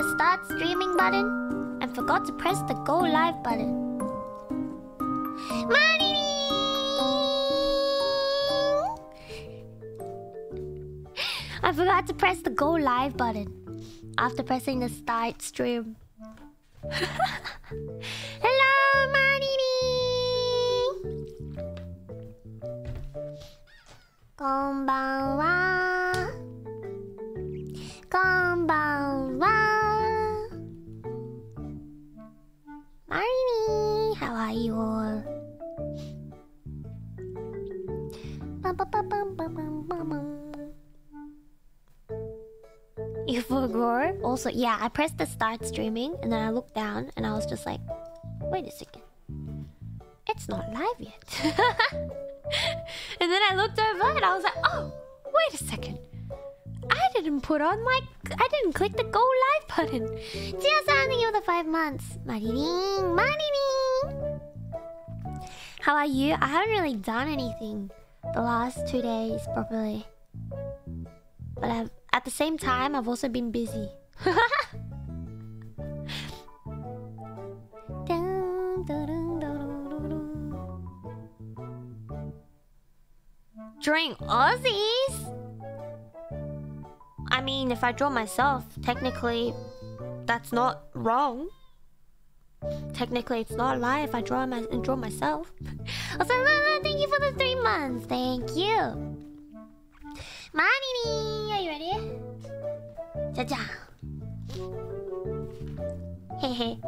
the start streaming button and forgot to press the go live button. Money! I forgot to press the go live button after pressing the start stream. Hello, Manini! こ Also, yeah, I pressed the start streaming and then I looked down and I was just like, wait a second. It's not live yet. and then I looked over and I was like, oh, wait a second. I didn't put on my. I didn't click the go live button. Chia-san, thank you the five months. Maririn, Maririn. How are you? I haven't really done anything the last two days properly. But I've, at the same time, I've also been busy. Drawing Aussies? I mean, if I draw myself, technically, that's not wrong. Technically, it's not a lie if I draw my draw myself. Also, Lala, thank you for the three months. Thank you. Manini, are you ready? Cha-cha. Hehe.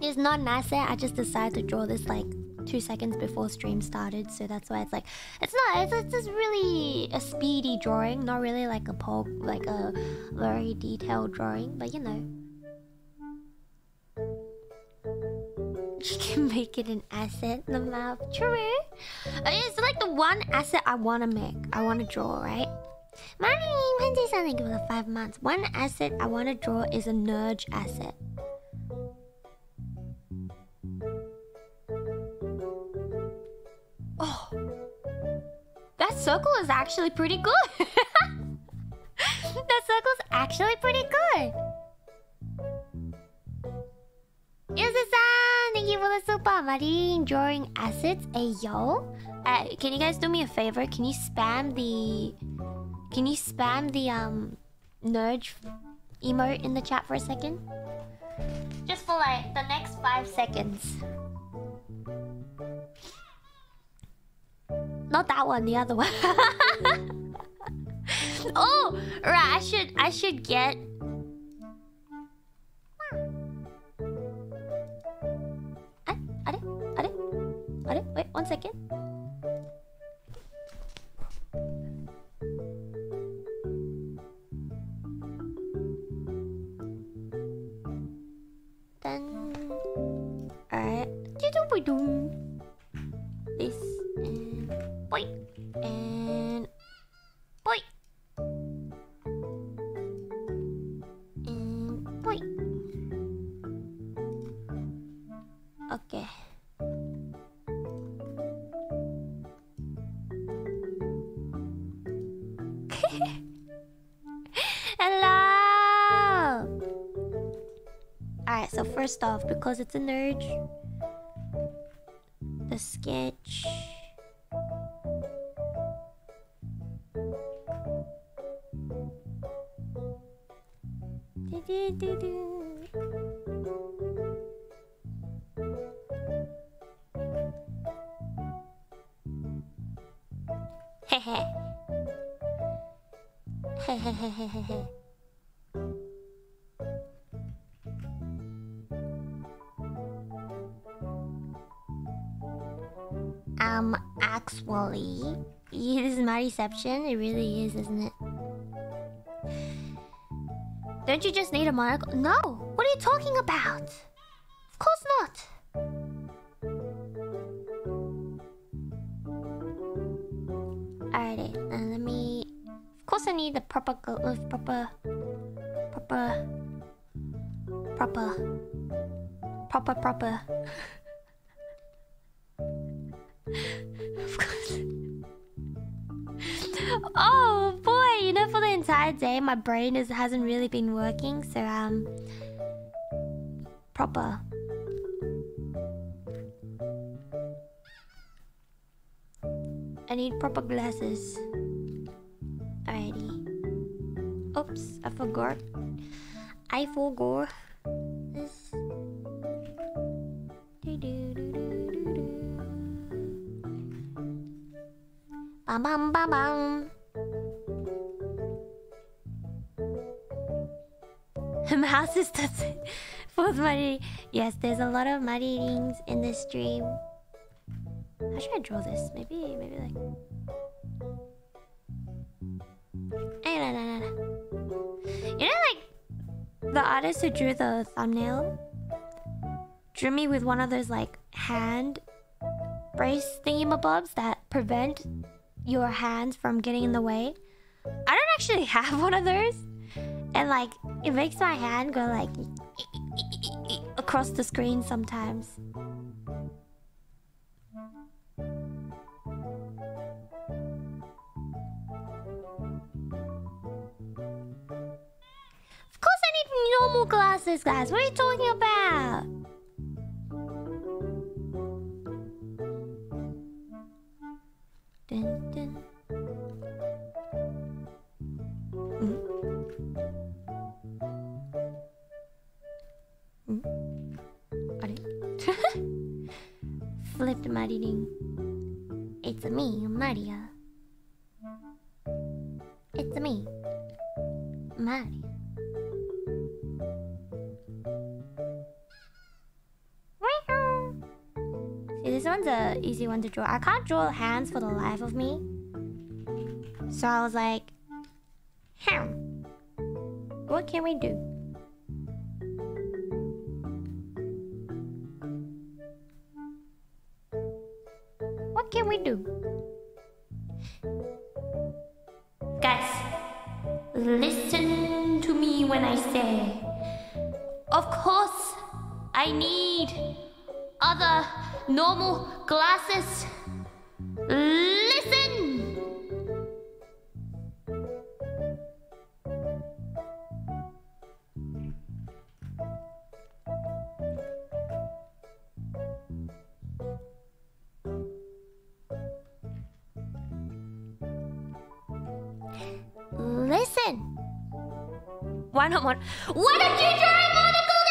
It's not asset. I just decided to draw this like two seconds before stream started, so that's why it's like it's not. It's, it's just really a speedy drawing, not really like a poke, like a very detailed drawing. But you know, you can make it an asset in the map. True. Uh, it's like the one asset I want to make. I want to draw, right? My name is something for the five months. One asset I want to draw is a nudge asset. Oh, that circle is actually pretty good. that circle's actually pretty good. Yuzu-san, thank you for the super marine drawing assets. Hey yo, uh, can you guys do me a favor? Can you spam the, can you spam the um, nerd emote in the chat for a second? Just for like the next five seconds. Not that one, the other one. oh, right. I should I should get. Ah, are, are, are, wait one second. Then, alright. So first off, because it's a nerd, the sketch. Hehe. Hehehehehe. Actually, this is my reception. It really is, isn't it? Don't you just need a monocle? No! What are you talking about? Of course not! Alright, now let me... Of course I need the proper, uh, proper, proper, proper, proper, proper. Oh boy, you know, for the entire day, my brain is, hasn't really been working, so um, proper. I need proper glasses. Alrighty. Oops, I forgot. I forgot. This. Do do do do do do. Bam bam bam bam. Touching for money. Yes, there's a lot of muddy eatings in this stream. How should I draw this? Maybe, maybe like. You know, like the artist who drew the thumbnail drew me with one of those like hand brace thingamabobs that prevent your hands from getting in the way. I don't actually have one of those, and like it makes my hand go like across the screen sometimes. Of course I need normal glasses, guys. What are you talking about? Dun, dun. They- Flipped Mariding. It's me, Maria. It's me, Maria. See, this one's a easy one to draw. I can't draw hands for the life of me. So I was like, hmm, what can we do? Can we do? Guys, listen to me when I say, of course, I need other normal glasses. Why not mon- Why don't you draw a monocle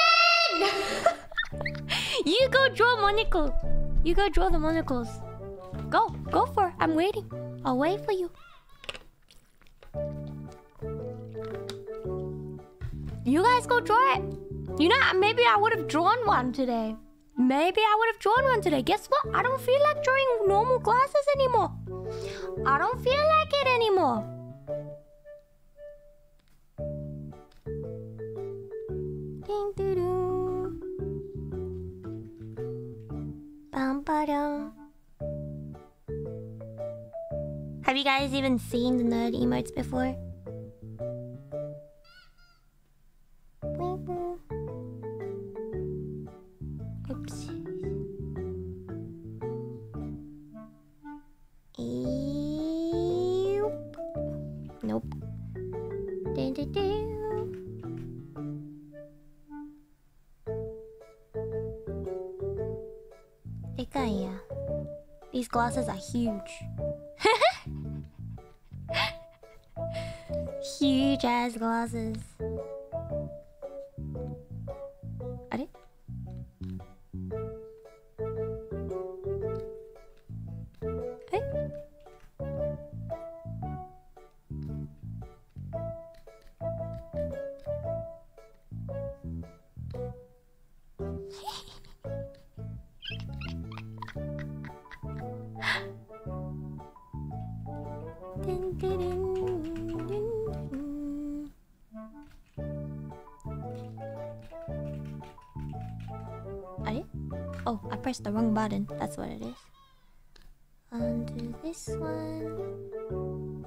then? you go draw monocle. You go draw the monocles. Go, go for it. I'm waiting. I'll wait for you. You guys go draw it. You know, maybe I would have drawn one today. Maybe I would have drawn one today. Guess what? I don't feel like drawing normal glasses anymore. I don't feel like it anymore. Ding. Bum ba dum. Have you guys even seen the nerd emotes before? Dekaya. These glasses are huge. huge ass glasses. Pressed the wrong button. That's what it is. Undo this one.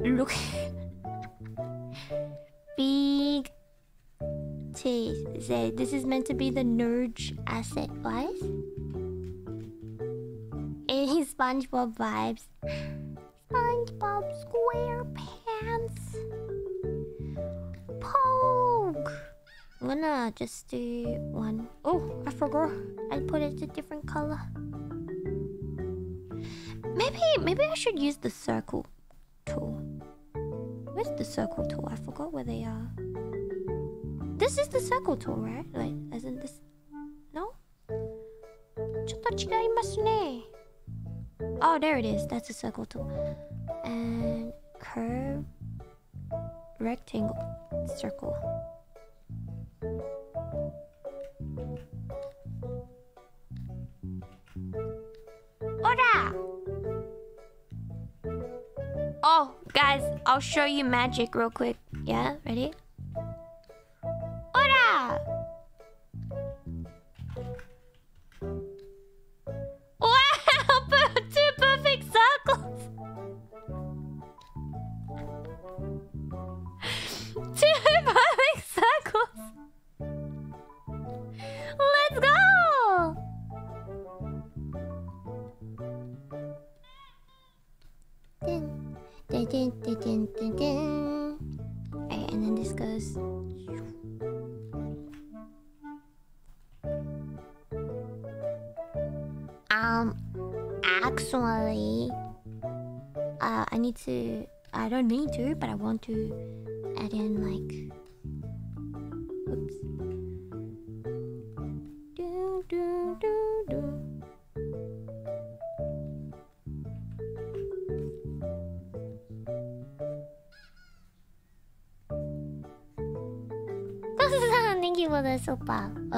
Look. Big. Say this is meant to be the Nurge asset, guys. Any SpongeBob vibes. SpongeBob SquarePants. Pogue. I'm gonna just do one. Oh, I forgot. I put it a different color. Maybe, maybe I should use the circle tool. Where's the circle tool? I forgot where they are. This is the circle tool, right? Like, isn't this? No. ちょっと違いますね. Oh, there it is. That's a circle tool. And curve, rectangle, circle. Ora! Oh, guys, I'll show you magic real quick. Yeah, ready?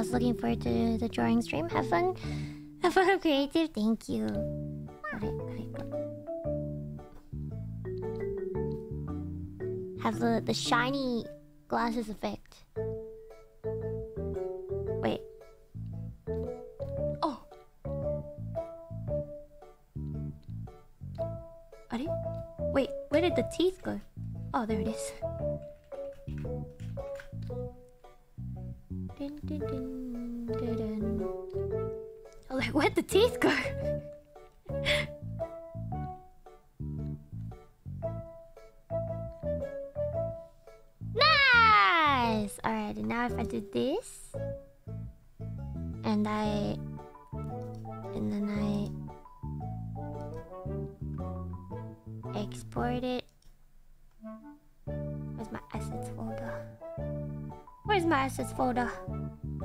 I was looking forward to the drawing stream. Have fun. Have fun creative. Thank you. Have the, the shiny glasses effect. Wait. Oh. Are they? Wait, where did the teeth go? Oh, there it is. I'm oh, like, where'd the teeth go? nice! Alright, and now if I do this, and I, and then I export it. Where's my assets folder? Where's my assets folder?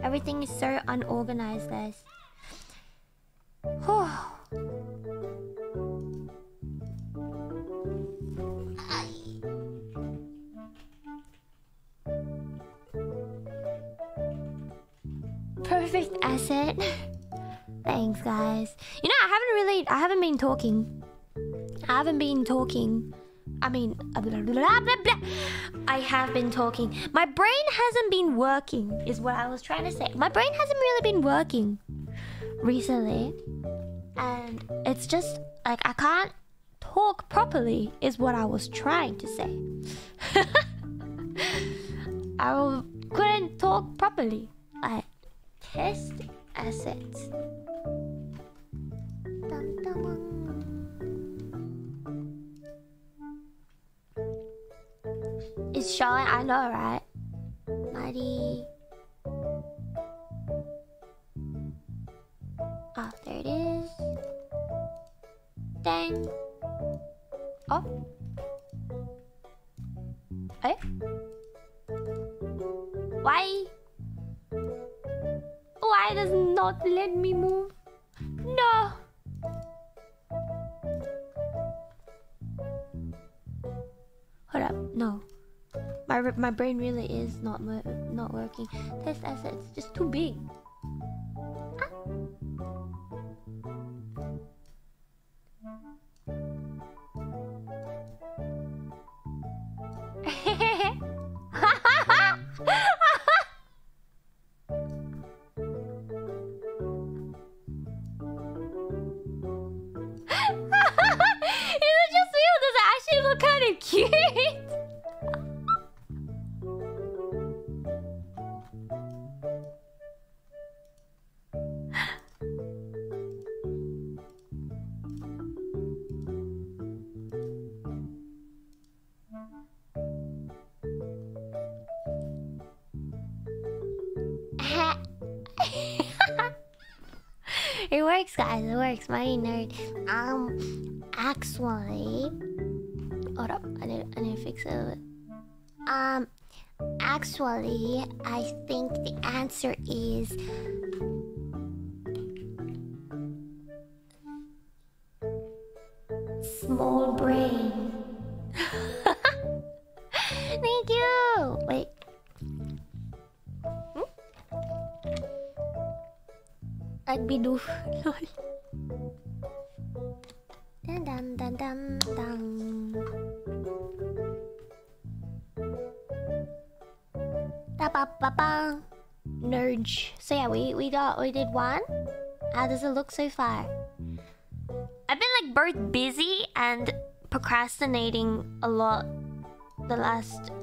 Everything is so unorganized, guys. Perfect asset. Thanks, guys. You know, I haven't really, I haven't been talking. I haven't been talking. I mean, uh, blah. I have been talking. My brain hasn't been working, is what I was trying to say. My brain hasn't really been working recently. And it's just like I can't talk properly, is what I was trying to say. I couldn't talk properly. I test assets. Dum, dum, dum. It's showing, I know, right? Mighty. Ah, there it is. Dang. Oh. Eh? Why? Why does not let me move? No. Hold up, no. My my brain really is not not working. Test assets just too big. Ah. Is actually look kind of cute? Works, guys. It works. Mighty nerd. Um, actually, hold up. I need. I need to fix it. Um, actually, I think the answer is. Small brain. Thank you. Agbidu. Lol. Dun dun dun dun dun. Da ba ba ba. Nurge. So yeah, we we got we did one. How does it look so far? I've been like both busy and procrastinating a lot the last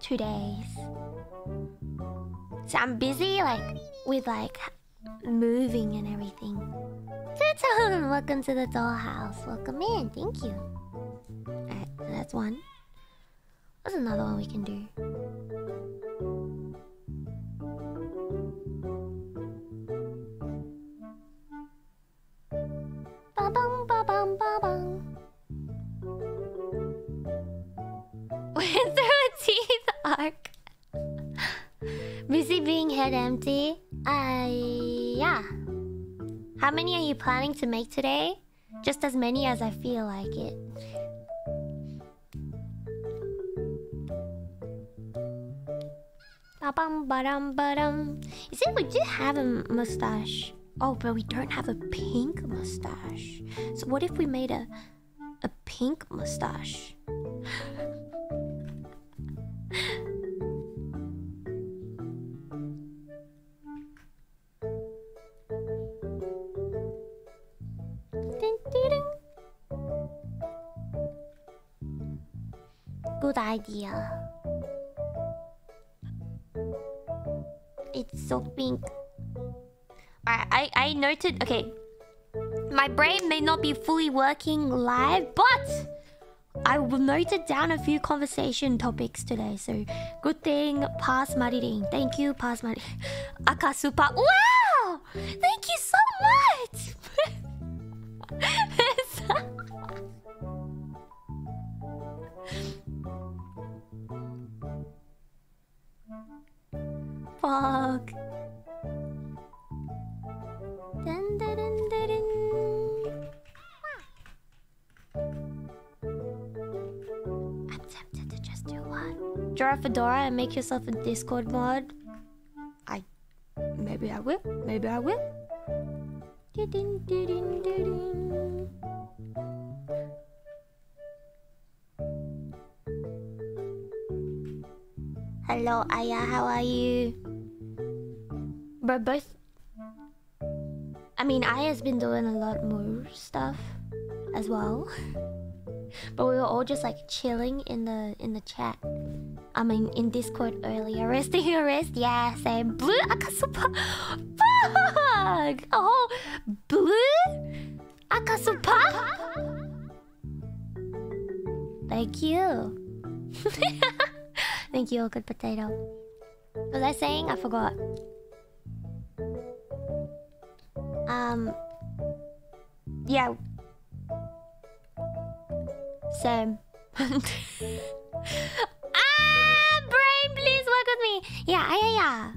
two days. So I'm busy like with like moving and everything. Welcome to the dollhouse. Welcome in. Thank you. Alright, so that's one. What's another one we can do? Ba-bum, ba-bum, ba-bum. Went through a teeth arc. Busy being head empty. Uh, yeah. How many are you planning to make today? Just as many as I feel like it. You see, we do have a mustache. Oh, but we don't have a pink mustache. So what if we made a a pink mustache? Good idea. It's so pink. I, I I noted. Okay, my brain may not be fully working live, but I noted down a few conversation topics today. So good thing, pass Maririn. Thank you, pass Maririn. Akasupa. Wow! Thank you so much. Fuck. Dun, dun, dun, dun, dun. Draw a fedora and make yourself a Discord mod. I. Maybe I will. Maybe I will. Hello, Aya. How are you? We're both. I mean, Aya's been doing a lot more stuff as well. But we were all just like chilling in the in the chat. I mean, in Discord earlier. Resting your rest? Yeah, same. Blue Akasupa. Fuck! Oh, blue Akasupa. Thank you. Thank you, good potato. Was I saying? I forgot. Um. Yeah. Same. ah, brain, please work with me. Yeah, yeah, yeah.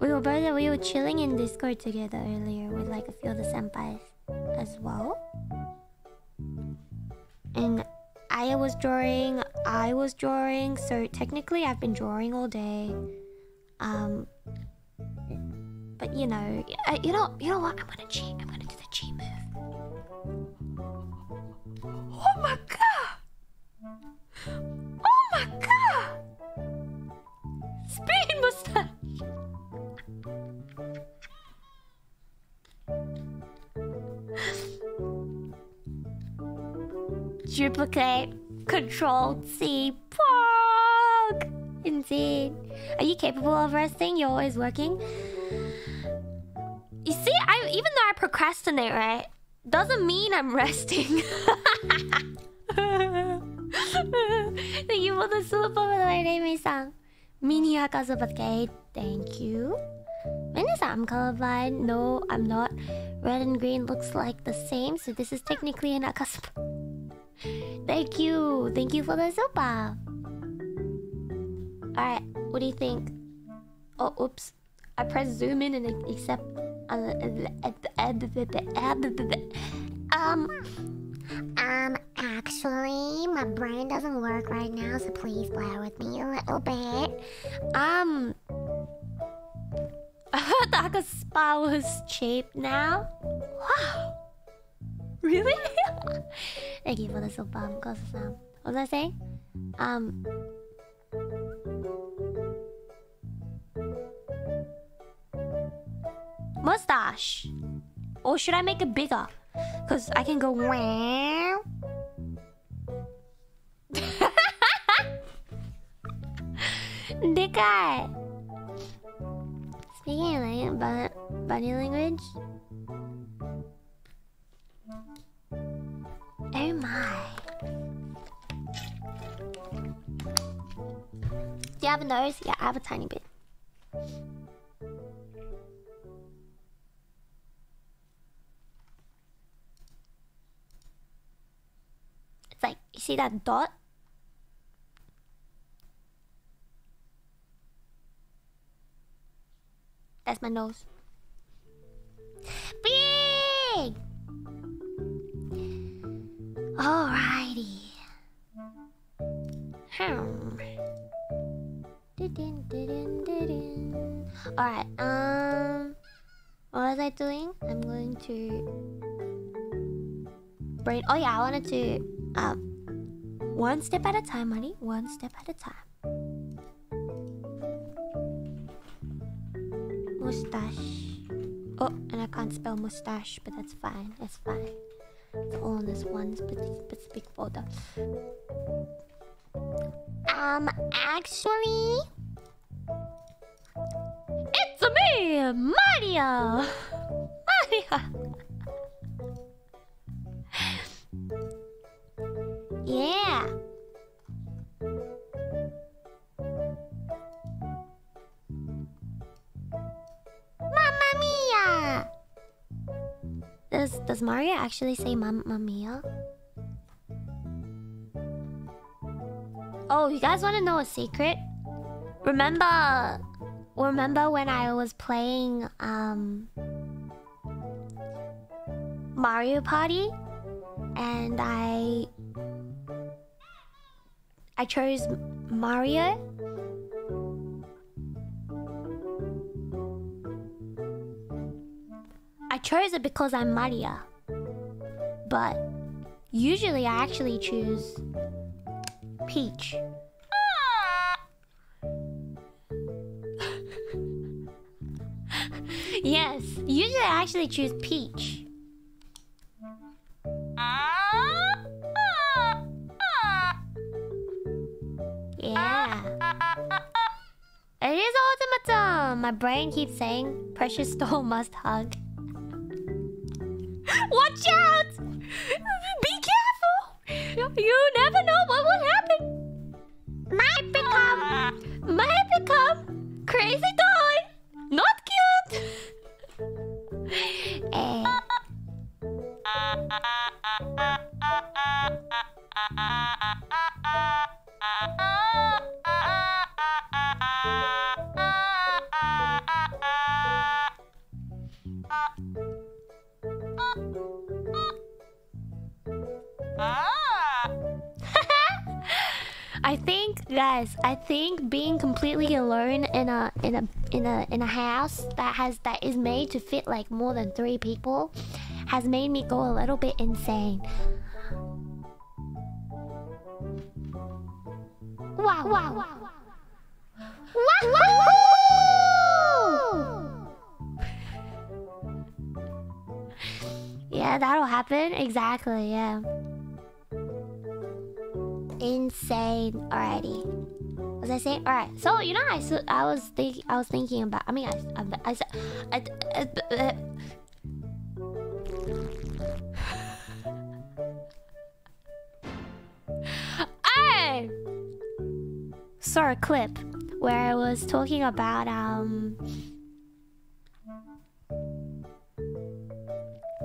We were both we were chilling in Discord together earlier with like a few of the senpais as well. And Aya was drawing, I was drawing, so technically I've been drawing all day. Um, but you know, uh, you know, you know what? I'm gonna cheat. I'm gonna do the cheat move. Oh my god! Oh my god! Speed mustache. Duplicate. Control C. Fuck. Indeed. Are you capable of resting? You're always working. You see, I even though I procrastinate, right, doesn't mean I'm resting. Thank you for the super way, Amy-san. Mini Akazubatgate. Thank you. Vanessa, I'm colorblind. No, I'm not. Red and green looks like the same, so this is technically an Akazuba. Thank you. Thank you for the super. Alright, what do you think? Oh, oops. I pressed zoom in and accept. Um. Um, actually, my brain doesn't work right now, so please bear with me a little bit. Um. The Spa was cheap now. Wow. Really? Thank you for the um, cause, um, what was I saying? Um. Mustache. Or should I make it bigger? Because I can go wow. Dekai. Speaking like body language. Oh my. Do you have a nose? Yeah, I have a tiny bit. It's like, you see that dot? That's my nose. Big! Alrighty. Hmm. Alright, um... What was I doing? I'm going to... Brain... Oh yeah, I wanted to... Um... One step at a time, honey. One step at a time. Mustache. Oh, and I can't spell mustache, but that's fine. That's fine. It's all in this one specific folder. Um, actually... It's me, Mario! Mario! Does Mario actually say Mamma Mia? Oh, you guys want to know a secret? Remember, remember when I was playing um Mario Party, and I I chose Mario. I chose it because I'm Maria. But usually I actually choose Peach. yes, usually I actually choose Peach. Yeah. It is automaton. My brain keeps saying precious doll must hug. Watch out! Be careful! You never know what will happen. Might become, might become crazy toy. Not cute. eh. Think, guys, I think being completely alone in a in a in a in a house that has that is made to fit like more than three people has made me go a little bit insane. Wow! Wow! Wow! Yeah, that'll happen. Exactly, yeah. Insane already. Was I saying? All right. So you know, I so I was thinking. I was thinking about. I mean, I I I I, I, I saw a clip where I was talking about um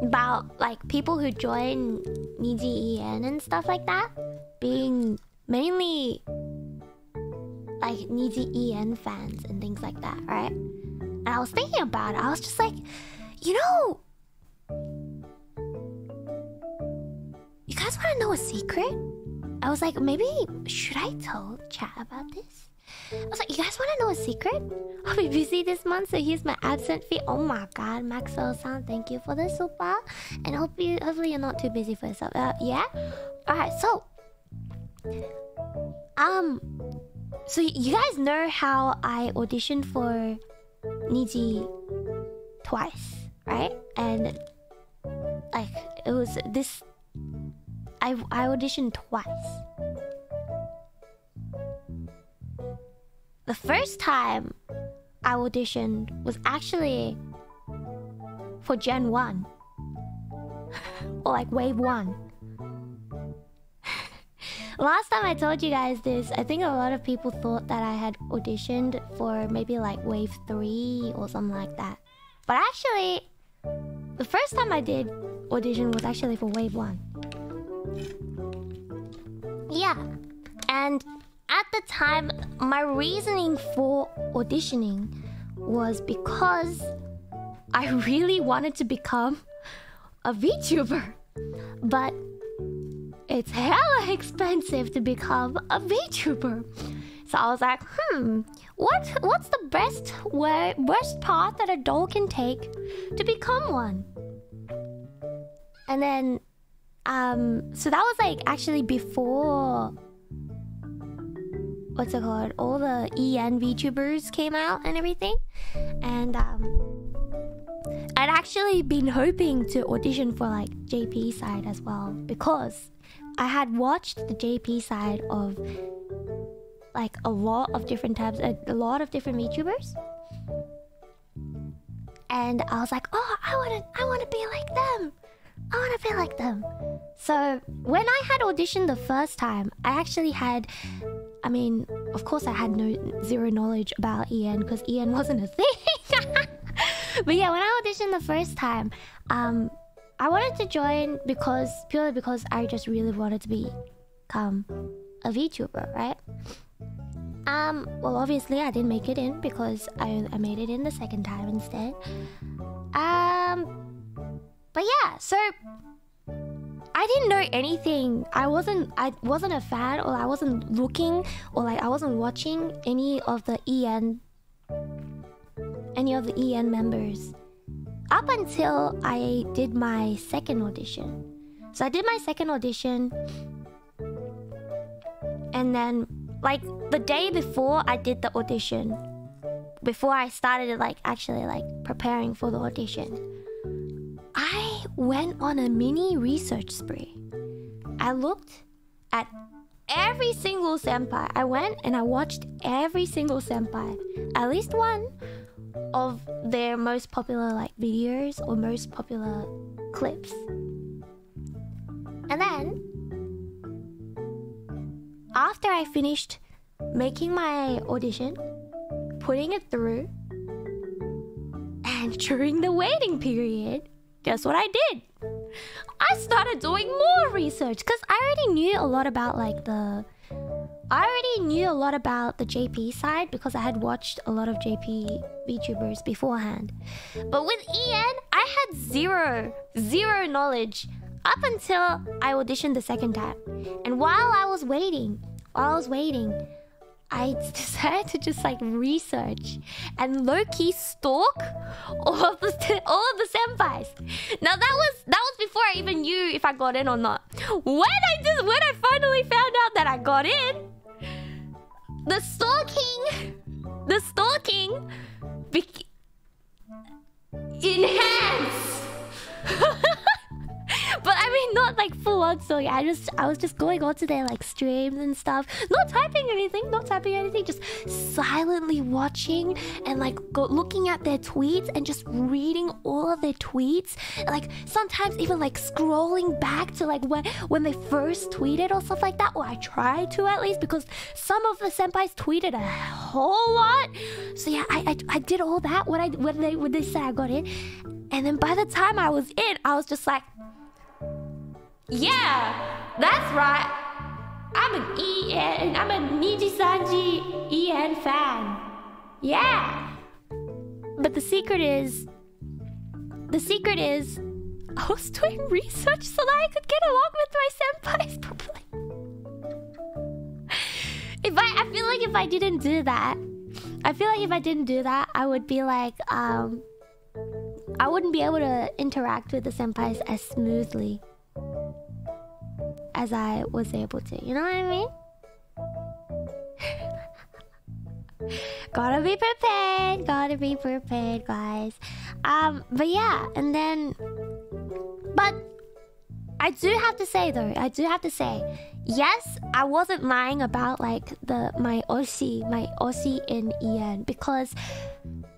about like people who join Niji EN and stuff like that being mainly like Niji EN fans and things like that, right? And I was thinking about it. I was just like, you know, you guys want to know a secret? I was like, maybe should I tell chat about this? I was like, you guys want to know a secret? I'll be busy this month, so here's my absent fee. Oh my god, Maxwell Sound, thank you for the super. And hope you, hopefully you're not too busy for yourself. Uh, yeah? Alright, so. Um. So you guys know how I auditioned for Niji twice, right? And like it was this I I auditioned twice. The first time I auditioned was actually for Gen 1. or like Wave 1. Last time I told you guys this, I think a lot of people thought that I had auditioned for maybe like Wave 3 or something like that. But actually, the first time I did audition was actually for Wave 1. Yeah. And at the time, my reasoning for auditioning was because I really wanted to become a VTuber. But it's hella expensive to become a VTuber. So I was like, hmm, what what's the best way best path that a doll can take to become one? And then um, so that was like actually before what's it called? All the EN VTubers came out and everything. And um I'd actually been hoping to audition for like JP side as well because I had watched the JP side of like a lot of different types, a, a lot of different VTubers. And I was like, oh, I wanna, I wanna be like them. I want to be like them. So when I had auditioned the first time, I actually had, I mean, of course, I had no zero knowledge about EN because EN wasn't a thing. but yeah, when I auditioned the first time, um, I wanted to join because purely because I just really wanted to become a VTuber, right? Um, well, obviously I didn't make it in because I, I made it in the second time instead. Um, but yeah, so I didn't know anything. I wasn't I wasn't a fan or I wasn't looking or like I wasn't watching any of the EN any of the EN members up until I did my second audition. So I did my second audition and then like the day before I did the audition before I started like actually like preparing for the audition I went on a mini research spree. I looked at every single senpai. I went and I watched every single senpai, at least one of their most popular like videos or most popular clips. And then after I finished making my audition, putting it through, and during the waiting period, guess what I did? I started doing more research because I already knew a lot about like the. I already knew a lot about the JP side because I had watched a lot of JP VTubers beforehand. But with EN, I had zero, zero knowledge up until I auditioned the second time. And while I was waiting, while I was waiting, I decided to just like research and low key stalk all of the all of the senpais. Now that was that was before I even knew if I got in or not. When I just when I finally found out that I got in, the stalking, the stalking, be- enhance. but I mean, not like full on stalking. I just I was just going onto their like streams and stuff, not typing anything, not typing anything, just silently watching and like go, looking at their tweets and just reading all of their tweets. Like sometimes even like scrolling back to like when when they first tweeted or stuff like that. Or I try to at least because some of the senpais tweeted a whole lot. So yeah, I I, I did all that when I when they when they said I got in, and then by the time I was in, I was just like, yeah, that's right. I'm an EN, I'm a Nijisanji EN fan. Yeah. But the secret is, the secret is, I was doing research so that I could get along with my senpais properly. if I, I feel like if I didn't do that, I feel like if I didn't do that, I would be like, um, I wouldn't be able to interact with the senpais as smoothly as I was able to. You know what I mean? gotta be prepared. Gotta be prepared, guys. Um, but yeah, and then, but I do have to say though, I do have to say, yes, I wasn't lying about like the my OC, my OC in EN because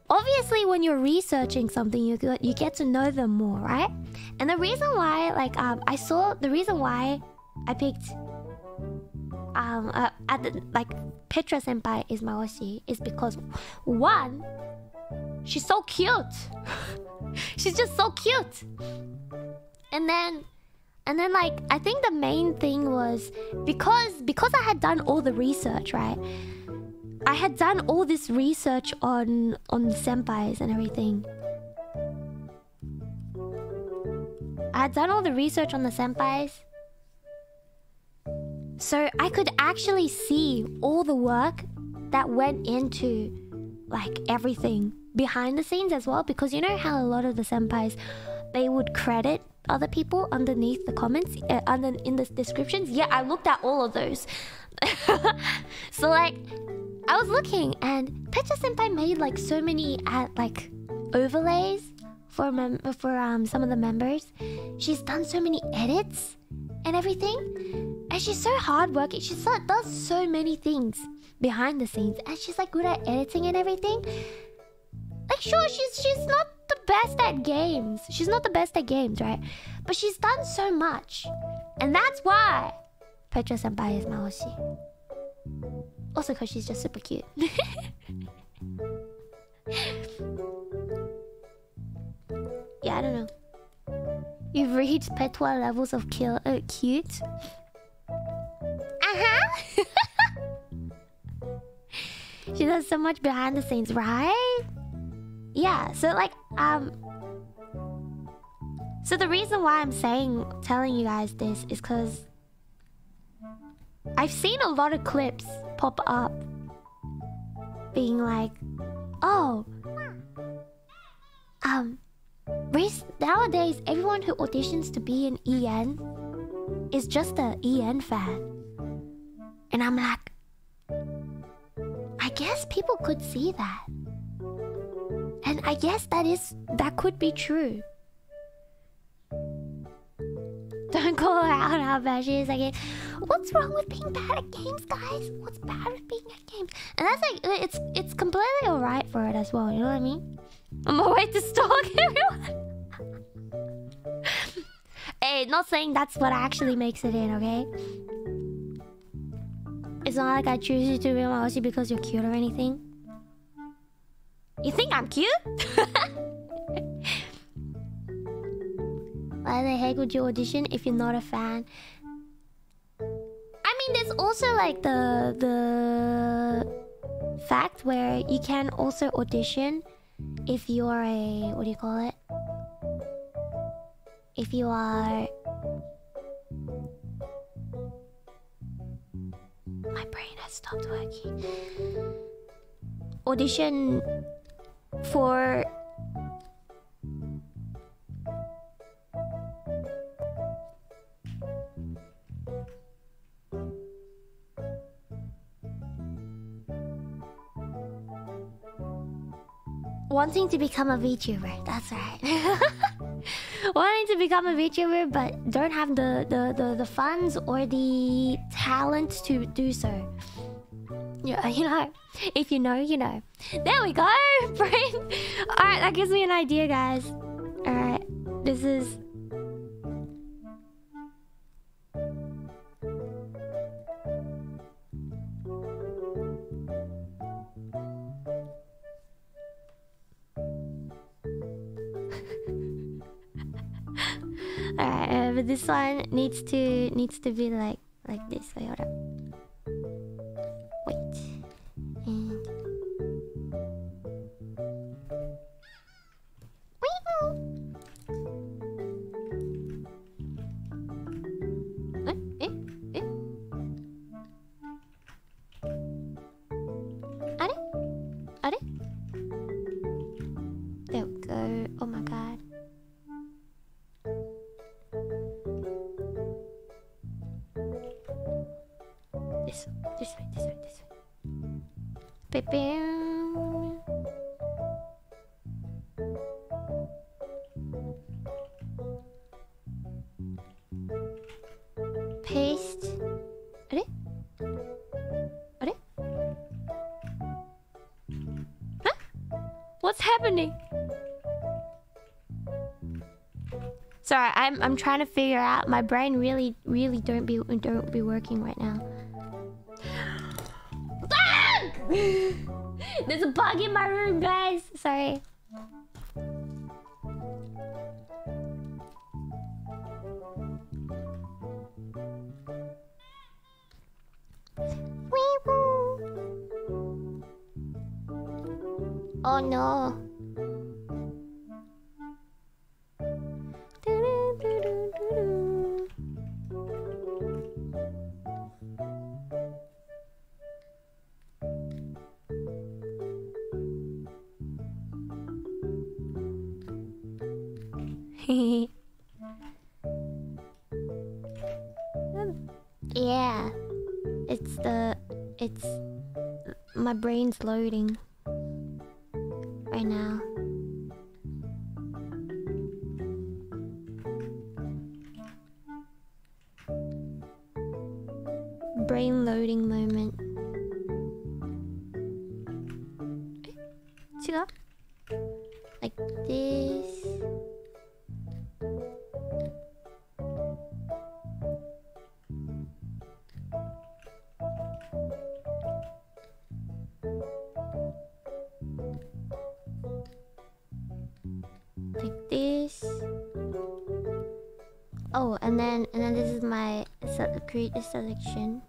obviously when you're researching something you get, you get to know them more right and the reason why like um i saw the reason why i picked um uh, at the, like petra senpai is my oshi is because one she's so cute she's just so cute and then and then like i think the main thing was because because i had done all the research right I had done all this research on on senpais and everything. I had done all the research on the senpais. So I could actually see all the work that went into like everything behind the scenes as well because you know how a lot of the senpais they would credit other people underneath the comments uh, under in the descriptions? Yeah i looked at all of those. So like I was looking and Petra Senpai made like so many uh, like overlays for mem- for um some of the members. She's done so many edits and everything, and she's so hardworking. She so, does so many things behind the scenes, and she's like good at editing and everything. Like sure, she's she's not the best at games. She's not the best at games, right? But she's done so much, and that's why Petra Senpai is my. Also, because she's just super cute. yeah, I don't know. You've reached Petwa levels of kill, uh, cute. Uh-huh. she does so much behind the scenes, right? Yeah, so like, um... So the reason why I'm saying, telling you guys this is because... I've seen a lot of clips pop up being like, oh, um, nowadays everyone who auditions to be an EN is just a EN fan. And I'm like, I guess people could see that. And I guess that is, that could be true. Don't call her out how bad she again. What's wrong with being bad at games, guys? What's bad with being at games? And that's like it's it's completely alright for it as well. You know what I mean? I'm a way to stalk everyone. hey, not saying that's what actually makes it in, okay? It's not like I choose you to be my Aussie because you're cute or anything. You think I'm cute? Why the heck would you audition if you're not a fan? I mean, there's also like the the fact where you can also audition if you're a what do you call it? If you are my brain has stopped working. Audition for wanting to become a VTuber. That's right. wanting to become a VTuber but don't have the, the, the, the funds or the talent to do so. Yeah, you know. If you know, you know. There we go. Alright, that gives me an idea, guys. Alright, this is but this one needs to needs to be like like this. Wait, hold up. Paste. あれあれ Huh? What's happening? Sorry, I'm I'm trying to figure out. My brain really really don't be don't be working right now. There's a bug in my room, guys. Sorry. Oh no. It's the it's my brain's loading right now. Brain loading moment. A selection.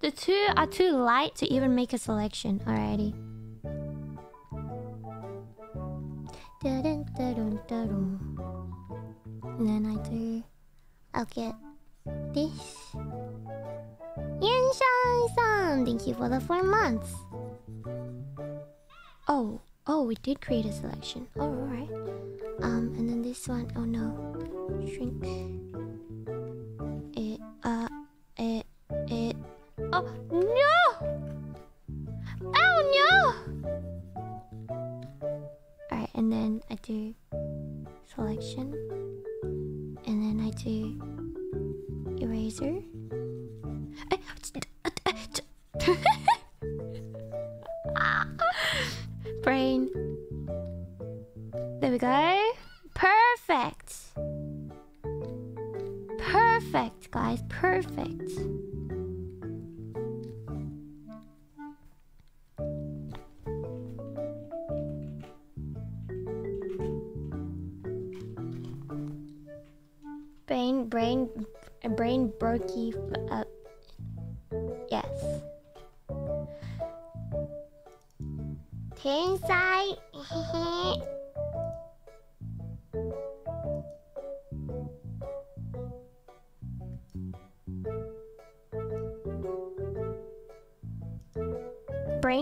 The two are too light to even make a selection. Alrighty. And then I do. I'll get this. Yanshai-san, thank you for the four months. Oh, oh, we did create a selection. Oh,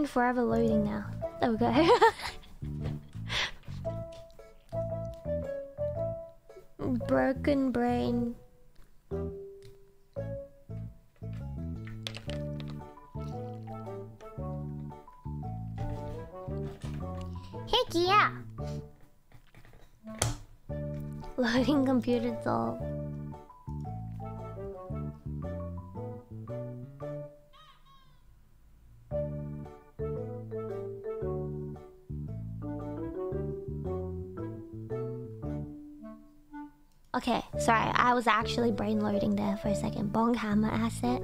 forever loading now. There we go. Broken brain. idea. Loading computer doll. Sorry, I was actually brain loading there for a second. Bong hammer asset.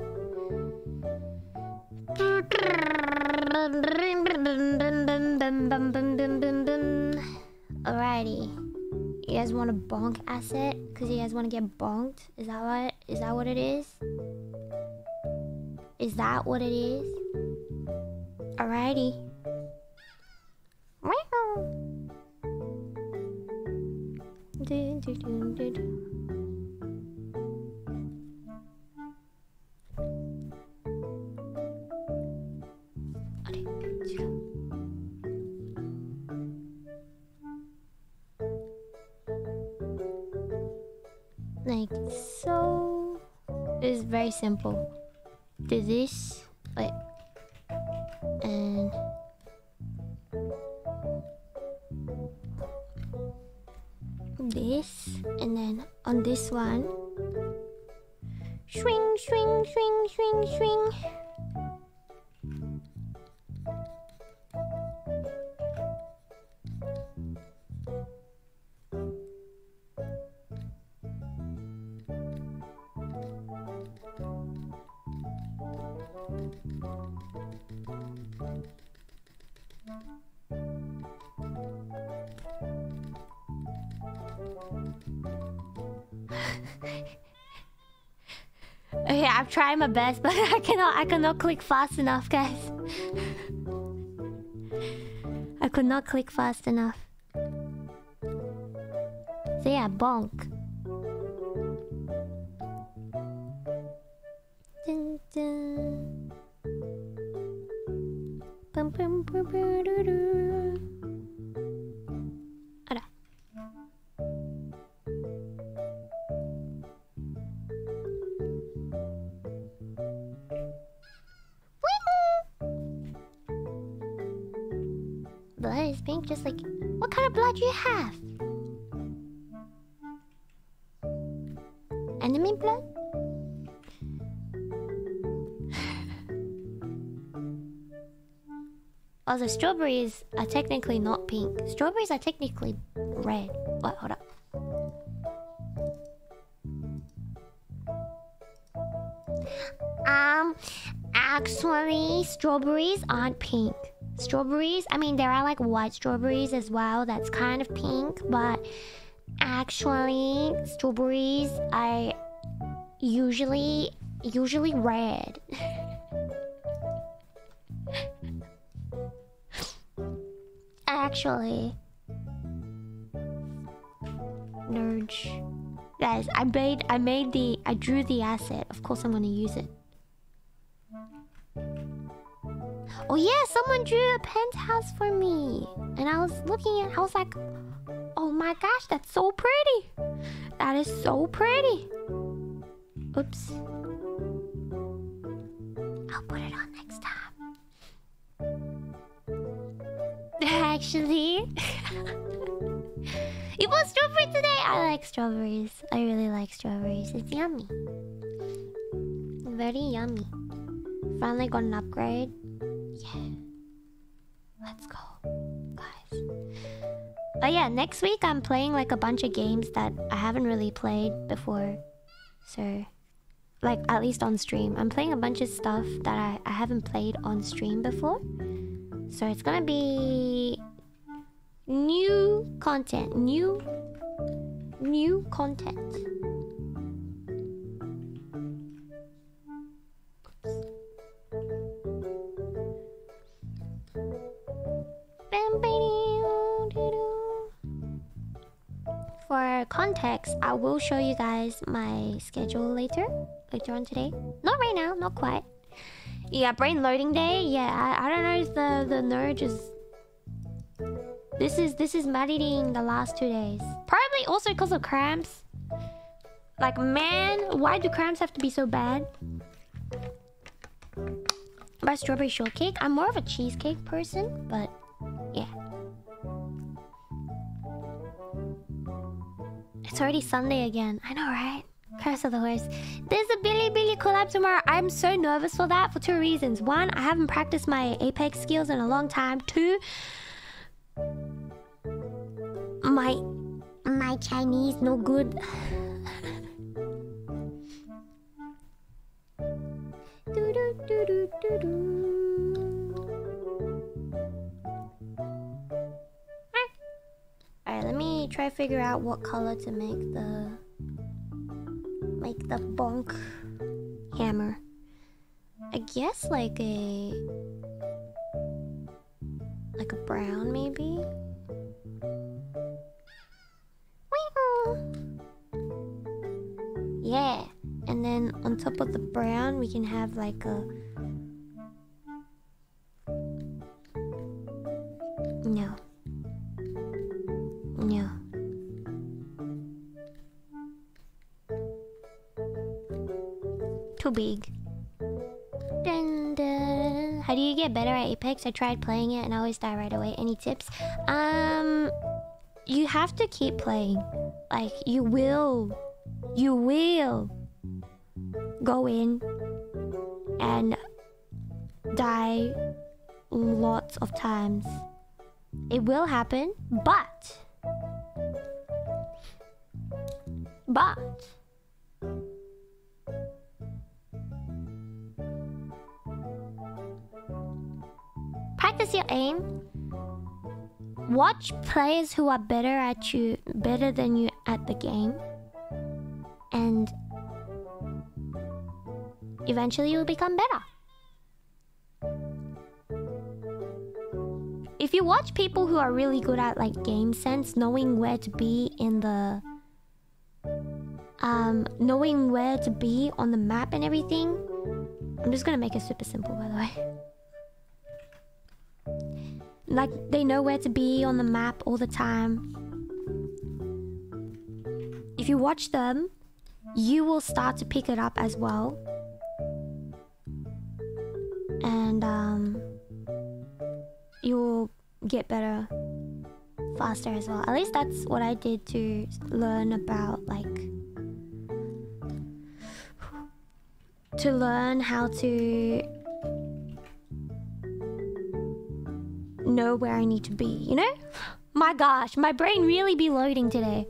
Alrighty. You guys want a bonk asset? Cause you guys want to get bonked? Is that what is that what it is? Is that what it is? Alrighty. Simple. Okay, my best, but I cannot. I cannot click fast enough, guys. I could not click fast enough. So yeah, bonk. Dun, dun. Bum, bum, bum, Also, strawberries are technically not pink. Strawberries are technically red. Wait, hold up. Um, actually, Strawberries aren't pink. Strawberries, I mean, there are like white strawberries as well. That's kind of pink, but actually, strawberries are usually usually red. actually, Nurge. Guys, I made I made the I drew the asset. Of course I'm gonna use it. Oh yeah, someone drew a penthouse for me. And I was looking at I was like, oh my gosh, that's so pretty. That is so pretty. Oops. I'll put it on next time. Actually, you want strawberry today? I like strawberries. I really like strawberries. It's yummy. Very yummy. Finally got an upgrade. Yeah. Let's go, guys. But yeah, next week I'm playing like a bunch of games that I haven't really played before. So, like at least on stream. I'm playing a bunch of stuff that I, I haven't played on stream before. So it's gonna be new content. New new content. For context, I will show you guys my schedule later, later on today. Not right now, not quite. Yeah, brain loading day. Yeah, I, I don't know if the the nerd just. This is this is mad eating the last two days. Probably also because of cramps. Like man, why do cramps have to be so bad? About strawberry shortcake. I'm more of a cheesecake person, but yeah. It's already Sunday again. I know, right? Curse of the horse. There's a Bilibili collab tomorrow. I'm so nervous for that for two reasons. One, I haven't practiced my Apex skills in a long time. Two, my my Chinese no good. Alright, let me try to figure out what color to make the make the bonk hammer. I guess like a like a brown maybe. Yeah, and then on top of the brown we can have like a no no too big. Dun, dun. How do you get better at Apex? I tried playing it and I always die right away. Any tips? Um, you have to keep playing. Like you will, you will go in and die lots of times. It will happen, but but practice your aim. Watch players who are better at you, better than you at the game, and eventually you'll become better. If you watch people who are really good at like game sense, knowing where to be in the um knowing where to be on the map and everything. I'm just gonna make it super simple by the way. Like they know where to be on the map all the time. If you watch them, you will start to pick it up as well. And um you'll get better faster as well. At least that's what I did to learn about like to learn how to know where I need to be, you know? My gosh, my brain really be loading today.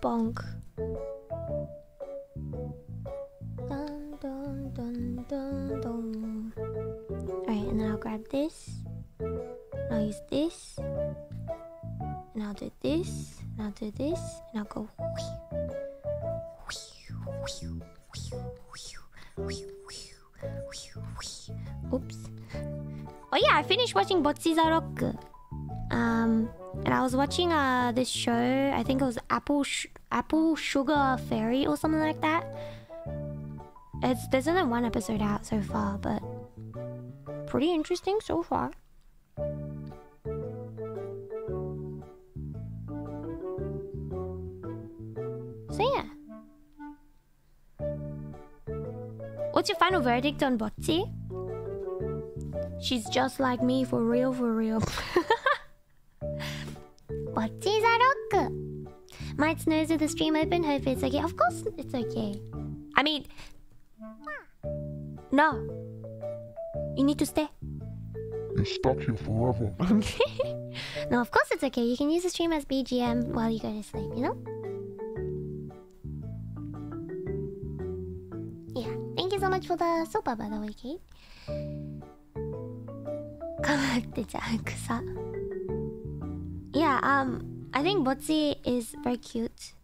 Bonk. Dun, dun, dun, dun, dun. Alright, and then I'll grab this. I'll use this. And I'll do this. And I'll do this. And I'll go. Oops. Oh yeah, I finished watching Bocchi the Rock. Um, and I was watching uh this show. I think it was Apple Sh- Apple Sugar Fairy or something like that. It's there's only one episode out so far, but pretty interesting so far. Verdict on Bocchi? She's just like me for real, for real. Bocchi's a rock. Mike's nose with the stream open. Hope it's okay. Of course it's okay. I mean, no. You need to stay. You're stuck here forever. no, of course it's okay. You can use the stream as BGM while you go to sleep, you know? much for the soba, by the way, Kate. yeah, um, I think Bocchi is very cute.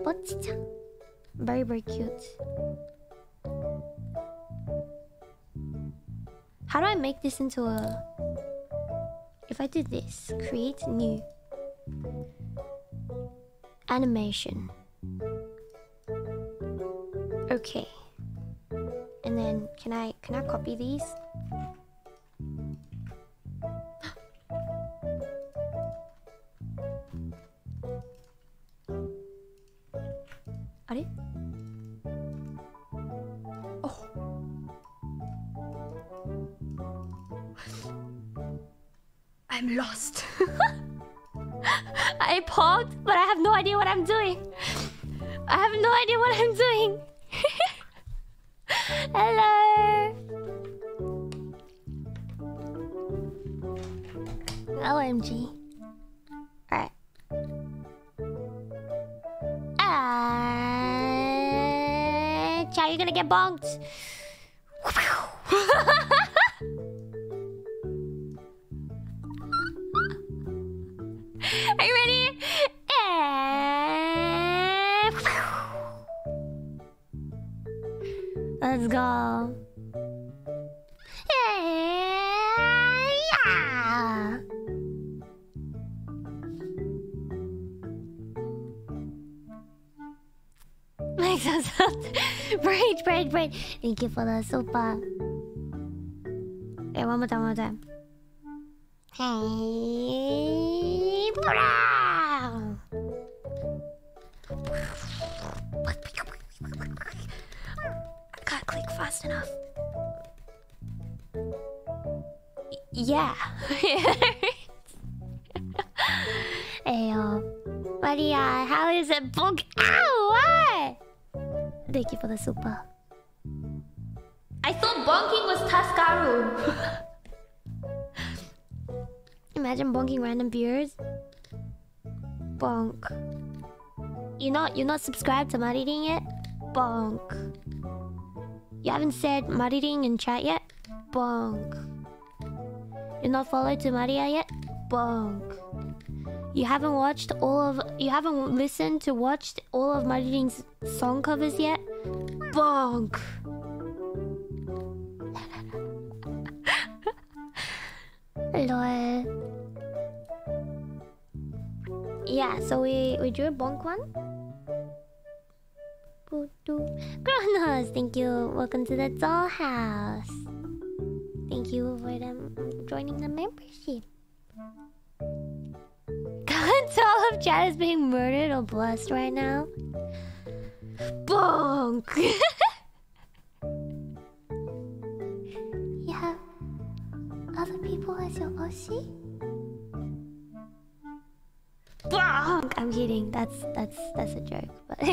Bocchi-chan. Very, very cute. How do I make this into a... If I do this, create new animation. Okay. And then, can I, can I copy these? Thank you for the super. Okay, one more time, one more time. Hey, brah. I can't click fast enough. Y- yeah. Ayo. Maria, uh, how is it? Book. Ow! What? Thank you for the super. I thought bonking was Tascaru. Imagine bonking random viewers. Bonk. You're not you're not subscribed to Mariting yet? Bonk. You haven't said Mariting in chat yet? Bonk. You're not followed to Maria yet? Bonk. You haven't watched all of you haven't listened to watched all of Mariting's song covers yet? Bonk. Lol. Yeah, so we we drew a bonk one. Kronos, thank you. Welcome to the dollhouse. Thank you for joining the membership. Can't tell if Chad is being murdered or blessed right now. Bonk. other people as your Oshi? I'm kidding. That's that's that's a joke, but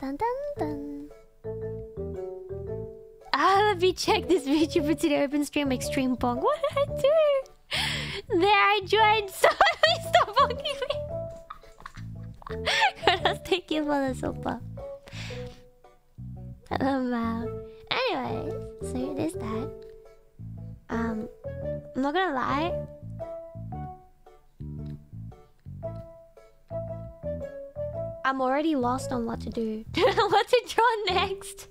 dun dun dun. Ah, let me check this VTuber today open stream extreme bonk. What did I do? There I joined. So stop bonking me. Kronos, thank you for the super. Um, uh, anyways, so it is that. Um, I'm not gonna lie. I'm already lost on what to do. what to draw next.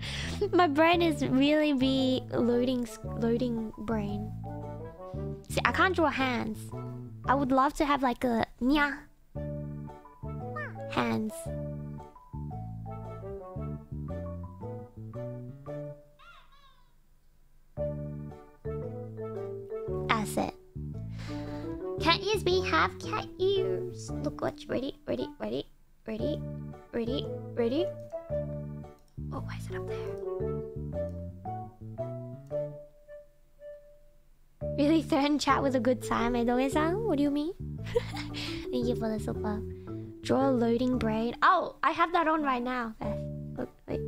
My brain is really be loading, loading brain. See, I can't draw hands. I would love to have like a nya hands. We have cat ears. Look, watch. Ready, ready, ready, ready, ready, ready. Oh, why is it up there? Really threaten chat with a good time, eh, Edoge-san? What do you mean? Thank you for the super. Draw a loading braid. Oh, I have that on right now. Beth. Look, wait.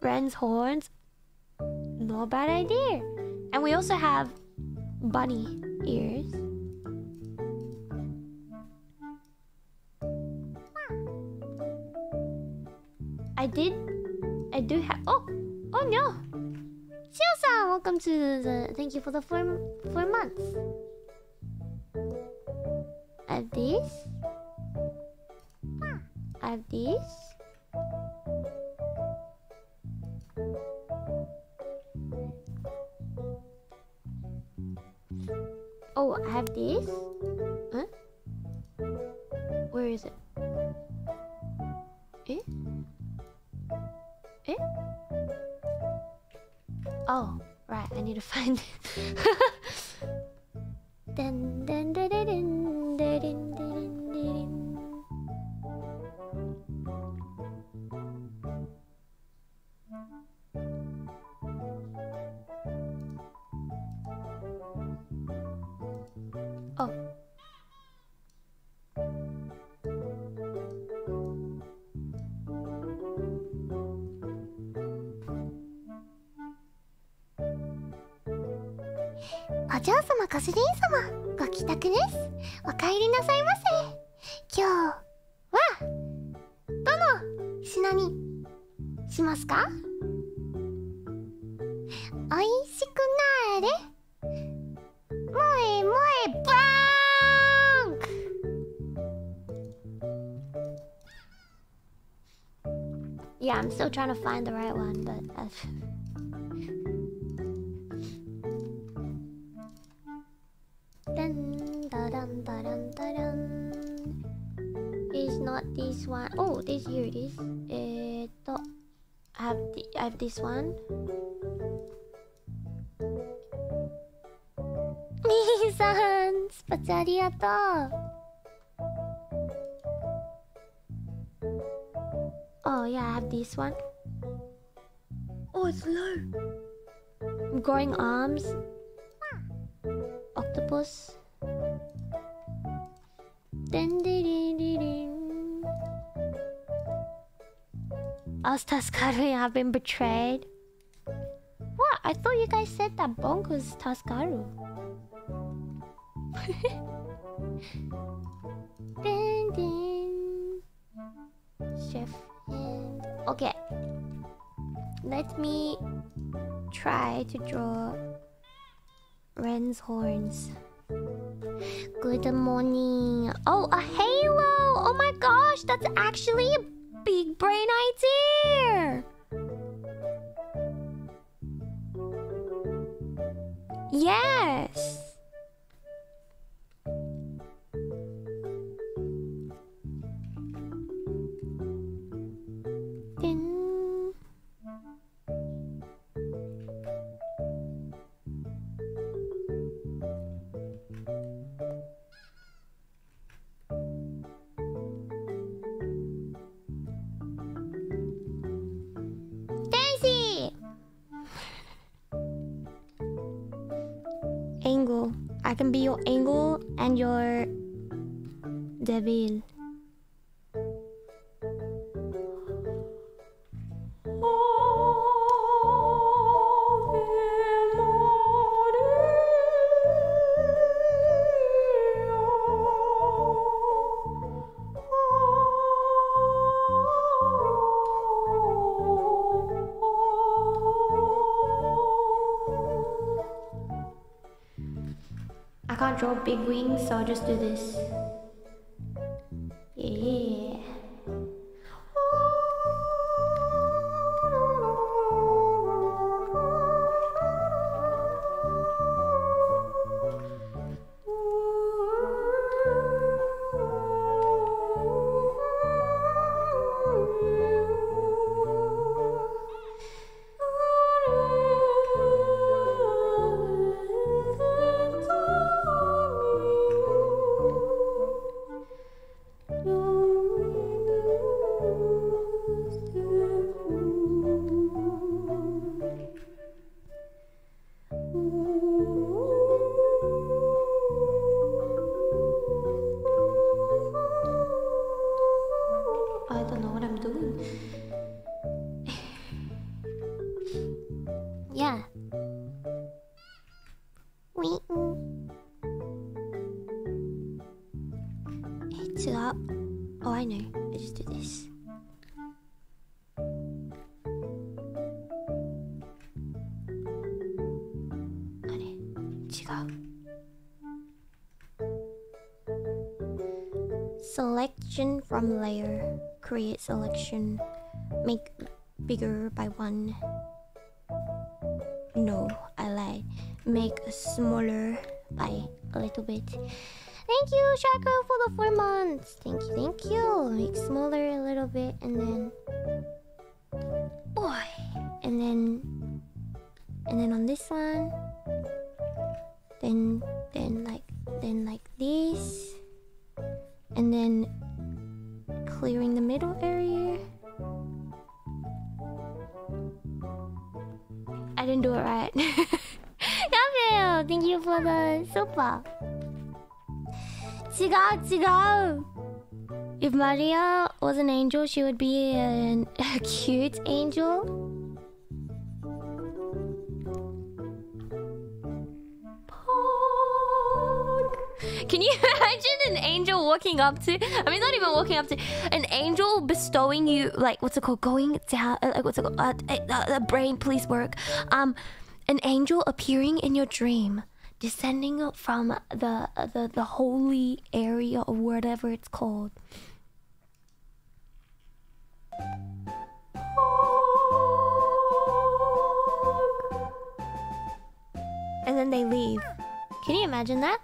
Ren's horns. Not a bad idea. And we also have bunny ears. I did. I do have. Oh, oh no. Shio-san, welcome to the. Thank you for the four four months. I have this. I have this. Oh, I have this? Huh? Where is it? Eh? Eh? Oh, right, I need to find it. dun, dun, dun, dun, dun, dun, dun. Still trying to find the right one, but uh, dun da dun da dun da dun. Is not this one. Oh, this here it is. To, I have the, I have this one. Mi-san スパ Oh yeah, I have this one. Oh, it's low. Growing arms. Octopus. Tuskaru have been betrayed. What? I thought you guys said that Bonk was Tuskaru. dun, dun. Chef okay. Let me try to draw Ren's horns. Good morning. Oh, a halo! Oh my gosh, that's actually a big brain idea. Yes. Can be your angle and your devil. I'll just do this. Create selection. Make bigger by one. No, I lied. Make smaller by a little bit. Thank you, Shaka, for the four months. Thank you, thank you. Make smaller a little bit and then. Boy! And then. And then on this one. Then, then like, then like this. And then clearing the middle area. I didn't do it right. Gabriel, thank you for the super. 違う違う If Maria was an angel, she would be an, a cute angel. Can you imagine an angel walking up to? I mean, not even walking up to an angel bestowing you like what's it called? Going down. Uh, like what's it called? Uh, uh, uh, brain, please work. Um, an angel appearing in your dream, descending from the the the holy area or whatever it's called. And then they leave. Can you imagine that?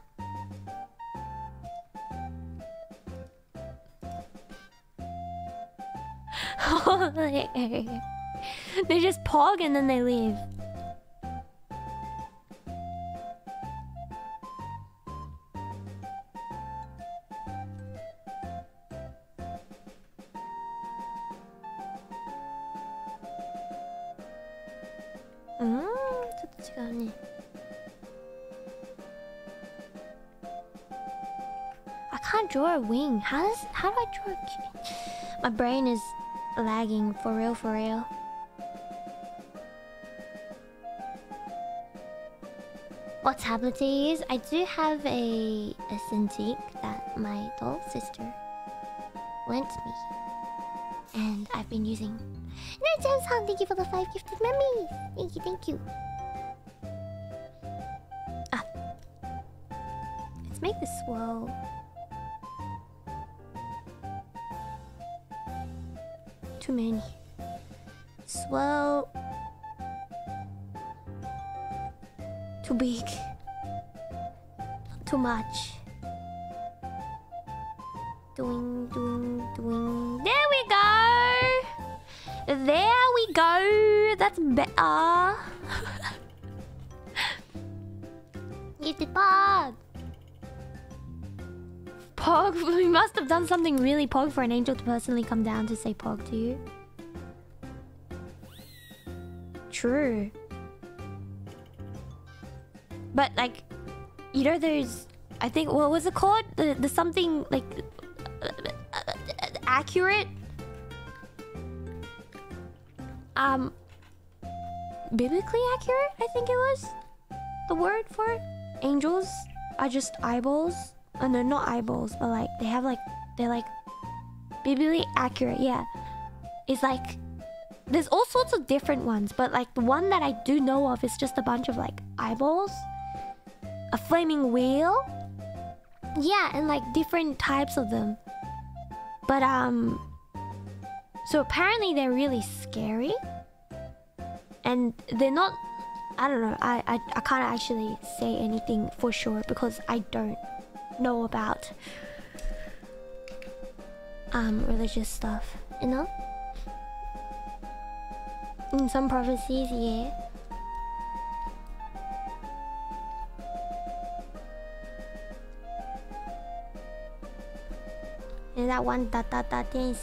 They just pog and then they leave. Mm, I can't draw a wing. How does how do I draw a My brain is lagging for real for real. What tablet you use? I do have a a Cintiq that my doll sister lent me. And I've been using Nerdjam-san, thank you for the five gifted memories. Thank you, thank you. Ah. Let's make this swirl. Too many. Swirl. Too big. Too much. Doing, doing, doing. There we go! There we go! That's better! you did pog! We must have done something really pog for an angel to personally come down to say pog to you. True. But like, you know, there's, I think, what was it called? The the something like accurate. Um, biblically accurate. I think it was the word for it. Angels are just eyeballs, and they're not eyeballs, but like they have like they're like biblically accurate. Yeah, it's like there's all sorts of different ones, but like the one that I do know of is just a bunch of like eyeballs, a flaming wheel. Yeah, and like different types of them. But um so apparently they're really scary. And they're not I don't know, I I, I can't actually say anything for sure because I don't know about um religious stuff, you know? In some prophecies, yeah. And that one dot dot dot didn't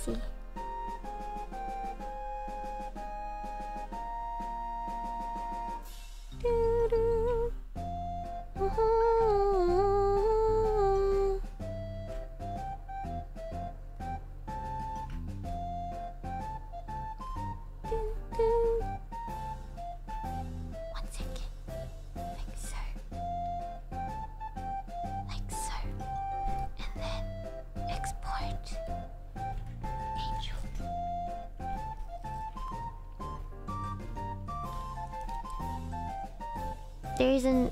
There is an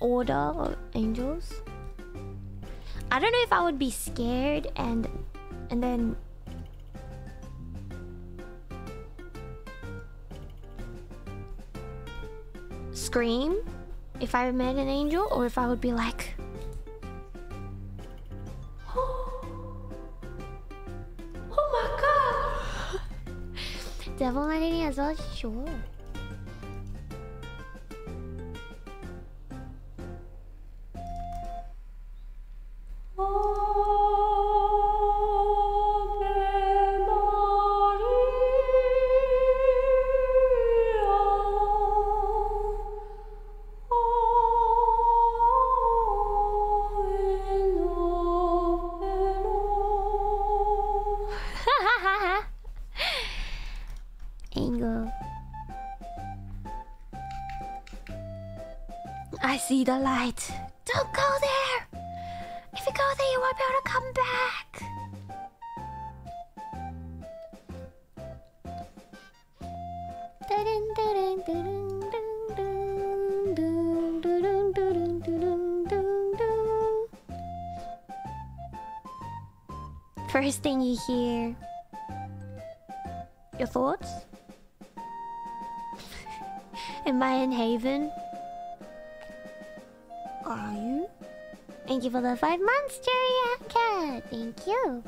order of angels. I don't know if I would be scared and and then scream if I met an angel or if I would be like Oh my god Devil Melody as well? Sure. I see the light. Don't go there. you won't be able to come back. First thing you hear. Your thoughts? Am I in Haven? Thank you for the five months, Jerry Cat. Thank you.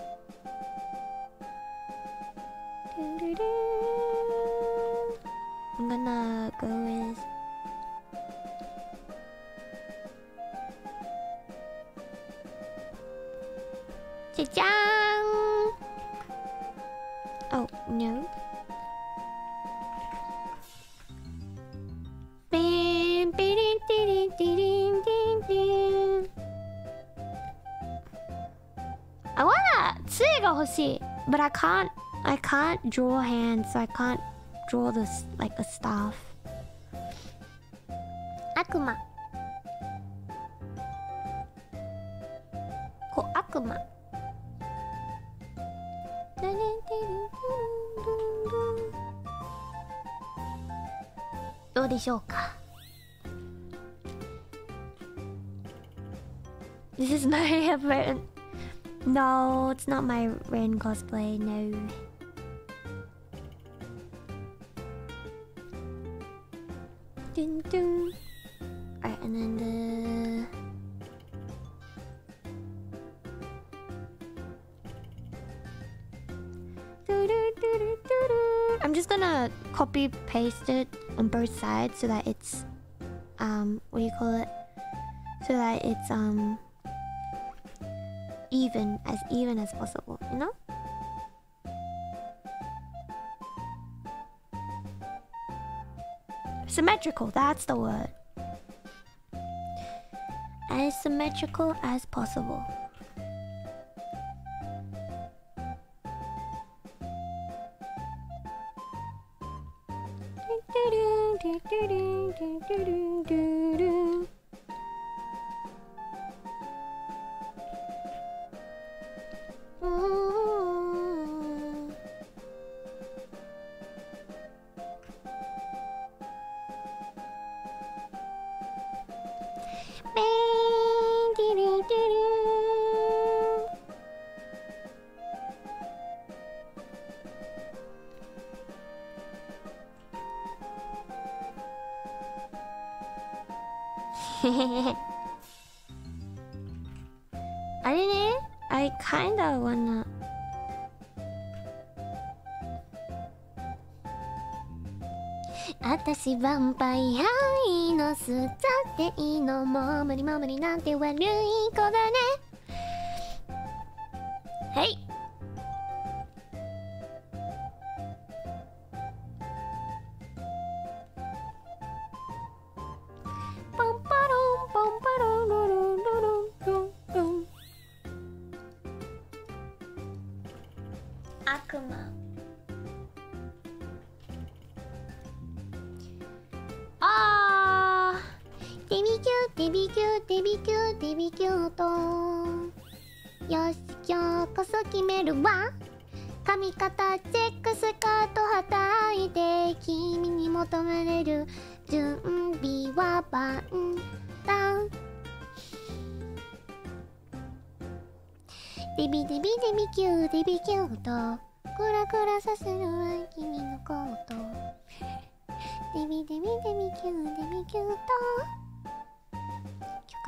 draw hands so I can't draw this like a staff 悪魔こ悪魔どうでしょうか This is my favorite No, it's not my Ren cosplay, no. Copy it on both sides so that it's um what do you call it? So that it's um even as even as possible, you know? Symmetrical, that's the word. As symmetrical as possible. ヴァンパイアイのすだっていいの。も無理も無理なんて悪い子だね。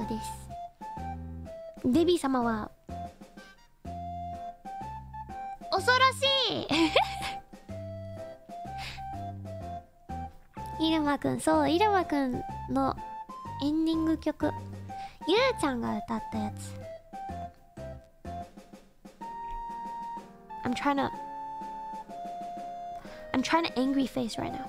ですデビー様は恐ろしい。イルマくんそうイルマくんのエンディング曲。ゆうちゃんが歌ったやつ。I'm trying to I'm trying to angry face right now.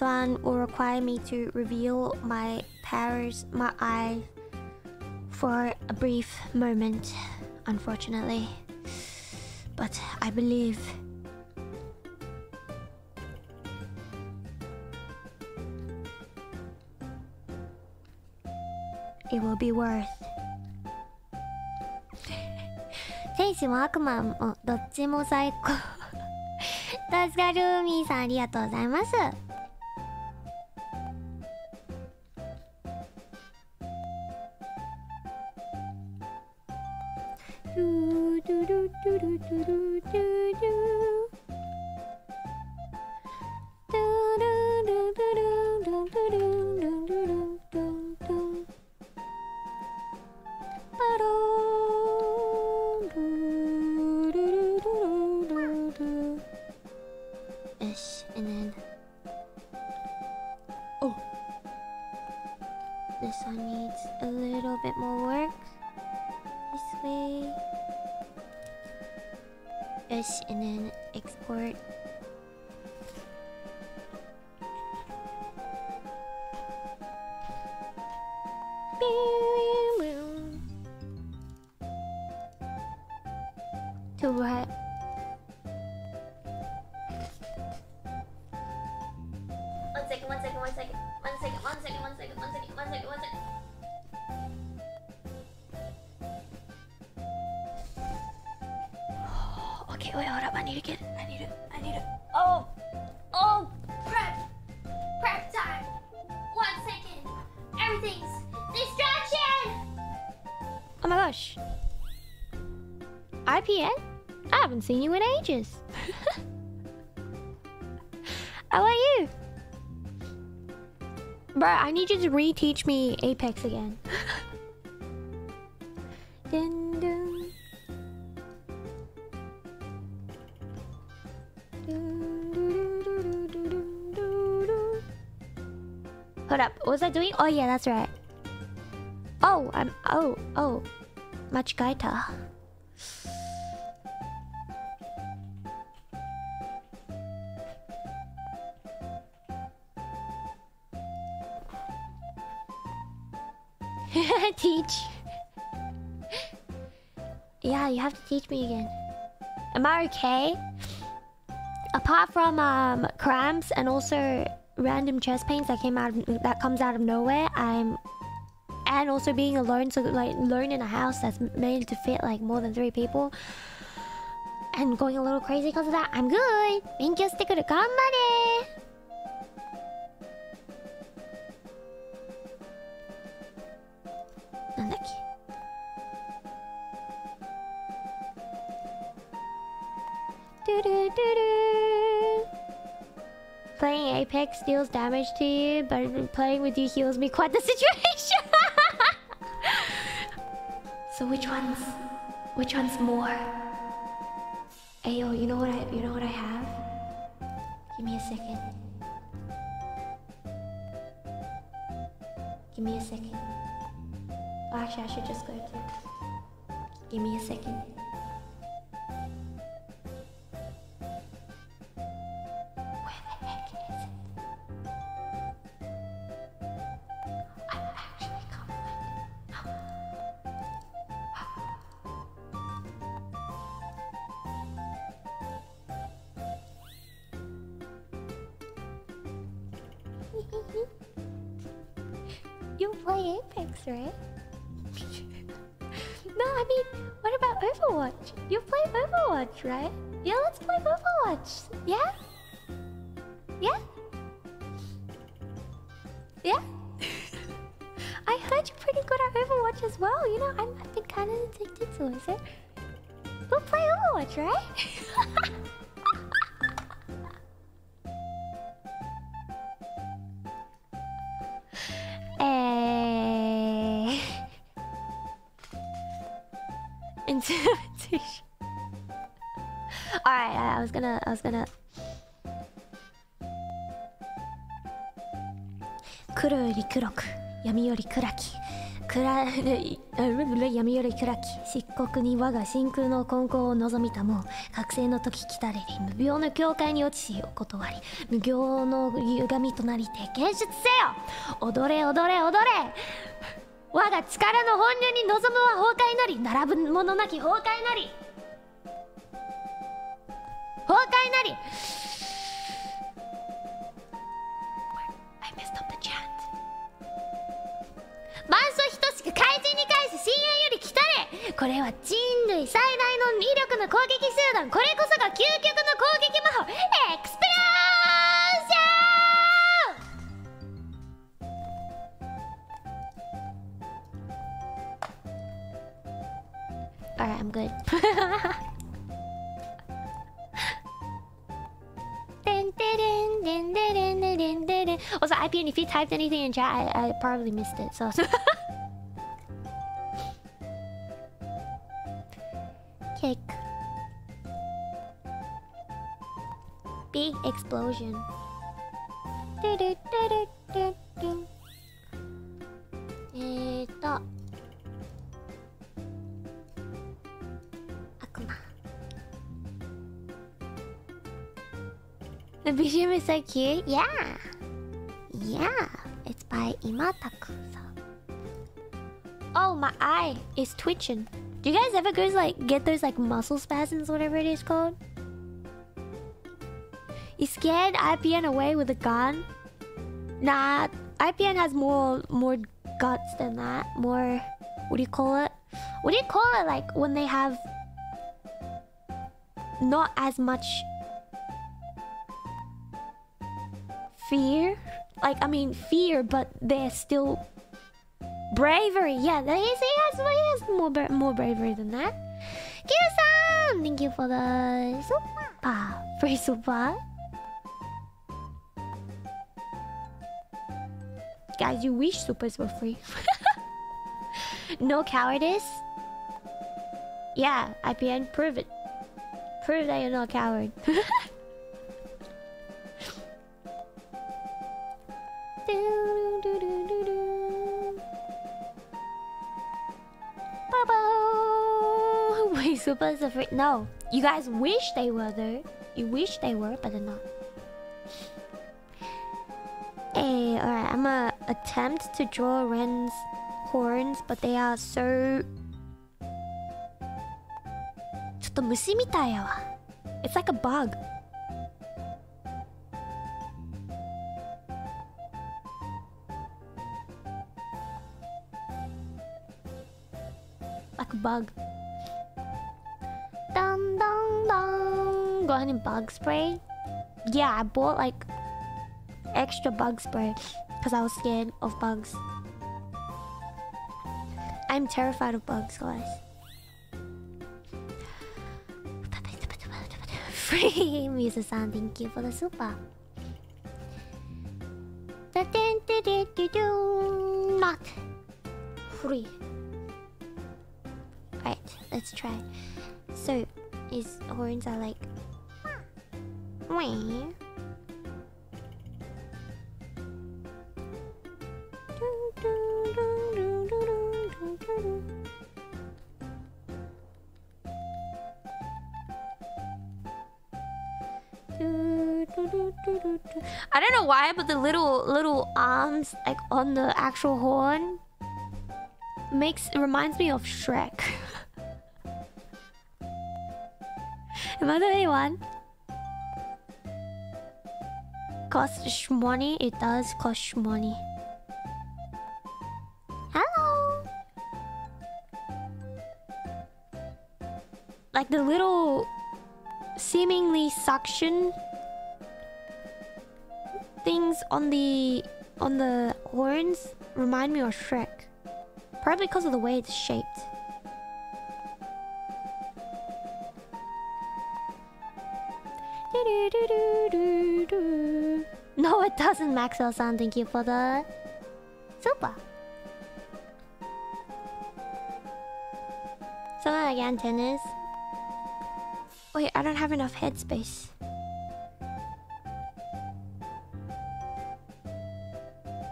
This one will require me to reveal my powers, my eye, for a brief moment, unfortunately. But I believe. It will be worth. 天使も悪魔もどっちも最高。助かるーミーさんありがとうございます。To reteach me Apex again. dun, dun. Hold up, what was I doing? Oh yeah, that's right. Oh, I'm oh oh, much gaita. okay. Apart from um, cramps and also random chest pains that came out of, that comes out of nowhere, I'm and also being alone, so like alone in a house that's made to fit like more than three people, and going a little crazy because of that, I'm good. Thank you, stick with it. Steals damage to you, but playing with you heals me quite the situation. so which one's which one's more? Ayo, you know what I you know what I have? Give me a second. Give me a second. Oh, actually, I should just go to. Give me a second. You play Apex, right? no, I mean, what about Overwatch? You play Overwatch, right? Yeah, let's play Overwatch. Yeah? Yeah? Yeah? I heard you're pretty good at Overwatch as well. You know, I'm, I've been kind of addicted to it. We'll play Overwatch, right? I was gonna 黒より黒く闇より暗き。暗い闇より暗き。漆黒に我が真空の根高を望みたもう。覚醒の時来たれり無病の境界に落ちしお断り。無行の歪みとなりて検出せよ。踊れ踊れ踊れ。我が力の本流に望むは崩壊なり並ぶものなき崩壊なり。崩壊なり。I messed up the chat 万象等しく怪人に返し深淵より来たれ。これは人類最大の威力の攻撃集団。これこそが究極の攻撃魔法。エクスプロージョン！Alright, I'm good. Also, IPN, if you typed anything in chat, I, I probably missed it. So, kick. Big explosion. Du, du, du, du, du, du. えーと悪魔 The BGM is so cute. Yeah. Yeah. It's by Imataku. Oh, my eye is twitching. Do you guys ever guys like get those like muscle spasms, whatever it is called? You scared IPN away with a gun? Nah, IPN has more more guts than that. More, what do you call it? What do you call it? Like when they have not as much fear. Like I mean fear, but they're still bravery. Yeah, there is he has, he has more bra- more bravery than that. Kira-san, thank you for the super free super. Guys, you wish supers were free. no cowardice. Yeah, IPN, prove it. Prove that you're not a coward. We're supposed to No, you guys wish they were though. You wish they were, but they're not. Hey, alright, I'm gonna attempt to draw Ren's horns, but they are so. It's like a bug. A bug Dun dun dun Go ahead and bug spray Yeah, I bought like extra bug spray because I was scared of bugs. I'm terrified of bugs, guys. Free Musa-san, thank you for the super. Not free. Let's try. So, his horns are like. Wah. I don't know why, but the little little arms like on the actual horn makes reminds me of Shrek. Am I the only one? Costs money. It does cost money. Hello. Like the little seemingly suction things on the on the horns remind me of Shrek. Probably because of the way it's shaped. No, it doesn't, Maxwell San. Thank you for the super. Something like antennas. Wait, I don't have enough headspace.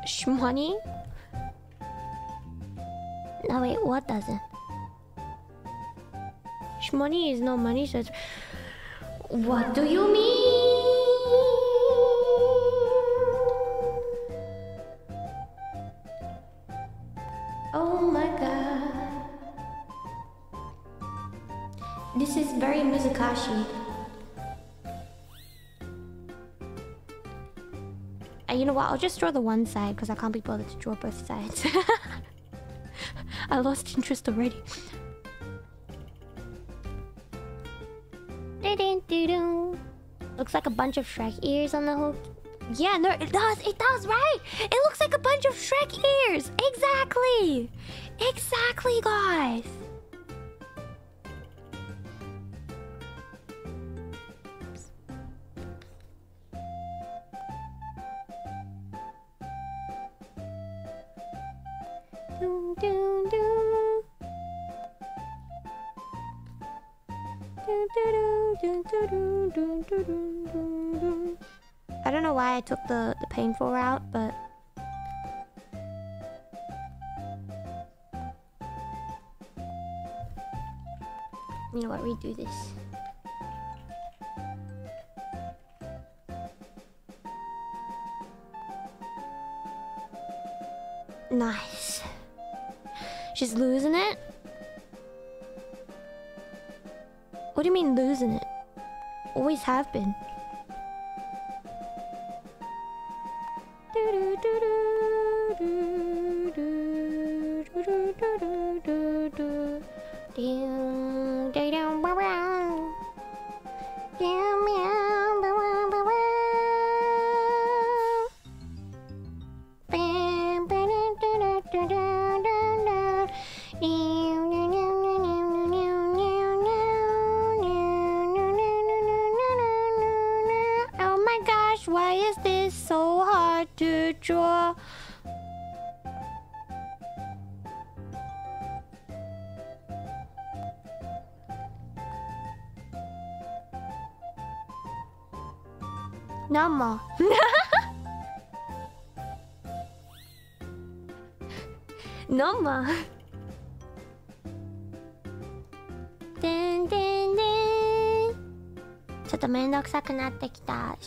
Shmoney? No, wait, what doesn't? Shmoney is no money, so it's. What do you mean? I'll just draw the one side because I can't be bothered to draw both sides. I lost interest already. Looks like a bunch of Shrek ears on the hook. Yeah, no, it does. It does, right? It looks like a bunch of Shrek ears. Exactly. Exactly, guys. Took the, the painful route, but you know what, redo this. Nice. She's losing it? What do you mean losing it? Always have been.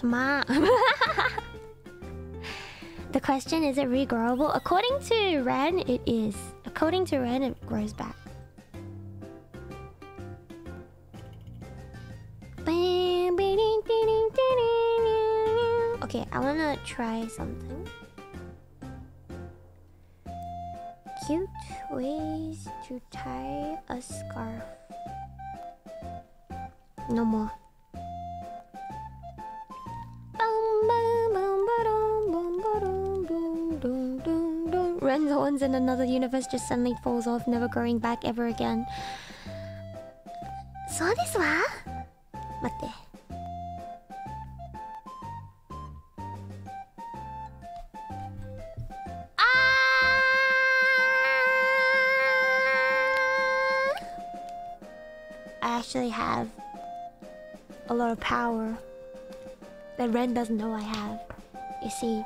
Ma, the question is it regrowable? According to Ren, it is. According to Ren, it grows back. Okay, I wanna try something. just suddenly falls off, never growing back ever again. So this wa? Matte. I actually have a lot of power that Ren doesn't know I have. You see,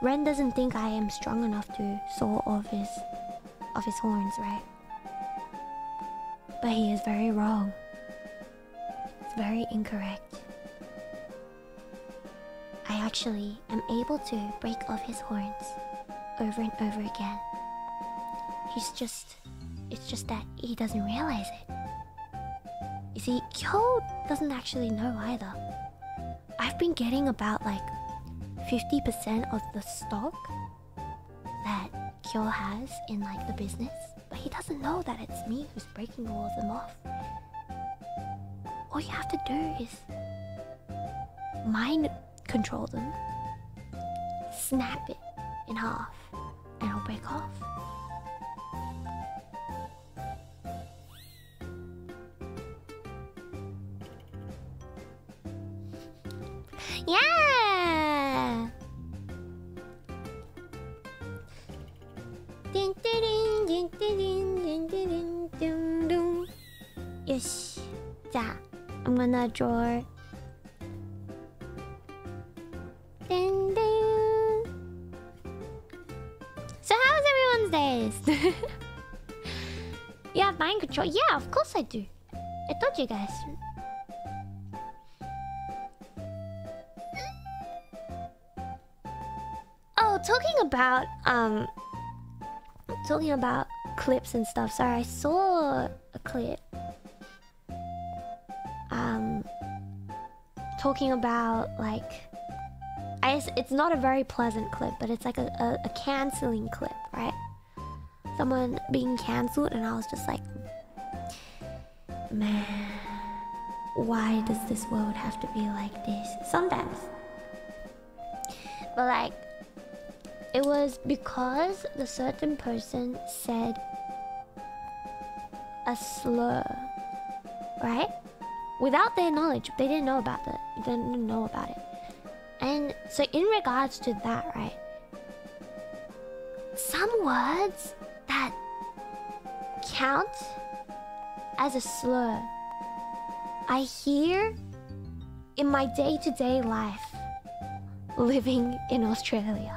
Ren doesn't think I am strong enough to sort off his off his horns, right? But he is very wrong. It's very incorrect. I actually am able to break off his horns over and over again. He's just it's just that he doesn't realize it. You see, Kyo doesn't actually know either. I've been getting about like 50% of the stock Kyo has in like the business, but he doesn't know that it's me who's breaking all of them off. All you have to do is mind control them snap it in half and it'll break off. Yes. Yeah. I'm gonna draw. Ding, ding. So how's everyone's days? you have mind control? Yeah, of course I do. I told you guys. Oh, talking about um talking about clips and stuff. Sorry, I saw a clip. Talking about like I it's not a very pleasant clip, but it's like a, a, a canceling clip, right? Someone being cancelled and I was just like Man why does this world have to be like this? Sometimes. But like it was because the certain person said a slur, right? Without their knowledge, they didn't know about that. They didn't know about it. And so, in regards to that, right? Some words that count as a slur, I hear in my day to day life living in Australia.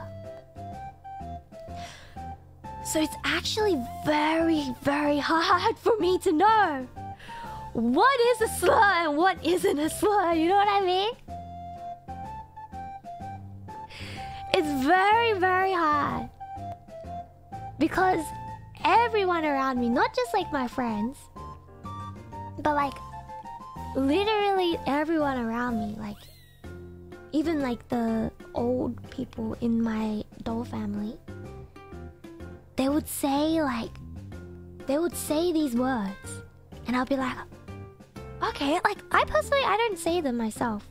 So it's actually very, very hard for me to know what is a slur and what isn't a slur. You know what I mean? It's very, very hard. Because everyone around me, not just like my friends, but like literally everyone around me, like even like the old people in my doll family, they would say like they would say these words and I'll be like okay like I personally I don't say them myself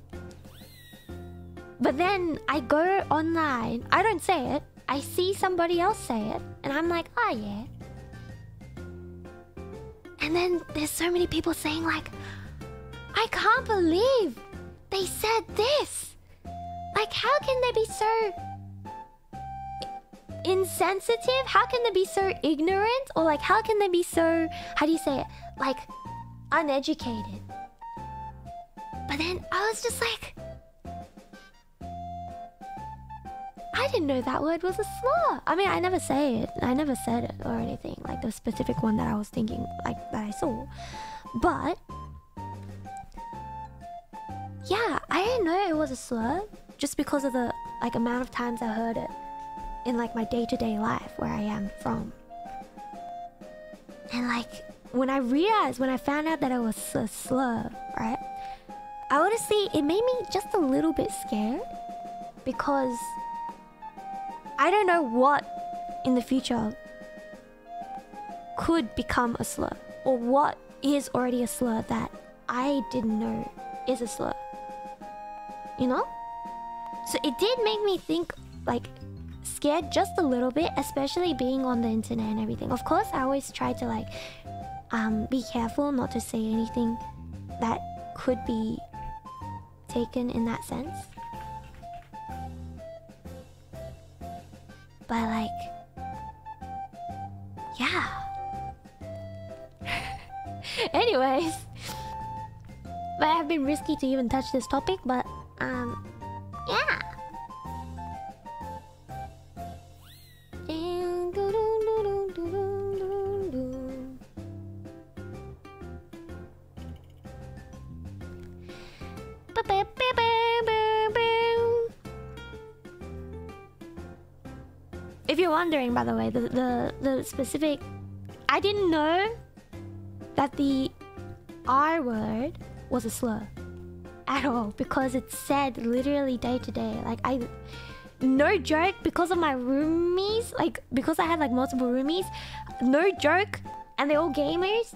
but then I go online I don't say it I see somebody else say it and I'm like oh yeah and then there's so many people saying like I can't believe they said this like how can they be so insensitive? How can they be so ignorant? Or like how can they be so how do you say it? Like uneducated. But then I was just like I didn't know that word was a slur. I mean, I never say it. I never said it or anything. Like the specific one that I was thinking, like that I saw. But yeah, I didn't know it was a slur just because of the like amount of times I heard it in like my day-to-day life where I am from. And like when I realized when I found out that I was a slur, right? I would honestly it made me just a little bit scared because I don't know what in the future could become a slur or what is already a slur that I didn't know is a slur. You know? So it did make me think like scared just a little bit, especially being on the internet and everything. Of course, I always try to like um, be careful not to say anything that could be taken in that sense. But like, yeah. Anyways, but I've been risky to even touch this topic, but um, yeah. If you're wondering, by the way, the, the, the specific. I didn't know that the R word was a slur at all because it said literally day to day. Like, I. No joke, because of my roomies, like, because I had like multiple roomies, no joke, and they're all gamers,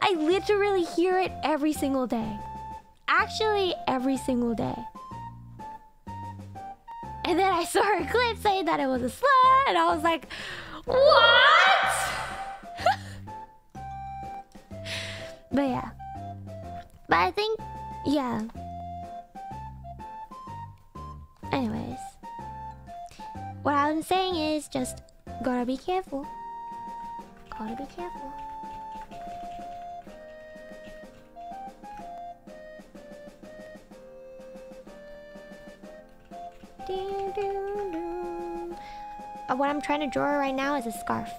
I literally hear it every single day. Actually, every single day. And then I saw her clip saying that it was a slur, and I was like, what? but yeah. But I think, yeah. Anyways. What I'm saying is just gotta be careful. Gotta be careful. Uh, what I'm trying to draw right now is a scarf.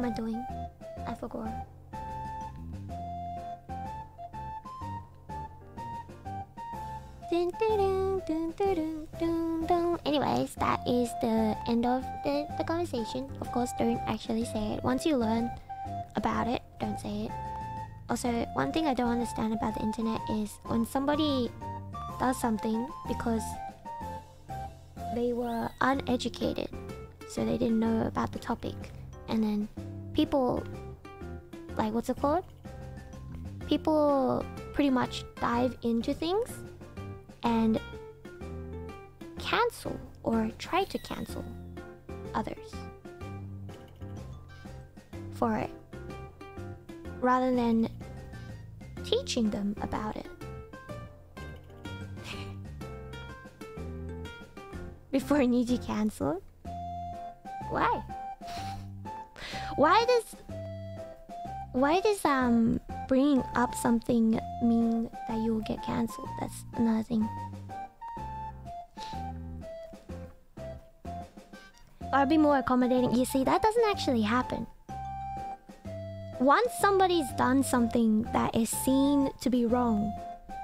Am I doing? I forgot. Anyways, that is the end of the, the conversation. Of course, don't actually say it. Once you learn about it, don't say it. Also, one thing I don't understand about the internet is when somebody does something because they were uneducated, so they didn't know about the topic, and then people, like, what's it called? People pretty much dive into things and cancel or try to cancel others for it rather than teaching them about it. Before Niji canceled? Why? Why does why does um bringing up something mean that you will get cancelled? That's another thing. Or be more accommodating. You see, that doesn't actually happen. Once somebody's done something that is seen to be wrong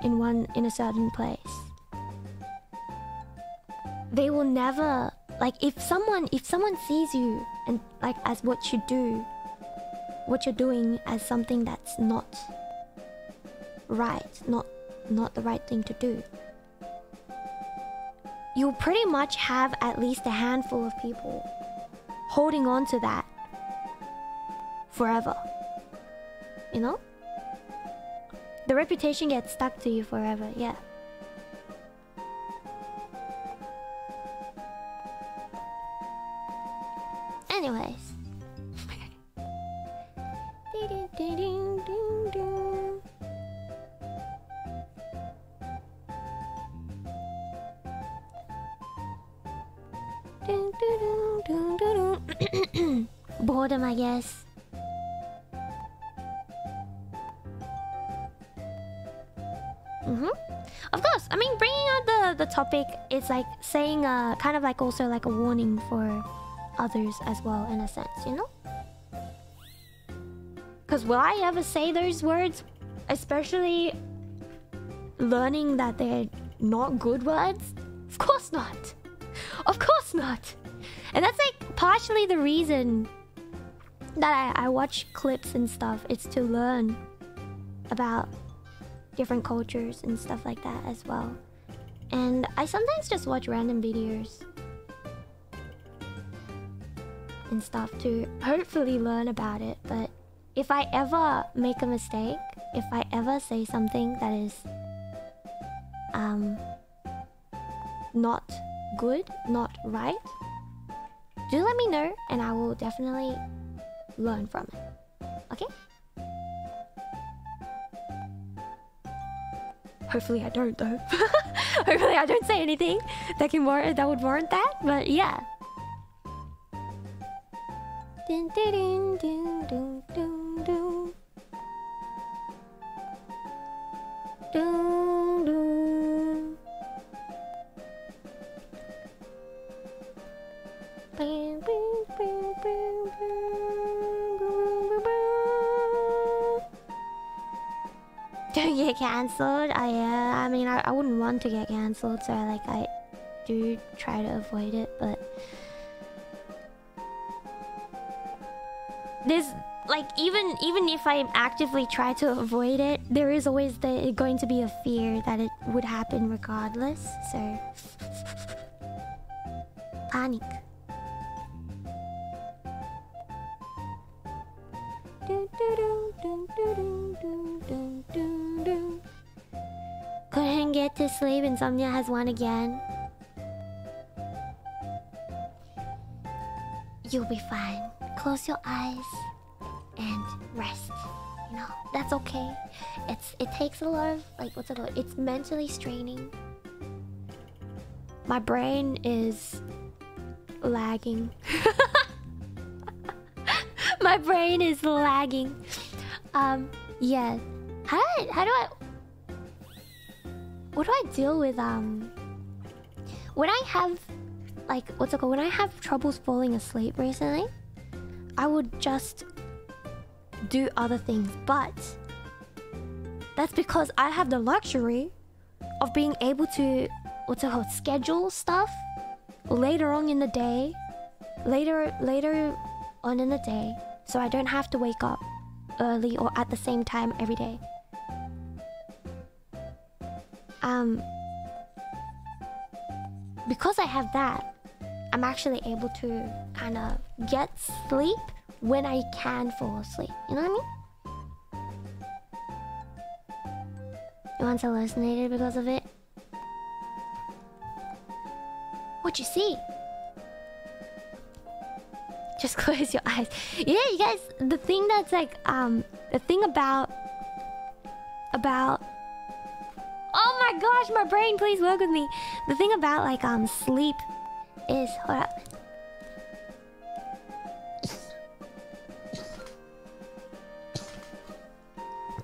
in one in a certain place, they will never like if someone if someone sees you and like as what you do what you're doing as something that's not right, not not the right thing to do. You'll pretty much have at least a handful of people holding on to that forever. You know? The reputation gets stuck to you forever, yeah. Saying uh kind of like also like a warning for others as well in a sense, you know? Because will I ever say those words? Especially learning that they're not good words? Of course not. Of course not. And that's like partially the reason that I, I watch clips and stuff. It's to learn about different cultures and stuff like that as well. And I sometimes just watch random videos and stuff to hopefully learn about it. But if I ever make a mistake, if I ever say something that is um not good, not right, do let me know and I will definitely learn from it. Okay? Hopefully I don't though. Hopefully I don't say anything that can warrant that would warrant that, but yeah. Dun, dun, dun, dun. Get cancelled. I uh, I mean I, I wouldn't want to get cancelled, so I like I do try to avoid it, but there's like even even if I actively try to avoid it, there is always the, going to be a fear that it would happen regardless. So panic. Couldn't get to sleep. Insomnia has won again. You'll be fine. Close your eyes and rest. You know, that's okay. It's it takes a lot of like what's it called? It's mentally straining. My brain is lagging. My brain is lagging. Um, yeah. How how do I what do I deal with um when I have like what's it called when I have troubles falling asleep recently I would just do other things but that's because I have the luxury of being able to what's it called schedule stuff later on in the day later later on in the day so I don't have to wake up early or at the same time every day um because I have that I'm actually able to kind of get sleep when I can fall asleep. You know what I mean? You once hallucinated because of it? What you see? Just close your eyes. Yeah, you guys. The thing that's like, um, the thing about, about. My gosh, my brain! Please work with me. The thing about like um sleep is hold up.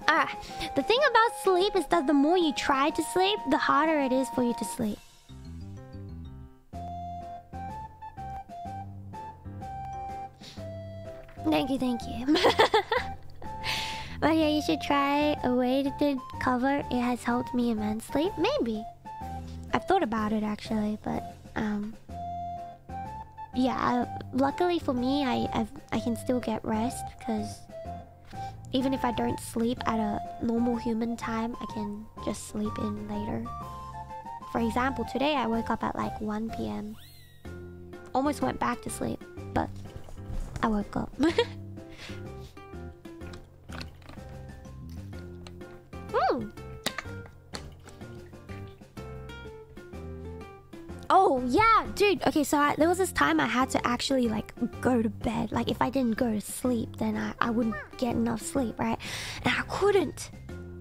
Ah, the thing about sleep is that the more you try to sleep, the harder it is for you to sleep. Thank you, thank you. but yeah, you should try a weighted cover. It has helped me immensely. Maybe. I've thought about it actually, but um, yeah. I, luckily for me, I I've, I can still get rest because even if I don't sleep at a normal human time, I can just sleep in later. For example, today I woke up at like 1 p.m. Almost went back to sleep, but I woke up. Hmm. Oh yeah, dude. Okay, so I, there was this time I had to actually like go to bed. Like if I didn't go to sleep, then I, I wouldn't get enough sleep, right? And I couldn't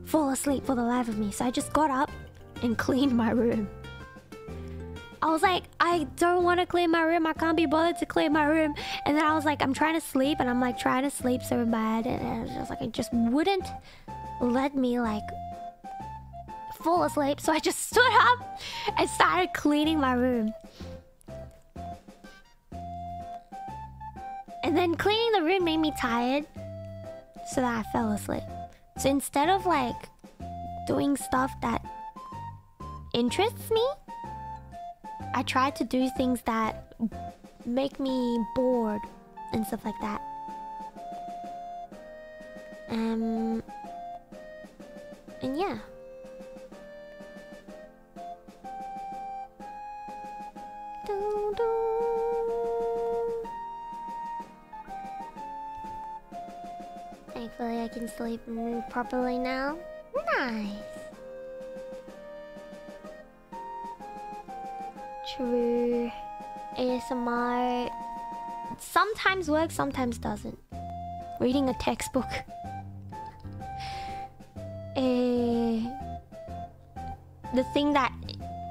fall asleep for the life of me. So I just got up and cleaned my room. I was like, I don't want to clean my room. I can't be bothered to clean my room. And then I was like, I'm trying to sleep, and I'm like trying to sleep so bad, and I was just like, I just wouldn't let me like fall asleep. So I just stood up and started cleaning my room. And then cleaning the room made me tired, so that I fell asleep. So instead of like doing stuff that interests me, I try to do things that make me bored and stuff like that. Um, and yeah. Thankfully, I can sleep properly now. Nice. True. ASMR sometimes works, sometimes doesn't. Reading a textbook. Eh, the thing that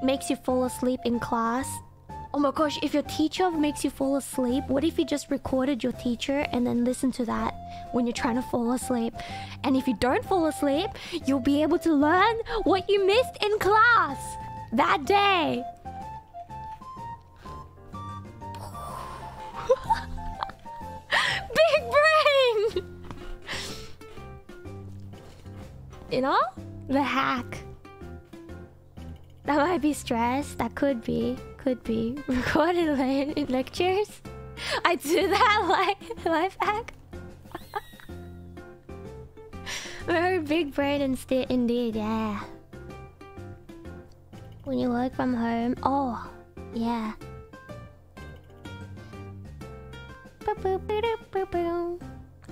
makes you fall asleep in class. Oh my gosh, if your teacher makes you fall asleep, what if you just recorded your teacher and then listen to that when you're trying to fall asleep? And if you don't fall asleep, you'll be able to learn what you missed in class that day. You know? The hack. That might be stress. That could be. Could be. Recorded in lectures. I do that like life hack. Very big brain instead, indeed, yeah. When you work from home, oh, yeah.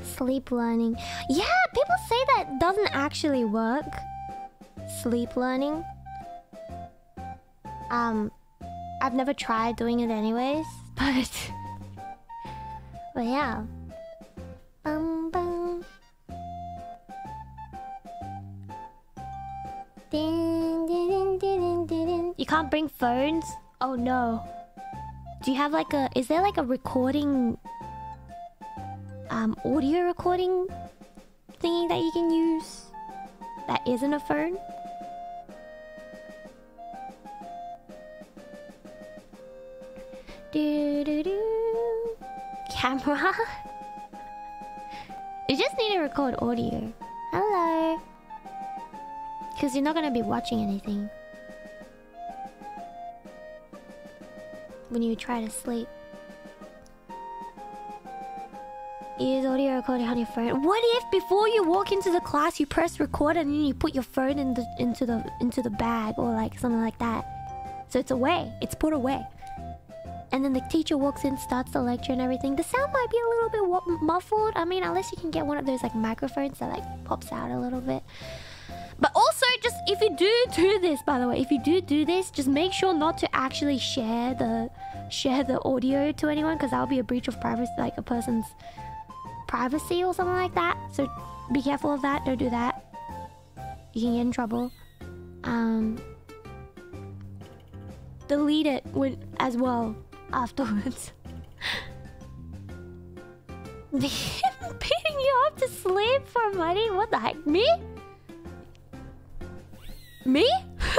Sleep learning. Yeah, people say that doesn't actually work. Sleep learning. Um, I've never tried doing it anyways, but but yeah. Bum bum. Din, din, din, din. You can't bring phones? Oh no. Do you have like a is there like a recording um audio recording thingy that you can use that isn't a phone? Do do do. Camera. you just need to record audio. Hello. Because you're not gonna be watching anything when you try to sleep. Use audio recording on your phone. What if before you walk into the class you press record and then you put your phone in the into the into the bag or like something like that? So it's away. It's put away. And then the teacher walks in, starts the lecture and everything. The sound might be a little bit muffled. I mean, unless you can get one of those like microphones that like pops out a little bit. But also, just if you do do this, by the way, if you do do this, just make sure not to actually share the share the audio to anyone because that would be a breach of privacy, like a person's privacy or something like that. So be careful of that. Don't do that. You can get in trouble. Um, delete it when as well afterwards. Beating you up to sleep for money? What the heck? Me? Me?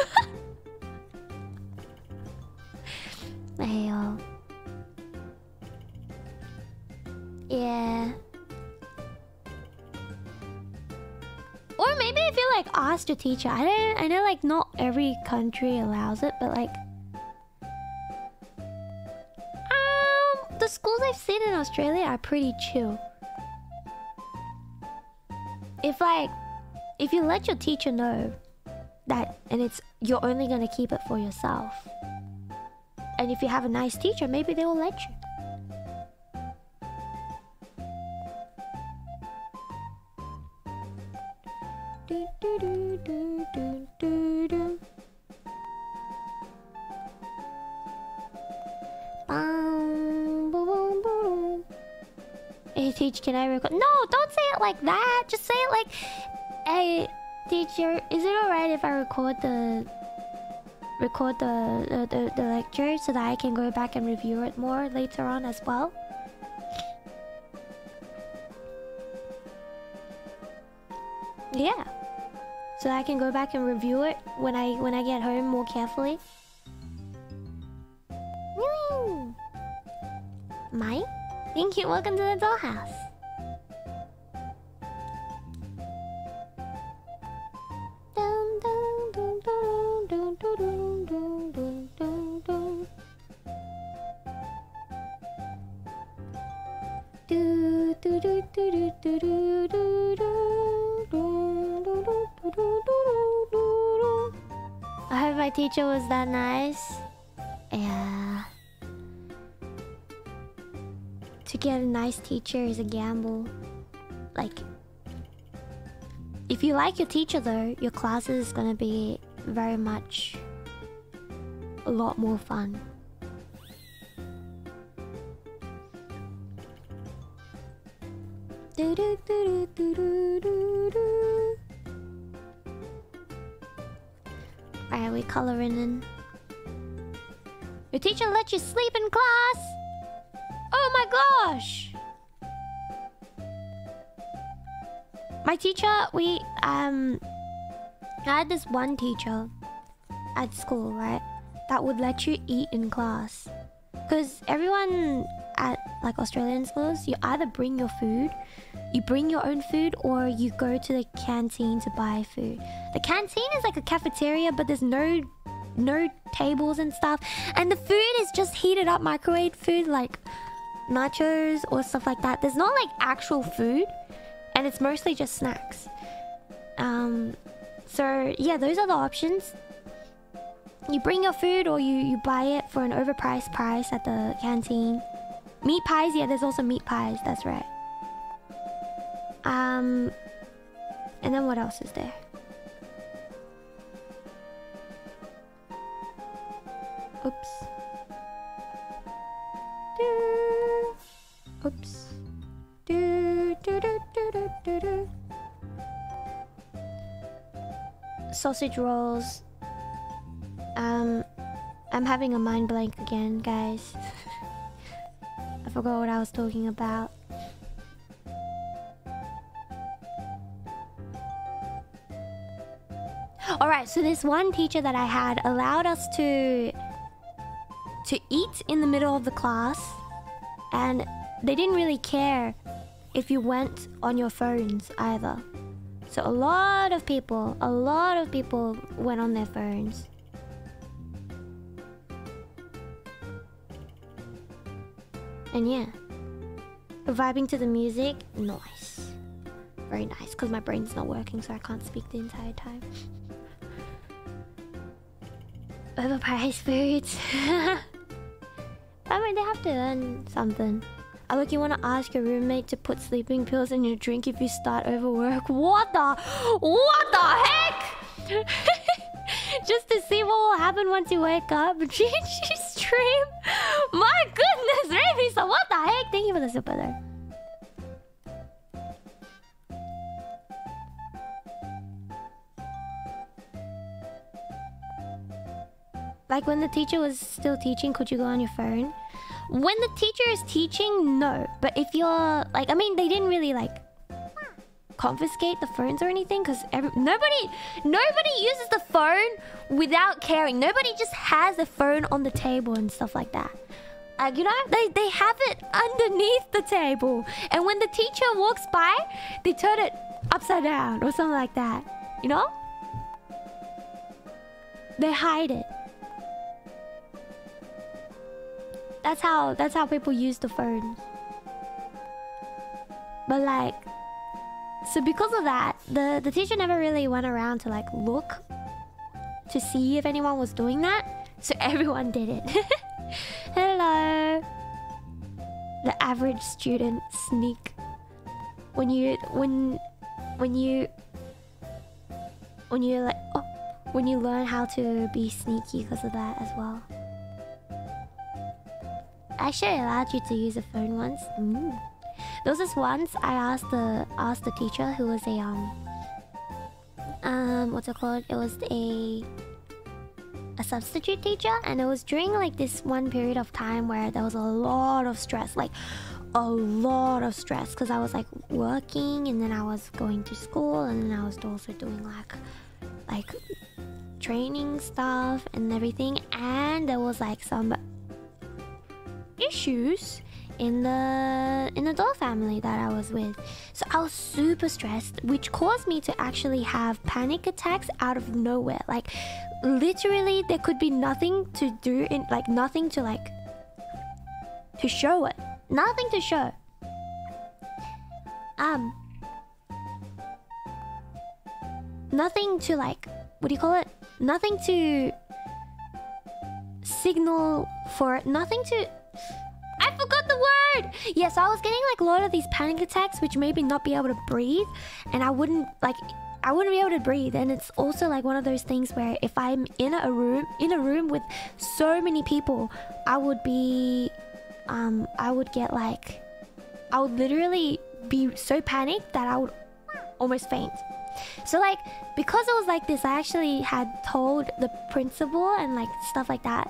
Ayo. Yeah. Or maybe if you like asked your teacher. I don't I know like not every country allows it, but like um the schools I've seen in Australia are pretty chill. If like if you let your teacher know that and it's you're only gonna keep it for yourself. And if you have a nice teacher, maybe they will let you. Hey, teach, can I record? No, don't say it like that. Just say it like, hey, teacher, is it alright if I record the record the, the, the the lecture so that I can go back and review it more later on as well? Yeah so I can go back and review it when I when I get home more carefully. Woo! Thank you. Welcome to the dollhouse. do do do do do Teacher was that nice. Yeah. To get a nice teacher is a gamble. Like, if you like your teacher though, your class is gonna be very much a lot more fun. Do do do do do do do. Alright, we coloring in. Your teacher let you sleep in class? Oh my gosh! My teacher, we um I had this one teacher at school, right? That would let you eat in class. Cause everyone at like Australian schools, you either bring your food, you bring your own food, or you go to the canteen to buy food. The canteen is like a cafeteria, but there's no no tables and stuff. And the food is just heated up microwave food like nachos or stuff like that. There's not like actual food and it's mostly just snacks. Um, so yeah, those are the options. You bring your food or you, you buy it for an overpriced price at the canteen. Meat pies, yeah, there's also meat pies, that's right. Um, and then what else is there? Oops. Oops. Do, do, do, do, do, do. Sausage rolls. Um, I'm having a mind blank again, guys. I forgot what I was talking about. Alright, so this one teacher that I had allowed us to to eat in the middle of the class and they didn't really care if you went on your phones either. So a lot of people, a lot of people went on their phones. And yeah, vibing to the music, nice. Very nice, because my brain's not working, so I can't speak the entire time. Overpriced foods. I mean, they have to earn something. I look, you want to ask your roommate to put sleeping pills in your drink if you start overwork. What the? What the heck? Just to see what will happen once you wake up. Stream. My goodness, Ravi, what the heck? Thank you for the super. Like when the teacher was still teaching, could you go on your phone? When the teacher is teaching, no. But if you're like, I mean, they didn't really like confiscate the phones or anything because nobody, nobody uses the phone without caring. Nobody just has a phone on the table and stuff like that. Like you know, they they have it underneath the table, and when the teacher walks by, they turn it upside down or something like that. You know? They hide it. That's how that's how people use the phones. But like so because of that, the, the teacher never really went around to like look to see if anyone was doing that. So everyone did it. Hello. The average student sneak. When you when when you when you like oh, when you learn how to be sneaky because of that as well. I actually, allowed you to use a phone once. Mm. There was this once I asked the asked the teacher who was a um um what's it called? It was a a substitute teacher, and it was during like this one period of time where there was a lot of stress, like a lot of stress, because I was like working, and then I was going to school, and then I was also doing like like training stuff and everything, and there was like some issues in the in the doll family that I was with. So I was super stressed, which caused me to actually have panic attacks out of nowhere. Like literally there could be nothing to do in like nothing to like to show it. Nothing to show. Um nothing to like what do you call it? Nothing to signal for. Nothing to I forgot word. Yes, yeah, so I was getting like a lot of these panic attacks, which made me not be able to breathe, and I wouldn't like. I wouldn't be able to breathe, and it's also like one of those things where if I'm in a room, in a room with so many people, I would be, um, I would get like, I would literally be so panicked that I would almost faint. So like because it was like this, I actually had told the principal and like stuff like that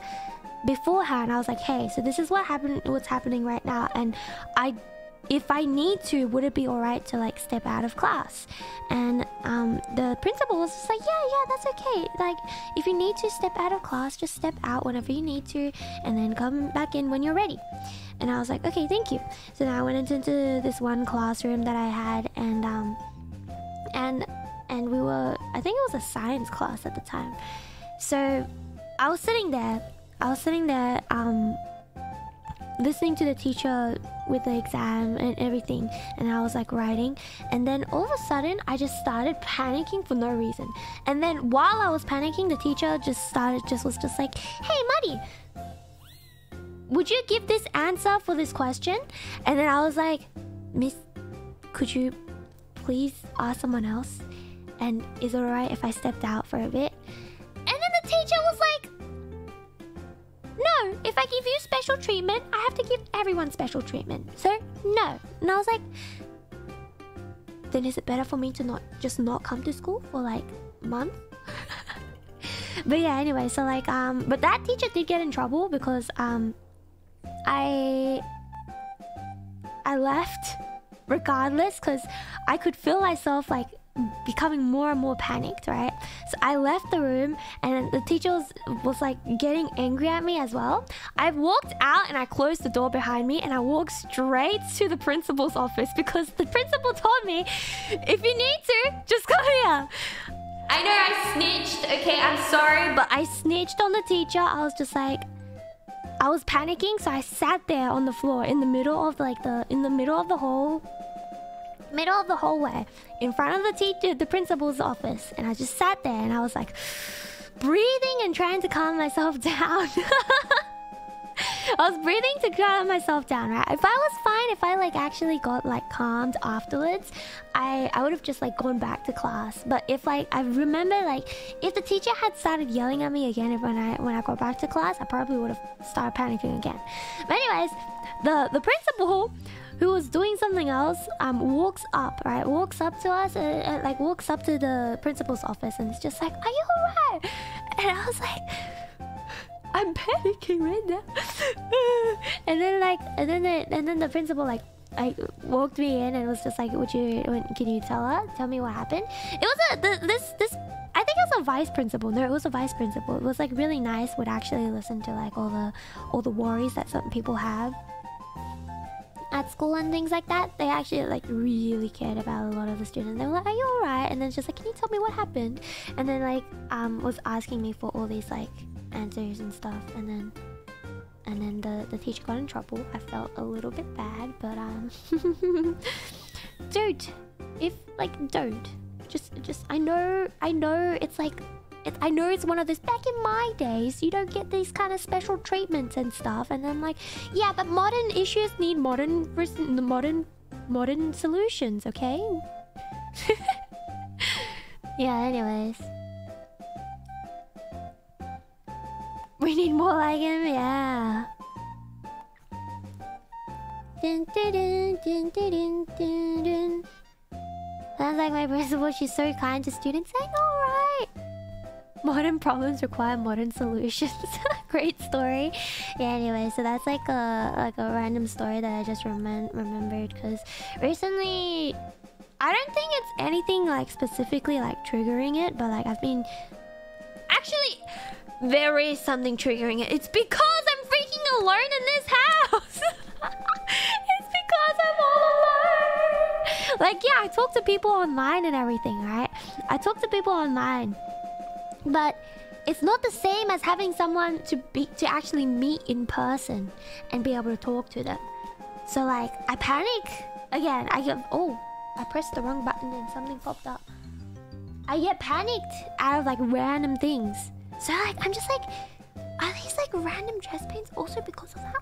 beforehand. I was like, hey, so this is what happened, what's happening right now, and I, if I need to, would it be alright to like step out of class? And um, the principal was just like, yeah, yeah, that's okay. Like, if you need to step out of class, just step out whenever you need to, and then come back in when you're ready. And I was like, okay, thank you. So then I went into this one classroom that I had, and um, and and we were, I think it was a science class at the time. So I was sitting there I was sitting there, um, listening to the teacher with the exam and everything, and I was like writing, and then all of a sudden I just started panicking for no reason. And then while I was panicking, the teacher just started just was just like, "Hey, Muddy, would you give this answer for this question?" And then I was like, "Miss, could you please ask someone else? And is it alright if I stepped out for a bit?" And then the teacher was like, no, if I give you special treatment, I have to give everyone special treatment. So, no. And I was like, then is it better for me to not just not come to school for like month? but yeah, anyway, so like um but that teacher did get in trouble because um I I left regardless cuz I could feel myself like becoming more and more panicked, right? So I left the room and the teacher was, was like getting angry at me as well. I walked out and I closed the door behind me and I walked straight to the principal's office because the principal told me if you need to, just come here. I know I snitched, okay, I'm sorry, but I snitched on the teacher. I was just like I was panicking, so I sat there on the floor in the middle of like the in the middle of the hall middle of the hallway in front of the teacher, the principal's office. And I just sat there and I was like breathing and trying to calm myself down. I was breathing to calm myself down, right? If I was fine, if I like actually got like calmed afterwards, I I would have just like gone back to class. But if like I remember like if the teacher had started yelling at me again when I when I got back to class, I probably would have started panicking again. But anyways, the the principal who was doing something else um walks up right walks up to us and, and, like walks up to the principal's office and it's just like are you alright and i was like i'm panicking right now and then like and then the, and then the principal like like walked me in and was just like would you can you tell her tell me what happened it was a the, this this I think it was a vice principal. No, it was a vice principal. It was like really nice. Would actually listen to like all the all the worries that some people have at school and things like that, they actually like really cared about a lot of the students. They were like, "Are you alright?" And then just like, "Can you tell me what happened?" And then like um was asking me for all these like answers and stuff. And then and then the the teacher got in trouble. I felt a little bit bad, but um, don't if like don't just just I know I know it's like I know it's one of those. Back in my days, you don't get these kind of special treatments and stuff. And I'm like, yeah, but modern issues need modern, modern, modern solutions. Okay. yeah. Anyways, we need more like him. Yeah. Dun, dun, dun. Sounds like my principal. She's so kind to students. I know? Modern problems require modern solutions. Great story. Yeah. Anyway, so that's like a like a random story that I just remem remembered because recently, I don't think it's anything like specifically like triggering it, but like I've been actually there is something triggering it. It's because I'm freaking alone in this house. it's because I'm all alone. Like yeah, I talk to people online and everything, right? I talk to people online but it's not the same as having someone to be to actually meet in person and be able to talk to them. So like I panic again. I get oh I pressed the wrong button and something popped up. I get panicked out of like random things. So like I'm just like are these like random chest pains also because of that?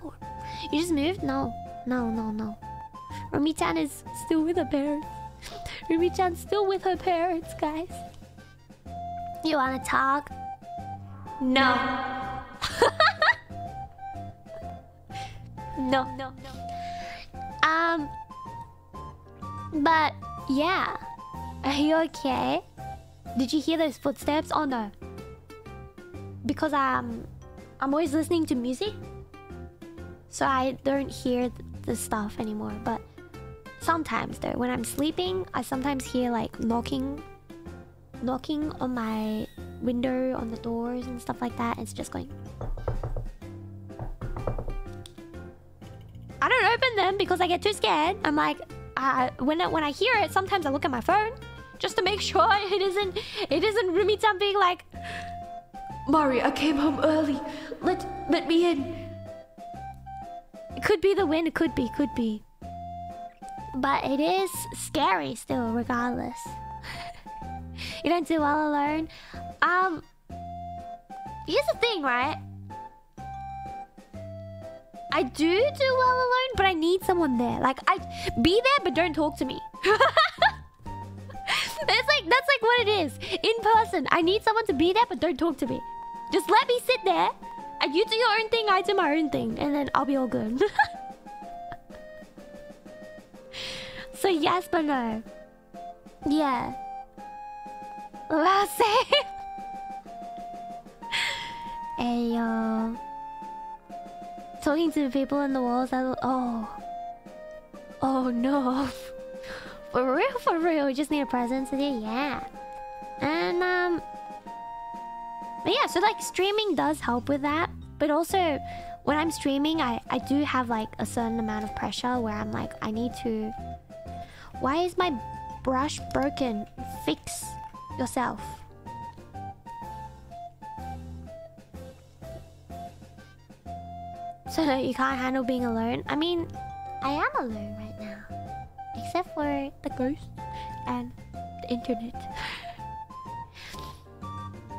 You just moved? No. No, no, no. Rumi-chan is still with her parents. Rumi-chan's still with her parents, guys. You wanna talk? No. no, no, no. Um, but yeah. Are you okay? Did you hear those footsteps? Oh no. Because um, I'm always listening to music, so I don't hear the stuff anymore. But sometimes though, when I'm sleeping, I sometimes hear like knocking knocking on my window, on the doors and stuff like that. It's just going. I don't open them because I get too scared. I'm like, uh, when I, when I hear it, sometimes I look at my phone just to make sure it isn't it isn't Rumi-chan being like, Mari, I came home early. Let let me in. It could be the wind, it could be, could be. But it is scary still, regardless. you don't do well alone. Um, here's the thing, right? I do do well alone, but I need someone there. Like I be there, but don't talk to me. that's like that's like what it is in person. I need someone to be there, but don't talk to me. Just let me sit there, and you do your own thing, I do my own thing, and then I'll be all good. so yes, but no. Yeah. Well, same. hey yo. Talking to people in the walls. I oh. Oh no. For real, for real. We just need a presence today. Yeah. And um. But yeah, so like streaming does help with that. But also, when I'm streaming, I I do have like a certain amount of pressure where I'm like, I need to. Why is my brush broken? Fix yourself. So you can't handle being alone? I mean, I am alone right now. Except for the ghost and the internet.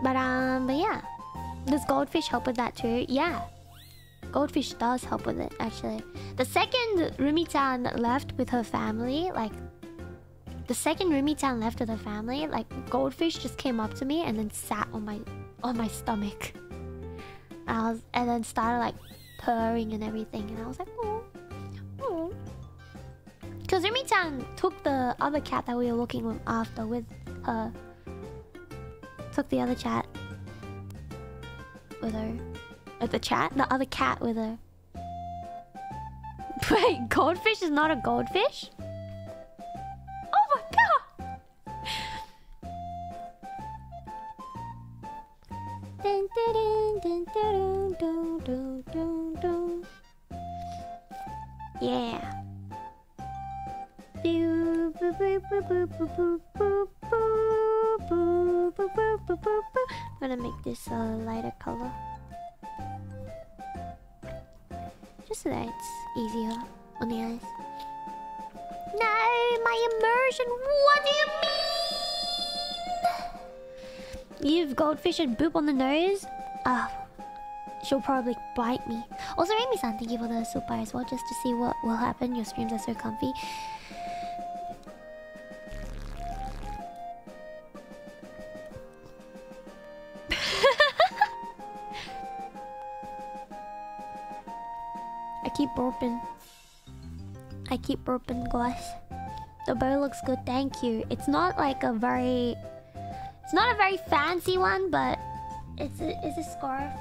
but um, but yeah. Does goldfish help with that too? Yeah. Goldfish does help with it, actually. The second Rumi-chan left with her family, like... The second Rumi-chan left with her family, like, goldfish just came up to me and then sat on my on my stomach. I was, and then started, like, purring and everything. And I was like, oh, oh. Because Rumi-chan took the other cat that we were looking after with her. Took the other cat with her. Uh, the chat? The other cat with her. Wait, goldfish is not a goldfish? Boo. I'm gonna make this a lighter color. Just so that it's easier on the eyes. No, my immersion. What do you mean? You've goldfish and boop on the nose? Ah, she'll probably bite me. Also, Amy-san, thank you for the super as well, just to see what will happen. Your streams are so comfy. I keep burping. I keep burping, guys. The bow looks good, thank you. It's not like a very... It's not a very fancy one, but... It's a, it's a scarf.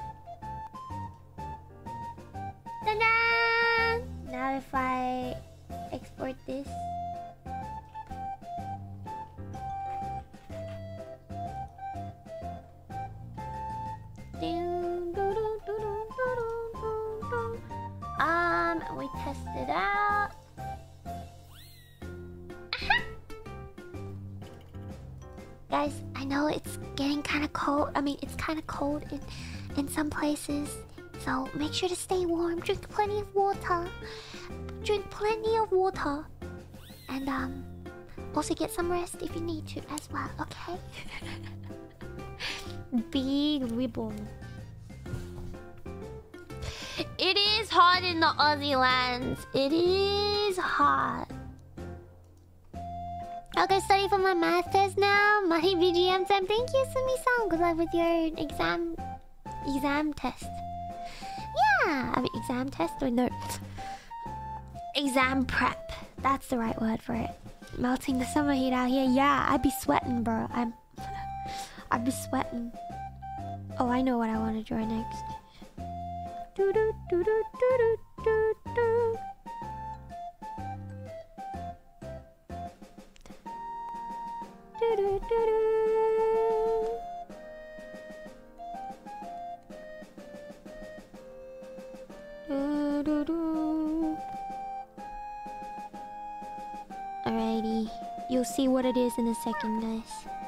Ta-da! Now if I export this... cold in in some places. So make sure to stay warm. Drink plenty of water. Drink plenty of water. And um, also get some rest if you need to as well. Okay. Big ribbon. It is hot in the Aussie lands. It is hot. I'll go study for my masters now. My BGM time. Thank you, Sumi-san. Good luck with your exam exam test. Yeah, I mean exam test or no? Exam prep. That's the right word for it. Melting the summer heat out here. Yeah, I'd be sweating, bro. I'm. I'd be sweating. Oh, I know what I want to draw next. Do do do do do do do do. Alrighty, you'll see what it is in a second, guys.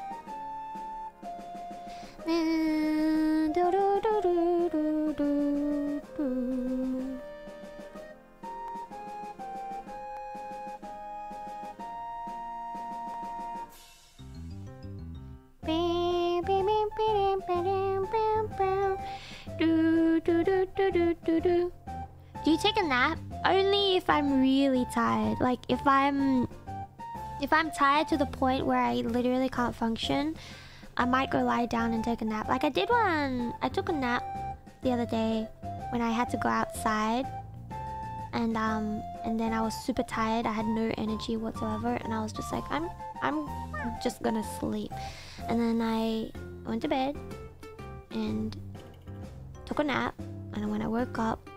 Like if I'm if I'm tired to the point where I literally can't function, I might go lie down and take a nap. Like I did one I took a nap the other day when I had to go outside and um and then I was super tired. I had no energy whatsoever and I was just like I'm I'm just gonna sleep. And then I went to bed and took a nap and when I woke up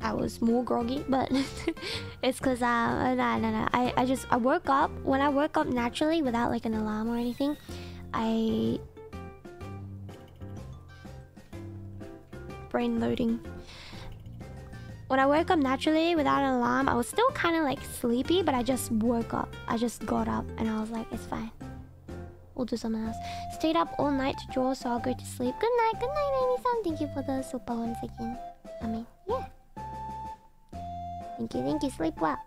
I was more groggy, but it's because uh, no, no, no. I, I just I woke up when I woke up naturally without like an alarm or anything. I brain loading. When I woke up naturally without an alarm, I was still kind of like sleepy, but I just woke up. I just got up and I was like, it's fine. We'll do something else. Stayed up all night to draw, so I'll go to sleep. Good night, good night, Amy-san. Thank you for the super once again. I mean, yeah. Thank you, thank you. Sleep well.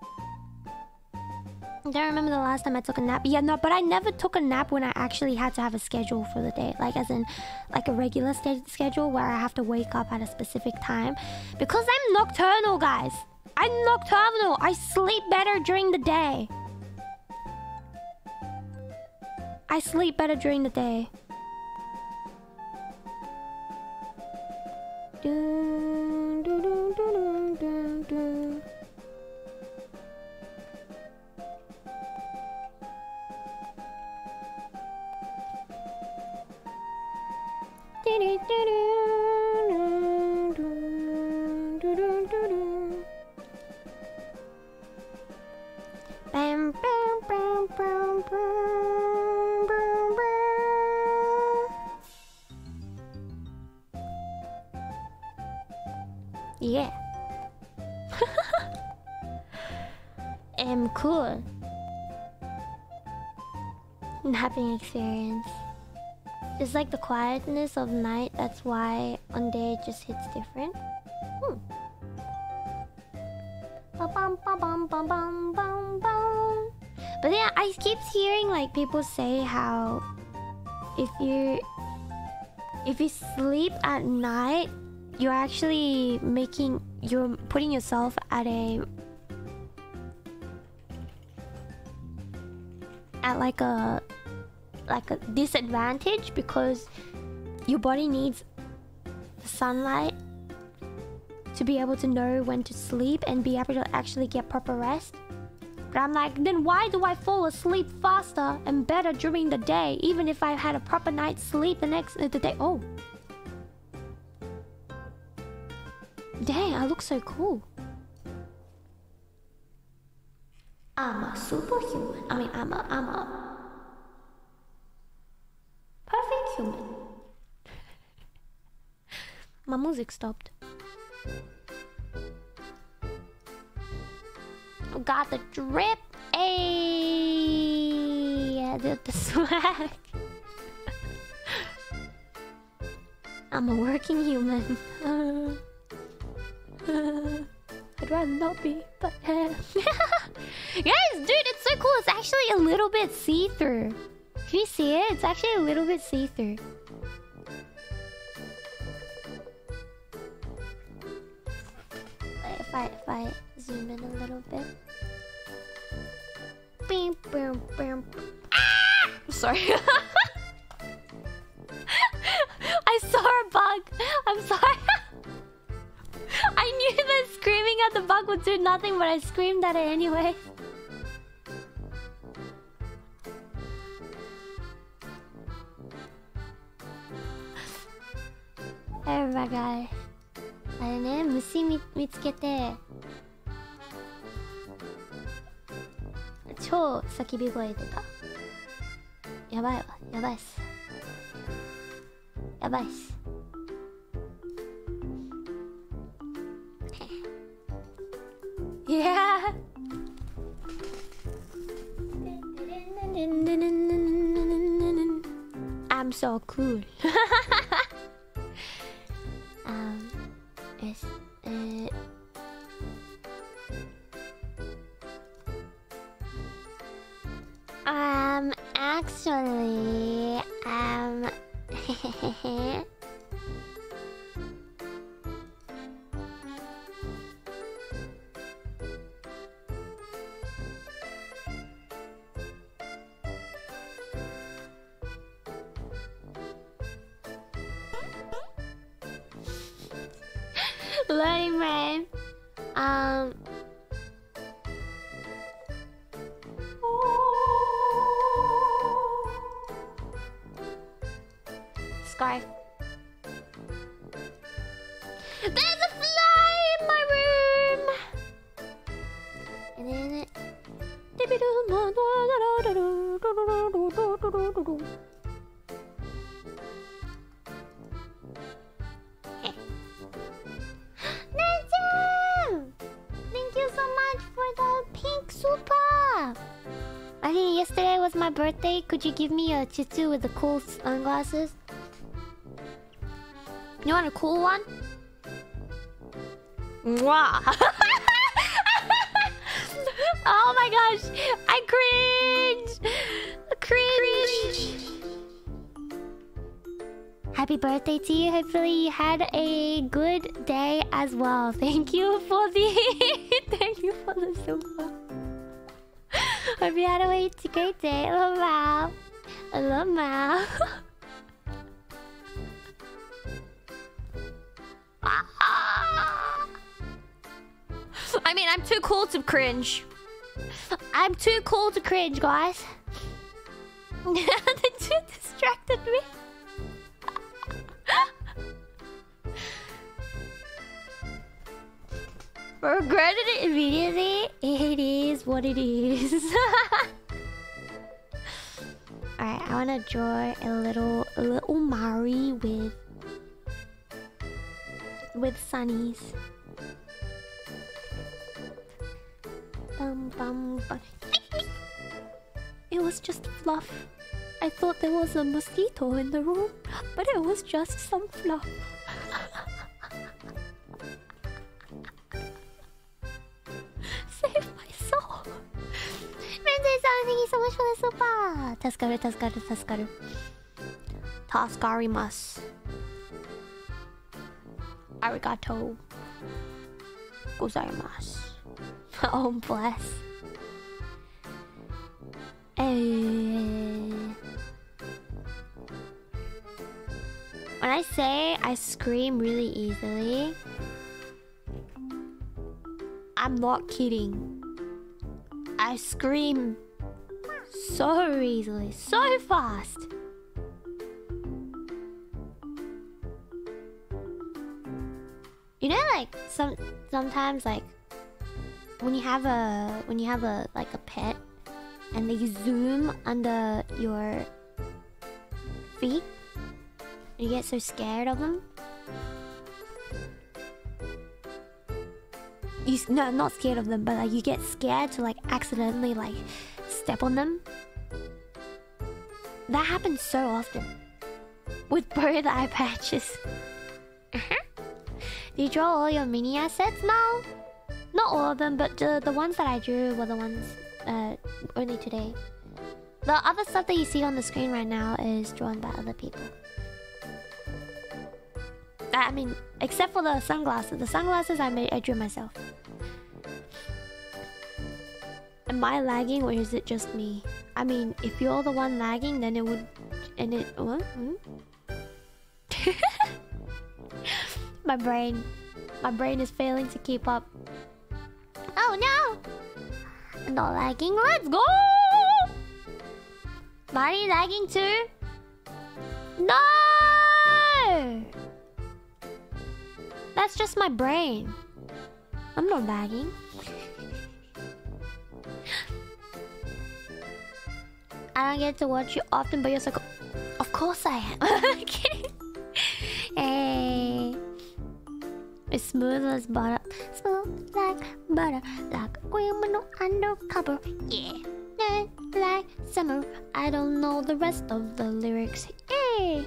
I don't remember the last time I took a nap. Yeah, no, but I never took a nap when I actually had to have a schedule for the day. Like, as in, like a regular schedule where I have to wake up at a specific time. Because I'm nocturnal, guys. I'm nocturnal. I sleep better during the day. I sleep better during the day. Dun, dun, dun, Yeah. I'm cool. Napping experience. It's like the quietness of night, that's why one day it just hits different. Hmm. But yeah, I keep hearing like people say how if you if you sleep at night, you're actually making you're putting yourself at a at like a like a disadvantage because your body needs the sunlight to be able to know when to sleep and be able to actually get proper rest. But I'm like, then why do I fall asleep faster and better during the day, even if I had a proper night's sleep the next uh, the day? Oh, dang! I look so cool. I'm a superhuman. I mean, I'm a, I'm a perfect human. My music stopped. Got the drip. Ayy, the, the swag. I'm a working human. I'd rather not be, but uh, guys, dude, it's so cool. It's actually a little bit see-through. Can you see it? It's actually a little bit see-through. boom, boom. Ah! Sorry. I saw a bug. I'm sorry. I knew that screaming at the bug would do nothing, but I screamed at it anyway. Hey, my guy. あれね、虫見見つけて、 叫び声出た。やばいわ、やばいっす。やばいっす。いやー I'm so cool. give me a chitsu with the cool sunglasses? You want a cool one? Mwah! oh my gosh! I cringe! Cringe! Happy birthday to you. Hopefully you had a good day as well. Thank you for the thank you for the super. Hope you had a great day. I mean, I'm too cool to cringe. I'm too cool to cringe, guys. they too distracted me. Regretted it immediately. It is what it is. Alright, I wanna draw a little a little Mari with with sunnies. Bum bum bum. It was just fluff. I thought there was a mosquito in the room, but it was just some fluff. Save. Mendes-san, thank you so much for the super. Taskaru, taskaru, taskaru. Taskarimasu. Arigato. Gozaimasu. Oh, bless. Eh. When I say I scream really easily, I'm not kidding. I scream so easily, so fast. You know, like some sometimes, like when you have a when you have a like a pet, and they zoom under your feet, you get so scared of them. You no, not scared of them, but like you get scared to like accidentally like step on them. That happens so often with both eye patches. Uh-huh. Do you draw all your mini assets now? Not all of them, but the, the ones that I drew were the ones uh, only today. The other stuff that you see on the screen right now is drawn by other people. I mean, except for the sunglasses. The sunglasses I made, I drew myself. Am I lagging or is it just me? I mean, if you're the one lagging, then it would, and it. What? Hmm? my brain, my brain is failing to keep up. Oh no! Not lagging. Let's go! Body lagging too? No! That's just my brain. I'm not lagging. I don't get to watch you often, but you're so. Of course I am. Kidding. hey. It's smooth as butter. Smooth like butter. Like criminal undercover. Yeah. Yeah, Like summer. I don't know the rest of the lyrics. Hey.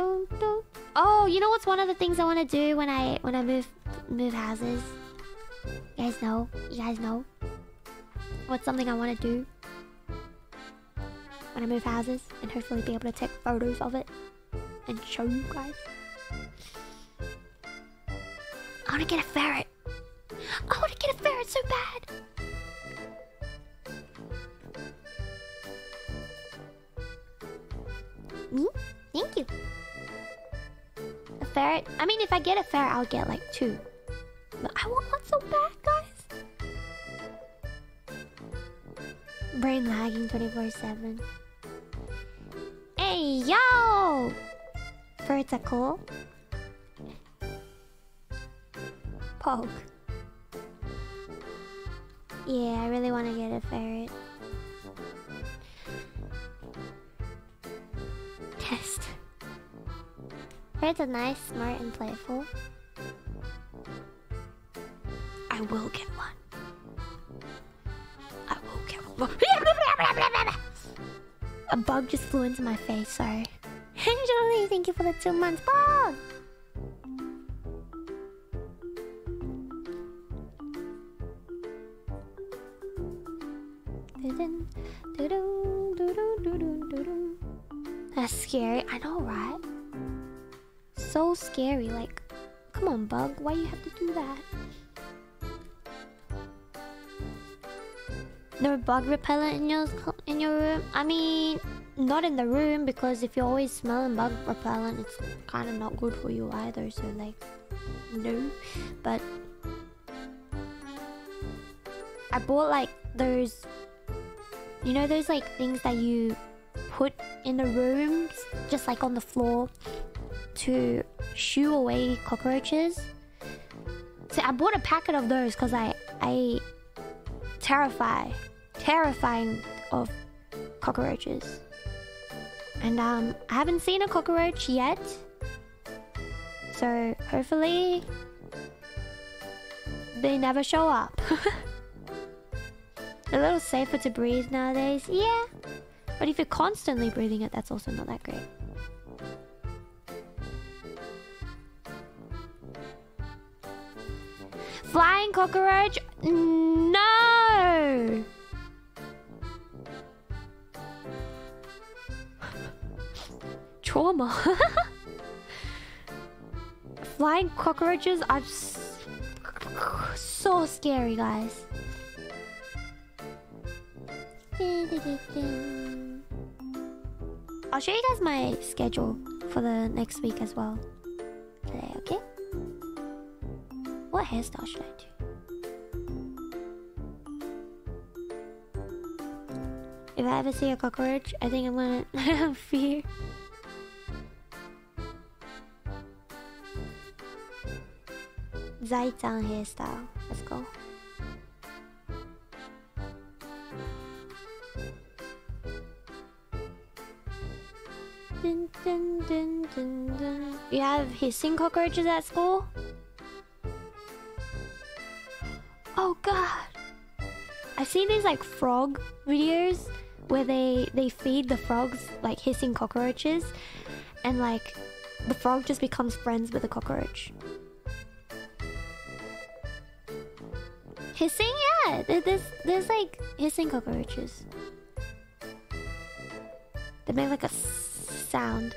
Oh, you know what's one of the things I want to do when I when I move move houses? You guys know? You guys know? What's something I want to do when I move houses and hopefully be able to take photos of it and show you guys? I want to get a ferret. I want to get a ferret so bad. Me? Thank you. Ferret. I mean, if I get a ferret, I'll get like two. But I want one so bad, guys. Brain lagging 24 7. Hey, yo! Ferrets are cool. Poke. Yeah, I really want to get a ferret. Ferrets are nice, smart, and playful. I will get one. I will get one. A bug just flew into my face, sorry. Jolie, thank you for the two months. Bug! That's scary. I know, right? So scary. Like, come on, bug. Why you have to do that? No bug repellent in your in your room. I mean, not in the room because if you're always smelling bug repellent, it's kind of not good for you either. So like, no. But I bought like those, you know, those like things that you put in the rooms, just like on the floor, to shoo away cockroaches. So I bought a packet of those because I I terrify terrifying of cockroaches. And um I haven't seen a cockroach yet. So hopefully they never show up. a little safer to breathe nowadays, yeah. But if you're constantly breathing it, that's also not that great. Flying cockroach? No! Trauma. Flying cockroaches are so scary, guys. I'll show you guys my schedule for the next week as well. Today, okay? What hairstyle should I do? If I ever see a cockroach, I think I'm gonna have fear. Zai-chan hairstyle. Let's go. Dun, dun, dun. You have hissing cockroaches at school? Oh god. I've seen these like frog videos where they they feed the frogs like hissing cockroaches and like the frog just becomes friends with the cockroach. Hissing? Yeah, there's there's like hissing cockroaches. They make like a sound.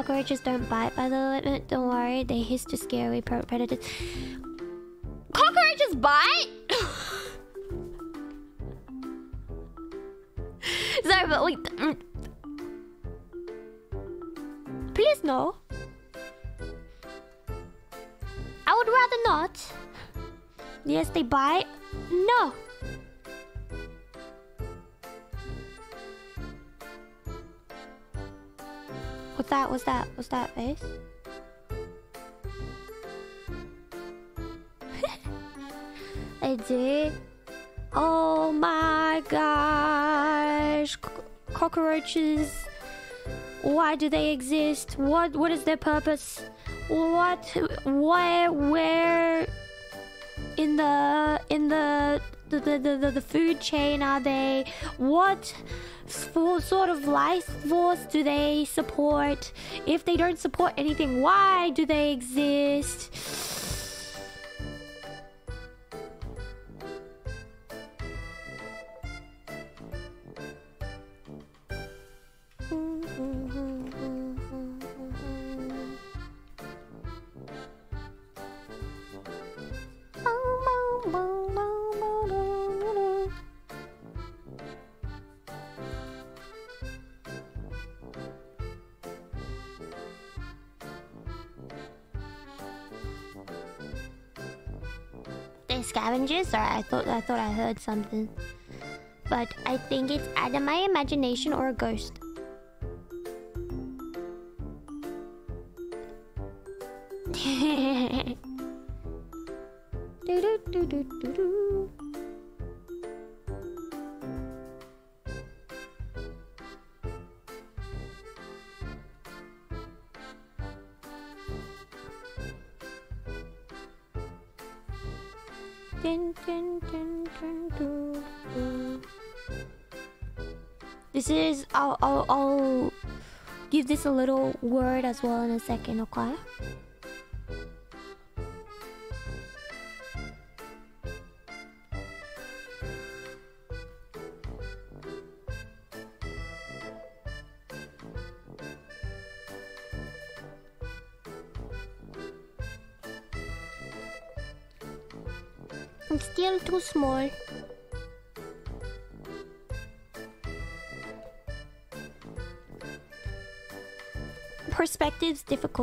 cockroaches don't bite, by the limit. Don't worry, they hiss to scare away pre- predators. Cockroaches bite? Sorry, but wait. Please no. I would rather not. Yes, they bite. What's that? What's that face? I do. Oh my gosh. Co- cockroaches. Why do they exist? What what is their purpose? What where where in the in the the, the, the, the food chain are they? What for, sort of life force do they support? If they don't support anything, why do they exist? I thought I thought I heard something. But I think it's either my imagination or a ghost. This a little word as well in a second, okay?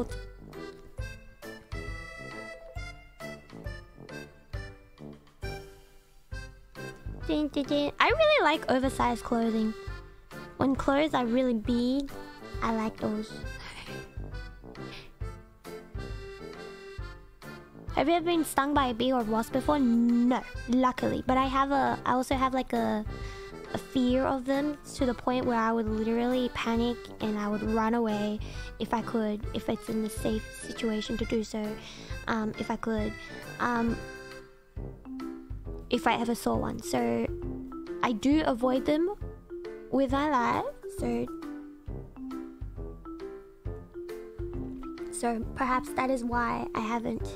Difficult. I really like oversized clothing. When clothes are really big, I like those. Have you ever been stung by a bee or wasp before? No, luckily. But I have a, I also have like a, a fear of them to the point where I would literally panic and I would run away if I could, if it's in a safe situation to do so, um, if I could, um, if I ever saw one. So I do avoid them with my life. So, so perhaps that is why I haven't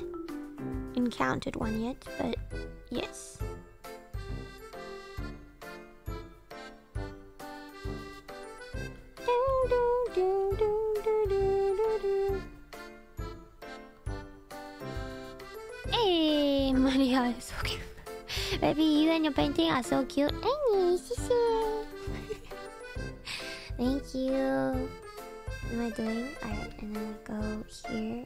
encountered one yet, but yes. Hey, Maria is so cute. Baby, you and your painting are so cute. Annie, Thank you. What am I doing? Alright, and then we go here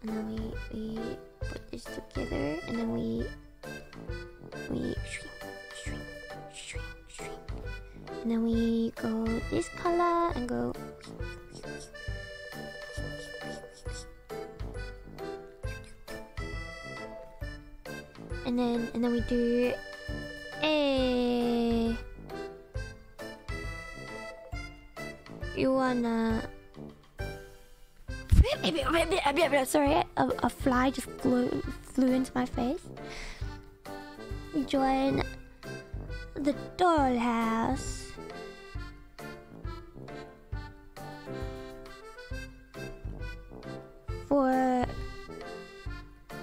and then we we put this together and then we we shrink shrink shrink shrink and then we go this color and go. And then and then we do a. You wanna. Sorry, a, a fly just flew flew into my face. Join the dollhouse. For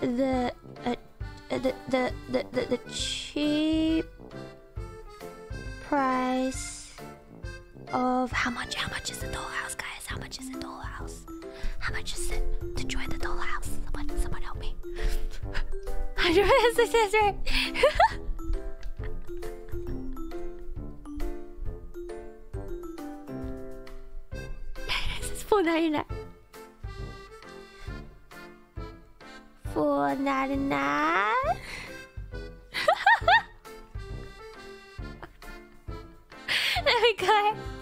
the uh, the, the the the the cheap price of how much how much is the dollhouse guys how much is the dollhouse how much is it to join the dollhouse? Someone, someone help me. this is right. this is four ninety nine. Four ninety nine. there we go. There we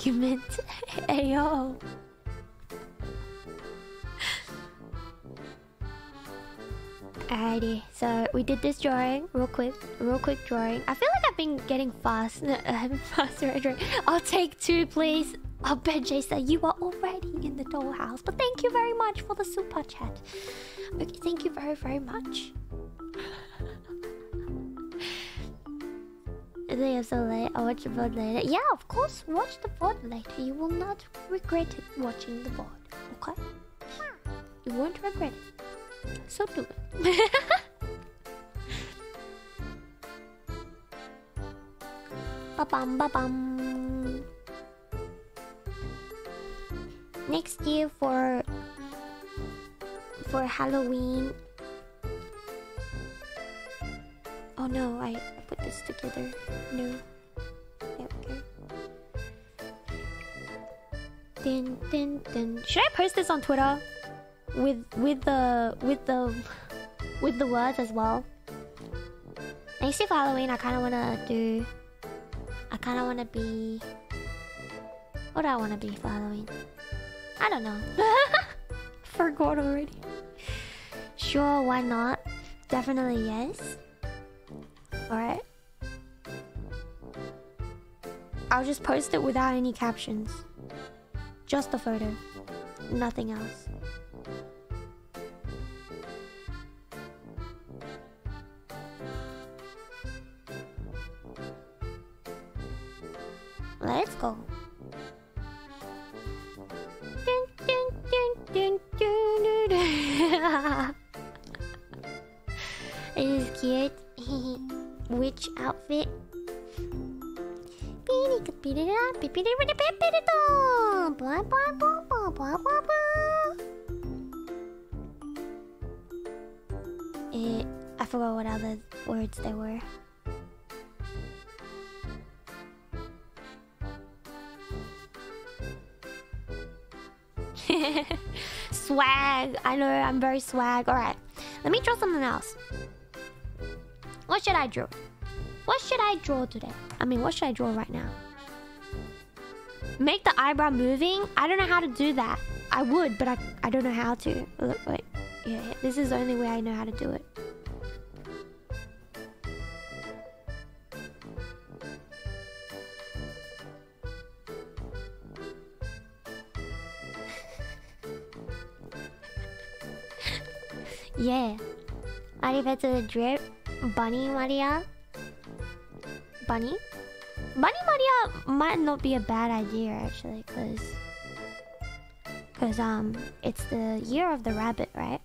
argument. Ayo. Alrighty, so we did this drawing real quick, real quick drawing. I feel like I've been getting fast, I'm faster drawing. I'll take two, please. Oh, Benjay said you are already in the dollhouse, but thank you very much for the super chat. Okay, thank you very, very much. They are so late. I'll watch the VOD later. Yeah, of course, watch the VOD later. You will not regret it watching the VOD. Okay? Hmm. You won't regret it. So do it. ba bum ba bum. Next year for for Halloween. Oh no, I put this together. No. There we go. Dun, dun, dun. Should I post this on Twitter? With with the with the with the words as well. Next year for Halloween I kinda wanna do I kinda wanna be what do I wanna be for Halloween? I don't know. Forgot already. Sure, why not? Definitely yes. Alright. I'll just post it without any captions. Just the photo. Nothing else. Let's go. It is cute. Which outfit? It, I forgot what other words there were. swag. I know I'm very swag. All right, let me draw something else. What should I draw? What should I draw today? I mean, what should I draw right now? Make the eyebrow moving? I don't know how to do that. I would, but I, I don't know how to. Oh, look, wait. Yeah, yeah, this is the only way I know how to do it. yeah. Arrivederci drip. Bunny Maria. Bunny? Bunny Maria might not be a bad idea actually, cause Cause um it's the year of the rabbit, right?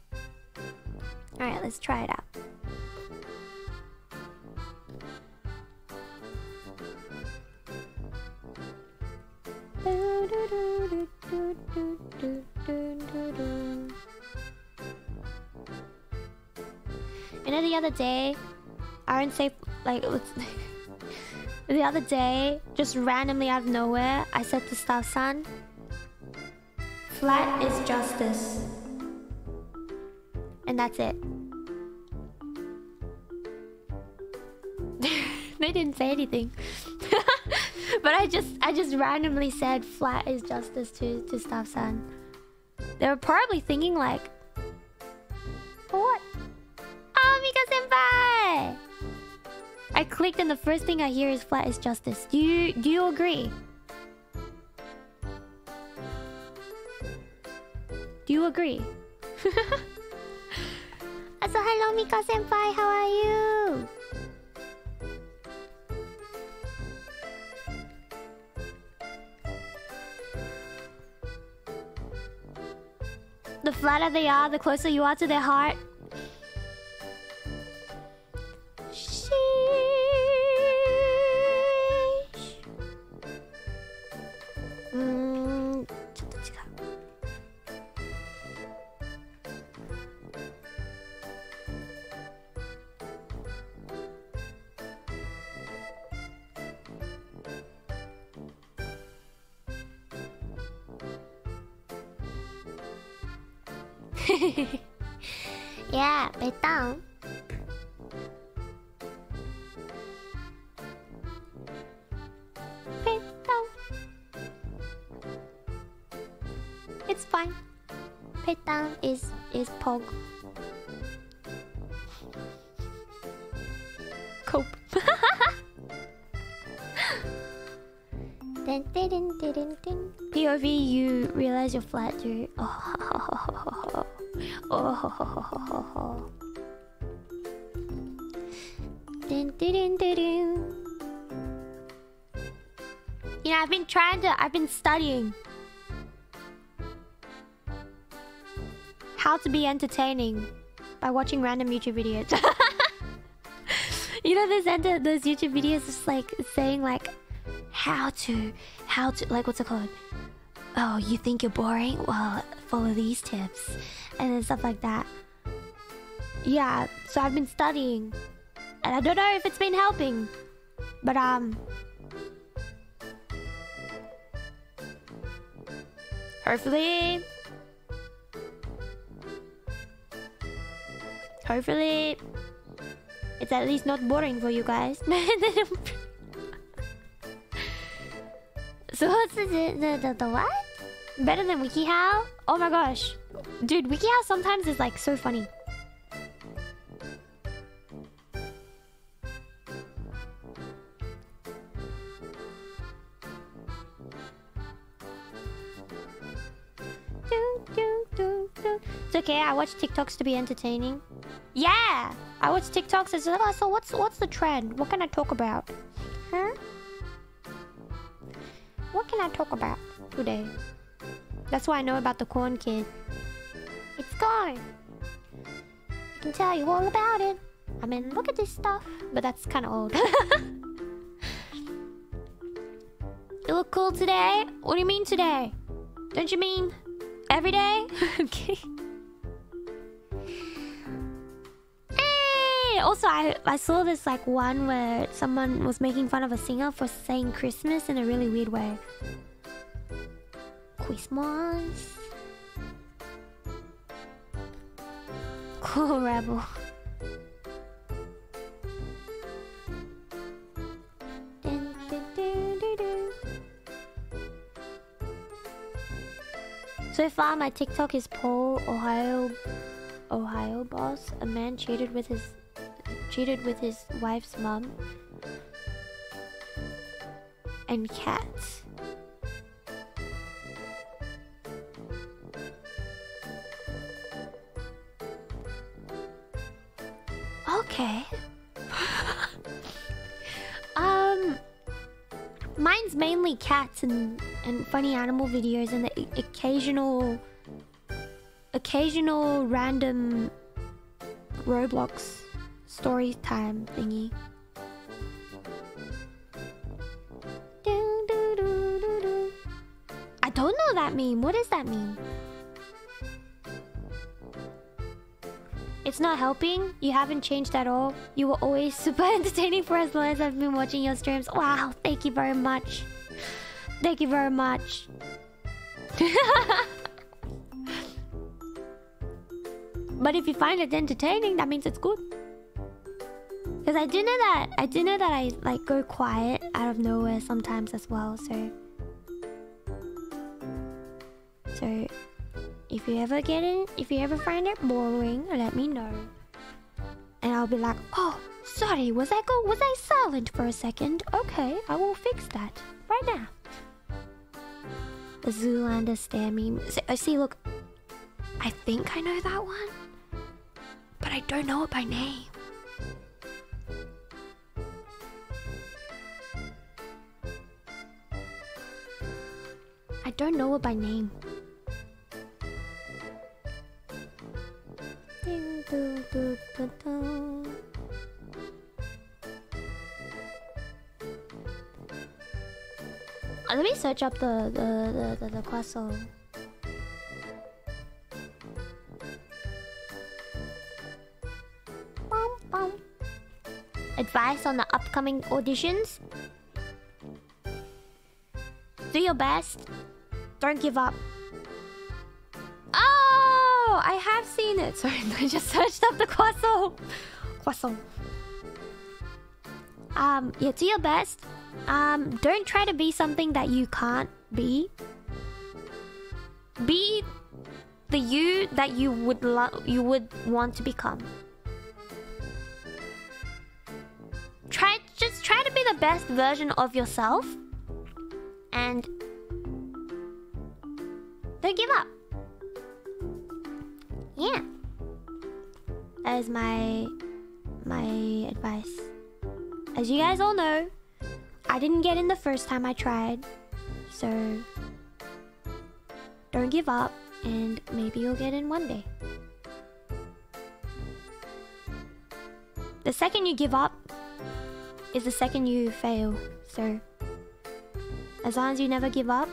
Alright, let's try it out. You know the other day, Aaron say like it was the other day, just randomly out of nowhere, I said to Staff San, Flat is justice. And that's it. they didn't say anything. but I just I just randomly said flat is justice to, to Staff San. They were probably thinking like What? Oh Mika Senpai! I clicked and the first thing I hear is flat is justice. Do you do you agree? Do you agree? Uh, so hello Mika senpai, how are you? The flatter they are, the closer you are to their heart. Pog. Cope. dun, dun, dun, dun, dun, dun. POV, you realize you're flat, dude. Oh, oh, dun, dun, dun. You know, I've been trying to, I've been studying how to be entertaining by watching random YouTube videos. you know, those enter those YouTube videos just like saying like how to, how to, like what's it called? Oh, you think you're boring? Well, follow these tips, and then stuff like that. Yeah, so I've been studying, and I don't know if it's been helping, but um. Hopefully. Hopefully. It's at least not boring for you guys. so what's the, the, the, the what? Better than WikiHow? Oh my gosh. Dude, WikiHow sometimes is like so funny. It's okay, I watch TikToks to be entertaining. Yeah! I watch TikToks as well. So what's what's the trend? What can I talk about? Huh? What can I talk about today? That's why I know about the corn kid. It's corn. I can tell you all about it. I mean, look at this stuff. But that's kind of old. you look cool today? What do you mean today? Don't you mean every day? okay. Also, I, I saw this like one where someone was making fun of a singer for saying Christmas in a really weird way. Christmas. Cool rebel. So far, my TikTok is Paul Ohio, Ohio boss. A man cheated with his cheated with his wife's mom and cats. Okay. um, mine's mainly cats and and funny animal videos and the occasional, occasional random Roblox story time thingy. I don't know that meme. What does that mean? It's not helping. You haven't changed at all. You were always super entertaining for as long as I've been watching your streams. Wow, thank you very much. Thank you very much. but if you find it entertaining, that means it's good. Because I do know that I do know that I like go quiet out of nowhere sometimes as well. So, so if you ever get in, if you ever find it boring, let me know. And I'll be like, oh, sorry, was I go, was I silent for a second? Okay, I will fix that right now. The Zoolander stare meme. See, uh, see, look, I think I know that one, but I don't know it by name. Don't know it by name. Let me search up the the the, the, the. Bum, bum. Advice on the upcoming auditions? Do your best. Don't give up. Oh. I have seen it. Sorry, I just searched up the croissant. Croissant. Um, yeah, do your best. Um, don't try to be something that you can't be. Be the you that you would lo- you would want to become. Try just try to be the best version of yourself and That is my my advice. As you guys all know, I didn't get in the first time I tried. So don't give up and maybe you'll get in one day. The second you give up is the second you fail. So as long as you never give up,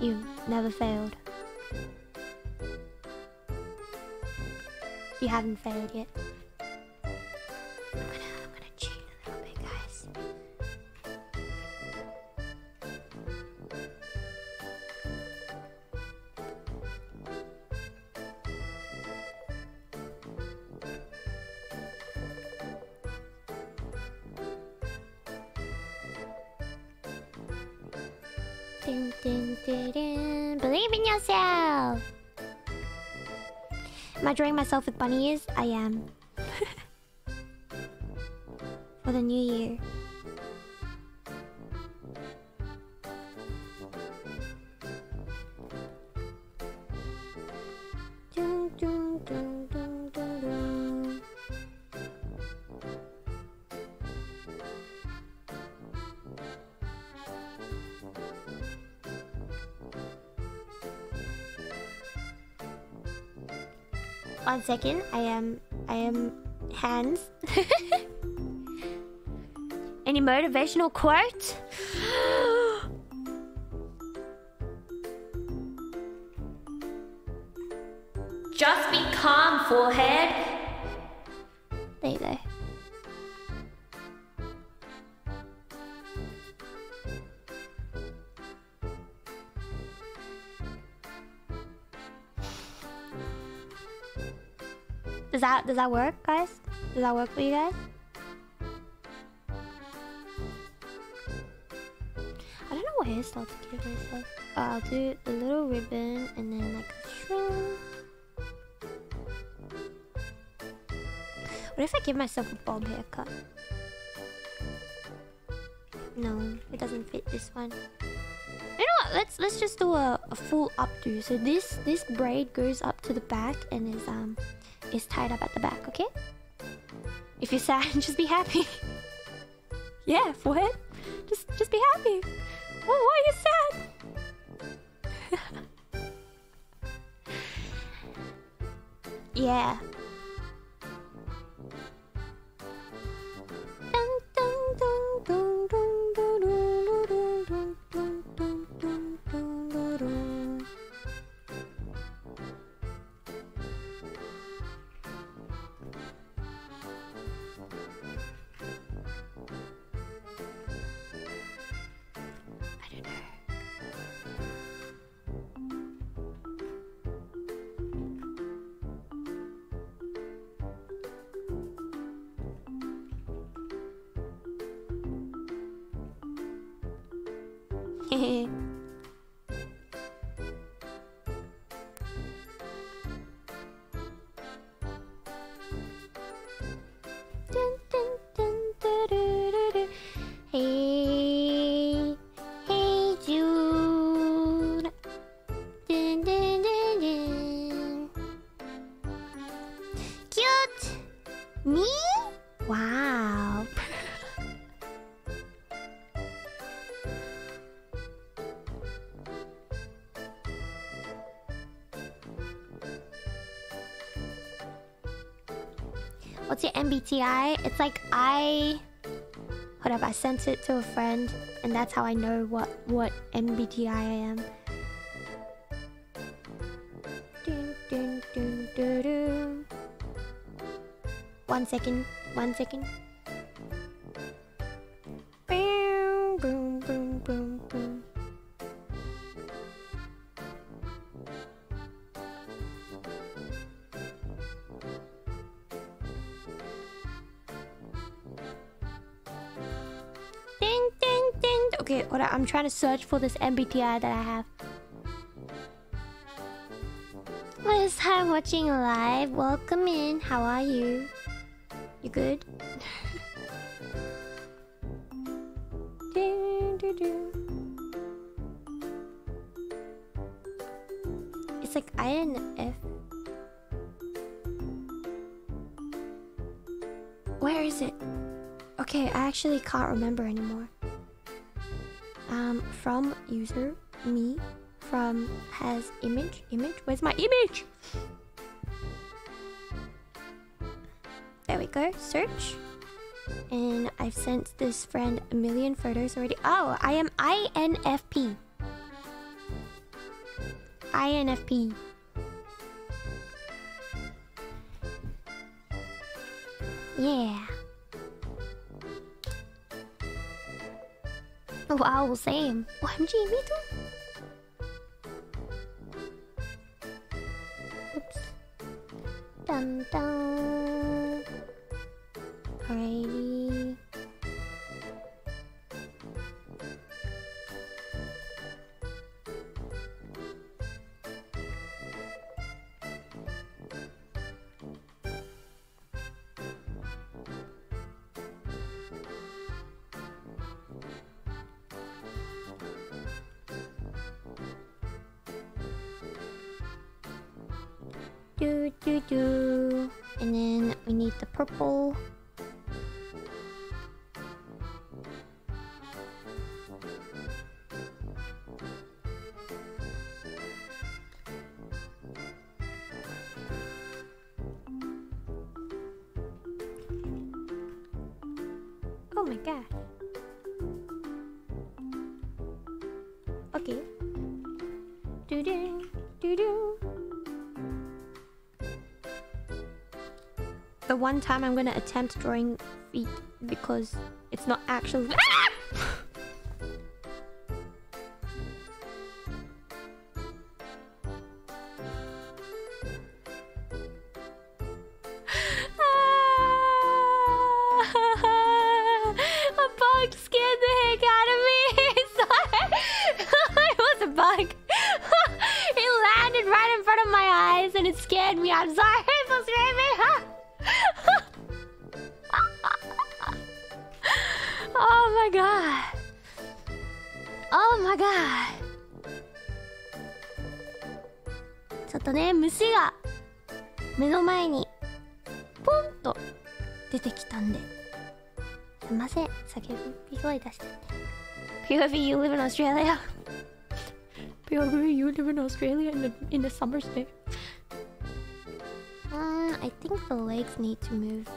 you've never failed. You haven't failed yet. Myself with bunny ears? I am. For the new year. One second, I am I am hands. Any motivational quote? Just be calm, forehead. Does that work, guys? Does that work for you guys? I don't know what hairstyle to give myself. Uh, I'll do a little ribbon and then like a string. What if I give myself a bob haircut? No, it doesn't fit this one. You know what? Let's let's just do a, a full updo. So this this braid goes up to the back and is um is tied up at the back, okay? If you're sad, just be happy. yeah, forehead. Just just be happy. Why why are you sad? yeah. What's? It's like I up, I sent it to a friend, and that's how I know what what MBTI I am. Dun, dun, dun. One second, one second. What I'm trying to search for this MBTI that I have. First time watching live. Welcome in. How are you? You good? do, do, do. It's like INF. Where is it? Okay, I actually can't remember anymore. From user, me, from has image, image. Where's my image? There we go. Search. And I've sent this friend a million photos already. Oh, I am INFP. INFP. Yeah. Wow, same. OMG, me too. One time I'm gonna attempt drawing feet because it's not actually. Ah! Australia. POV, you live in Australia in the, in the summer's day. Uh, I think the legs need to move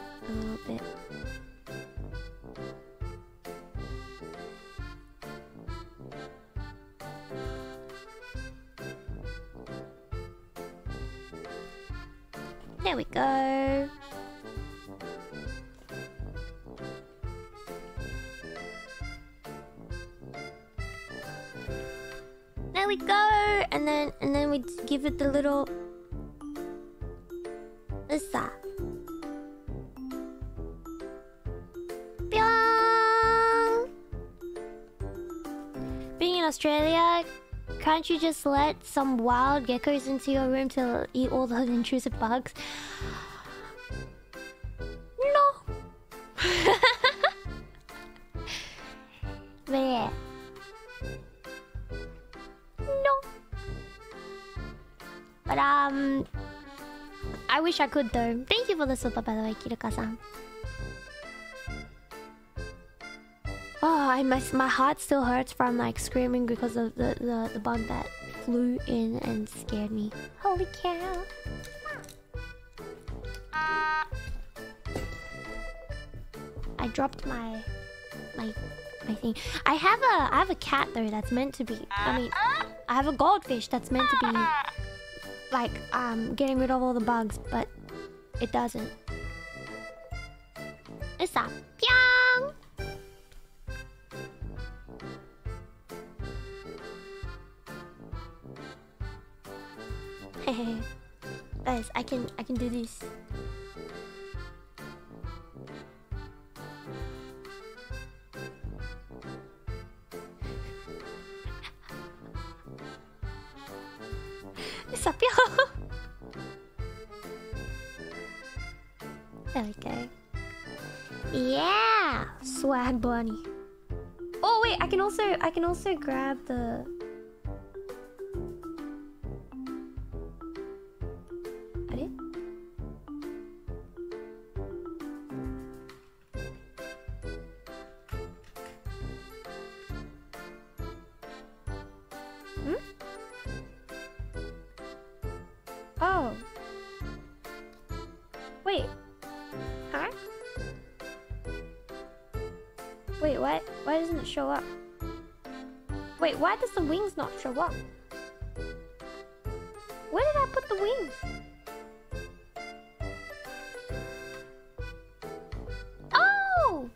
can't you just let some wild geckos into your room to eat all those intrusive bugs? No. there. No. But um I wish I could though. Thank you for the super by the way, Kiruka-san. Oh, I my, my heart still hurts from like screaming because of the, the, the bug that flew in and scared me. Holy cow. I dropped my my my thing. I have a I have a cat though that's meant to be I mean I have a goldfish that's meant to be like um getting rid of all the bugs, but it doesn't. It's a pyong. Guys, I can I can do this. There we go. Yeah, swag bunny. Oh wait, I can also I can also grab the show up? Wait, why does the wings not show up? Where did I put the wings? Oh!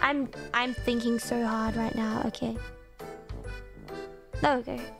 I'm I'm thinking so hard right now. Okay. Okay. Ding,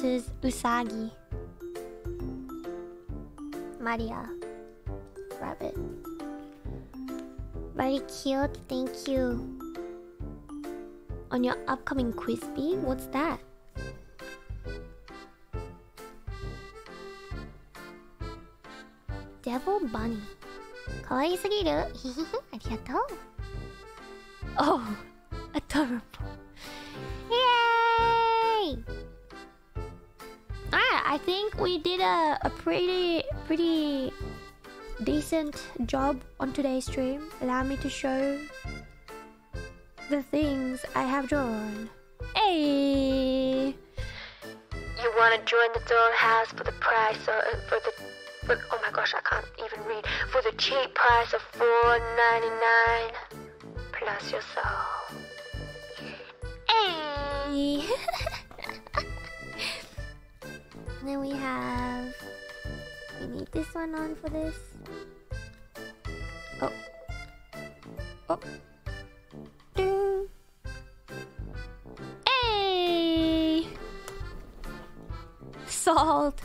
is this is Usagi. Maria. Rabbit. Very cute, thank you. On your upcoming quiz bee? What's that? Devil Bunny. 可愛すぎるありがとう Oh, Pretty, pretty decent job on today's stream. Allow me to show the things I have drawn. Hey! You wanna join the dollhouse for the price of, for the, for, oh my gosh, I can't even read. For the cheap price of four ninety nine plus your soul. Hey! And then we have. This one on for this. Oh. Oh. Ding. Hey! Salt.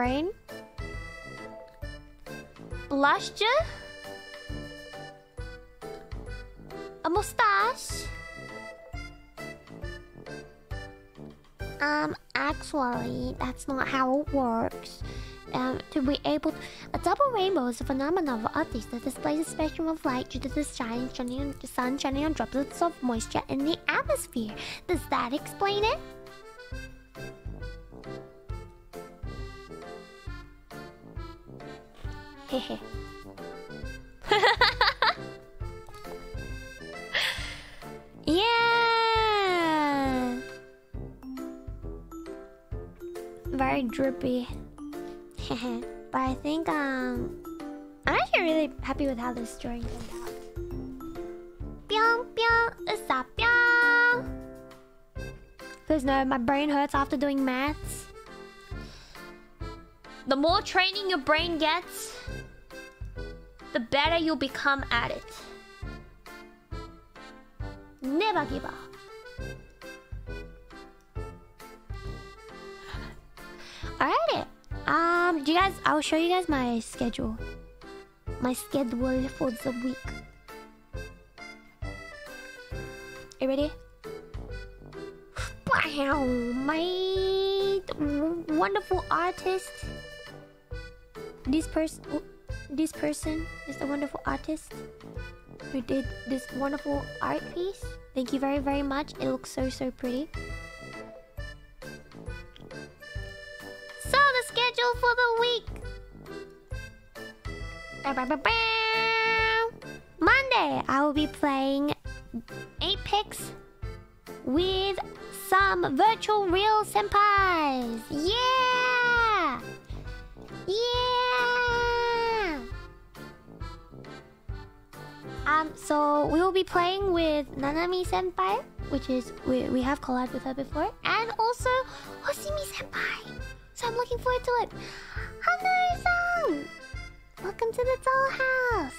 Brain. A mustache. Um, actually, that's not how it works. Um, to be able to, a double rainbow is a phenomenon of optics that displays a spectrum of light due to the shining, the sun shining on droplets of moisture in the atmosphere. Does that explain it? Hehe. yeah. Very drippy. but I think um I'm actually really happy with how this drawing turned out. Pyong pyong usap pyong. Cause no, my brain hurts after doing maths. The more training your brain gets, the better you'll become at it. Never give up. Alrighty. Um, do you guys? I'll show you guys my schedule. My schedule for the week. You ready? Wow, my wonderful artist. This person, this person is a wonderful artist who did this wonderful art piece. Thank you very, very much. It looks so, so pretty. So the schedule for the week. Monday, I will be playing Apex with some VirtuaReal senpais. Yeah! Yeah! Um, so we will be playing with Nanami Senpai, which is we, we have collabed with her before, and also Hosimi Senpai. So I'm looking forward to it. Hanoi-san! Welcome to the dollhouse.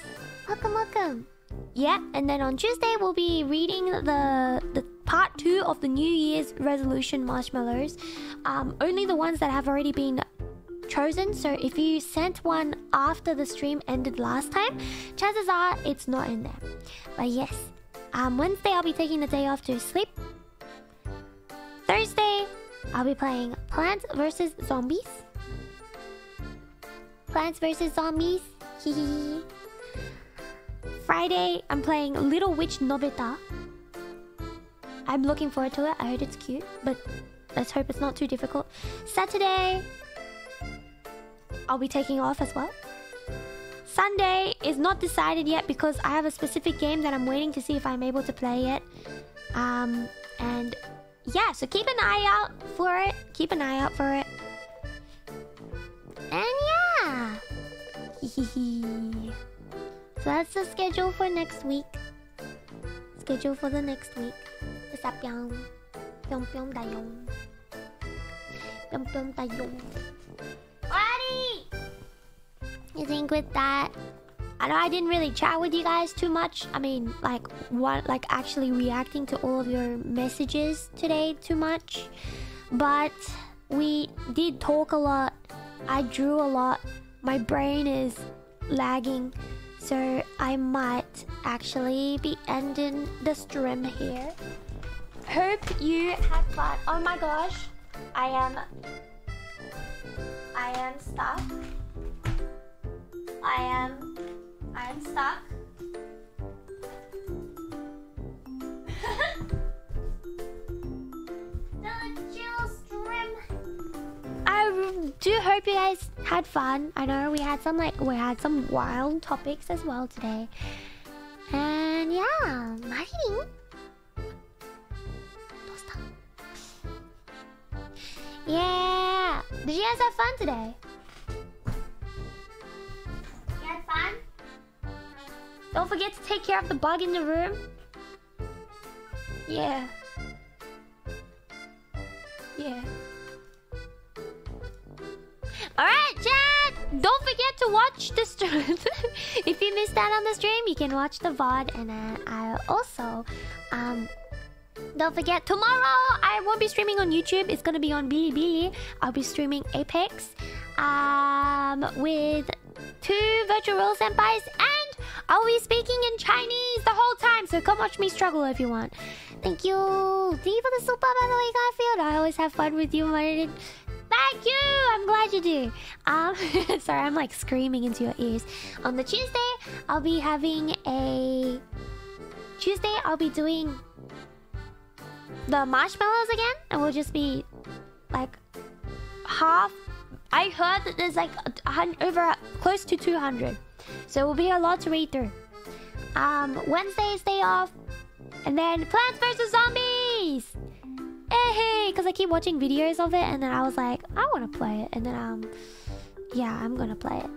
Welcome, welcome. Yeah, and then on Tuesday we'll be reading the the part two of the New Year's resolution marshmallows. Um, only the ones that have already been chosen. So if you sent one after the stream ended last time, chances are it's not in there. But yes, um, Wednesday I'll be taking the day off to sleep. Thursday I'll be playing Plants vs Zombies. Plants vs Zombies. Friday, I'm playing Little Witch Nobeta. I'm looking forward to it. I heard it's cute, but let's hope it's not too difficult. Saturday, I'll be taking off as well. Sunday is not decided yet because I have a specific game that I'm waiting to see if I'm able to play it. Um, and yeah, so keep an eye out for it. Keep an eye out for it. And yeah. so that's the schedule for next week. Schedule for the next week. Basta pyong. Pyong pyong dayong. Pyong pyong dayong. Alrighty! I think with that, I know I didn't really chat with you guys too much. I mean, like what, like actually reacting to all of your messages today too much. But we did talk a lot. I drew a lot. My brain is lagging, so I might actually be ending the stream here. Hope you had fun. Oh my gosh, I am. I am stuck. I am. I am stuck. I do hope you guys had fun. I know we had some like we had some wild topics as well today. And yeah, mighty. Yeah. Did you guys have fun today? You had fun? Don't forget to take care of the bug in the room. Yeah. Yeah. Alright, chat! Don't forget to watch the stream. if you missed out on the stream, you can watch the VOD and then I'll also um don't forget tomorrow I won't be streaming on YouTube. It's gonna be on Bilibili. I'll be streaming Apex um with two VirtuaReal senpais and I'll be speaking in Chinese the whole time. So come watch me struggle if you want. Thank you. Thank you for the super by the way, Garfield. I always have fun with you, Martin. Thank you. I'm glad you do. Um, sorry, I'm like screaming into your ears. On the Tuesday, I'll be having a Tuesday. I'll be doing the marshmallows again, and we'll just be like half. I heard that there's like over close to 200, so it will be a lot to read through. Um, Wednesday is day off, and then Plants vs Zombies. Hey, because I keep watching videos of it, and then I was like, I want to play it, and then um, yeah, I'm gonna play it.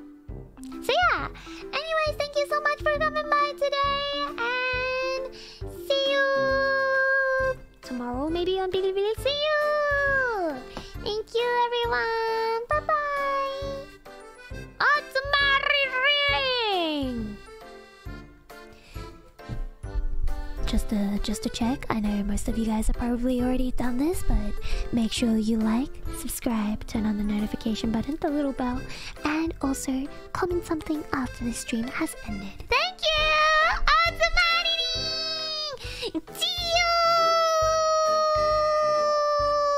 So yeah. Anyways, thank you so much for coming by today, and see you tomorrow maybe on Bilibili. See you! Thank you everyone! Bye-bye! Oh, it's a Mary! Just to, just to check, I know most of you guys have probably already done this, but make sure you like, subscribe, turn on the notification button, the little bell, and also comment something after the stream has ended. Thank you! Oh, it's a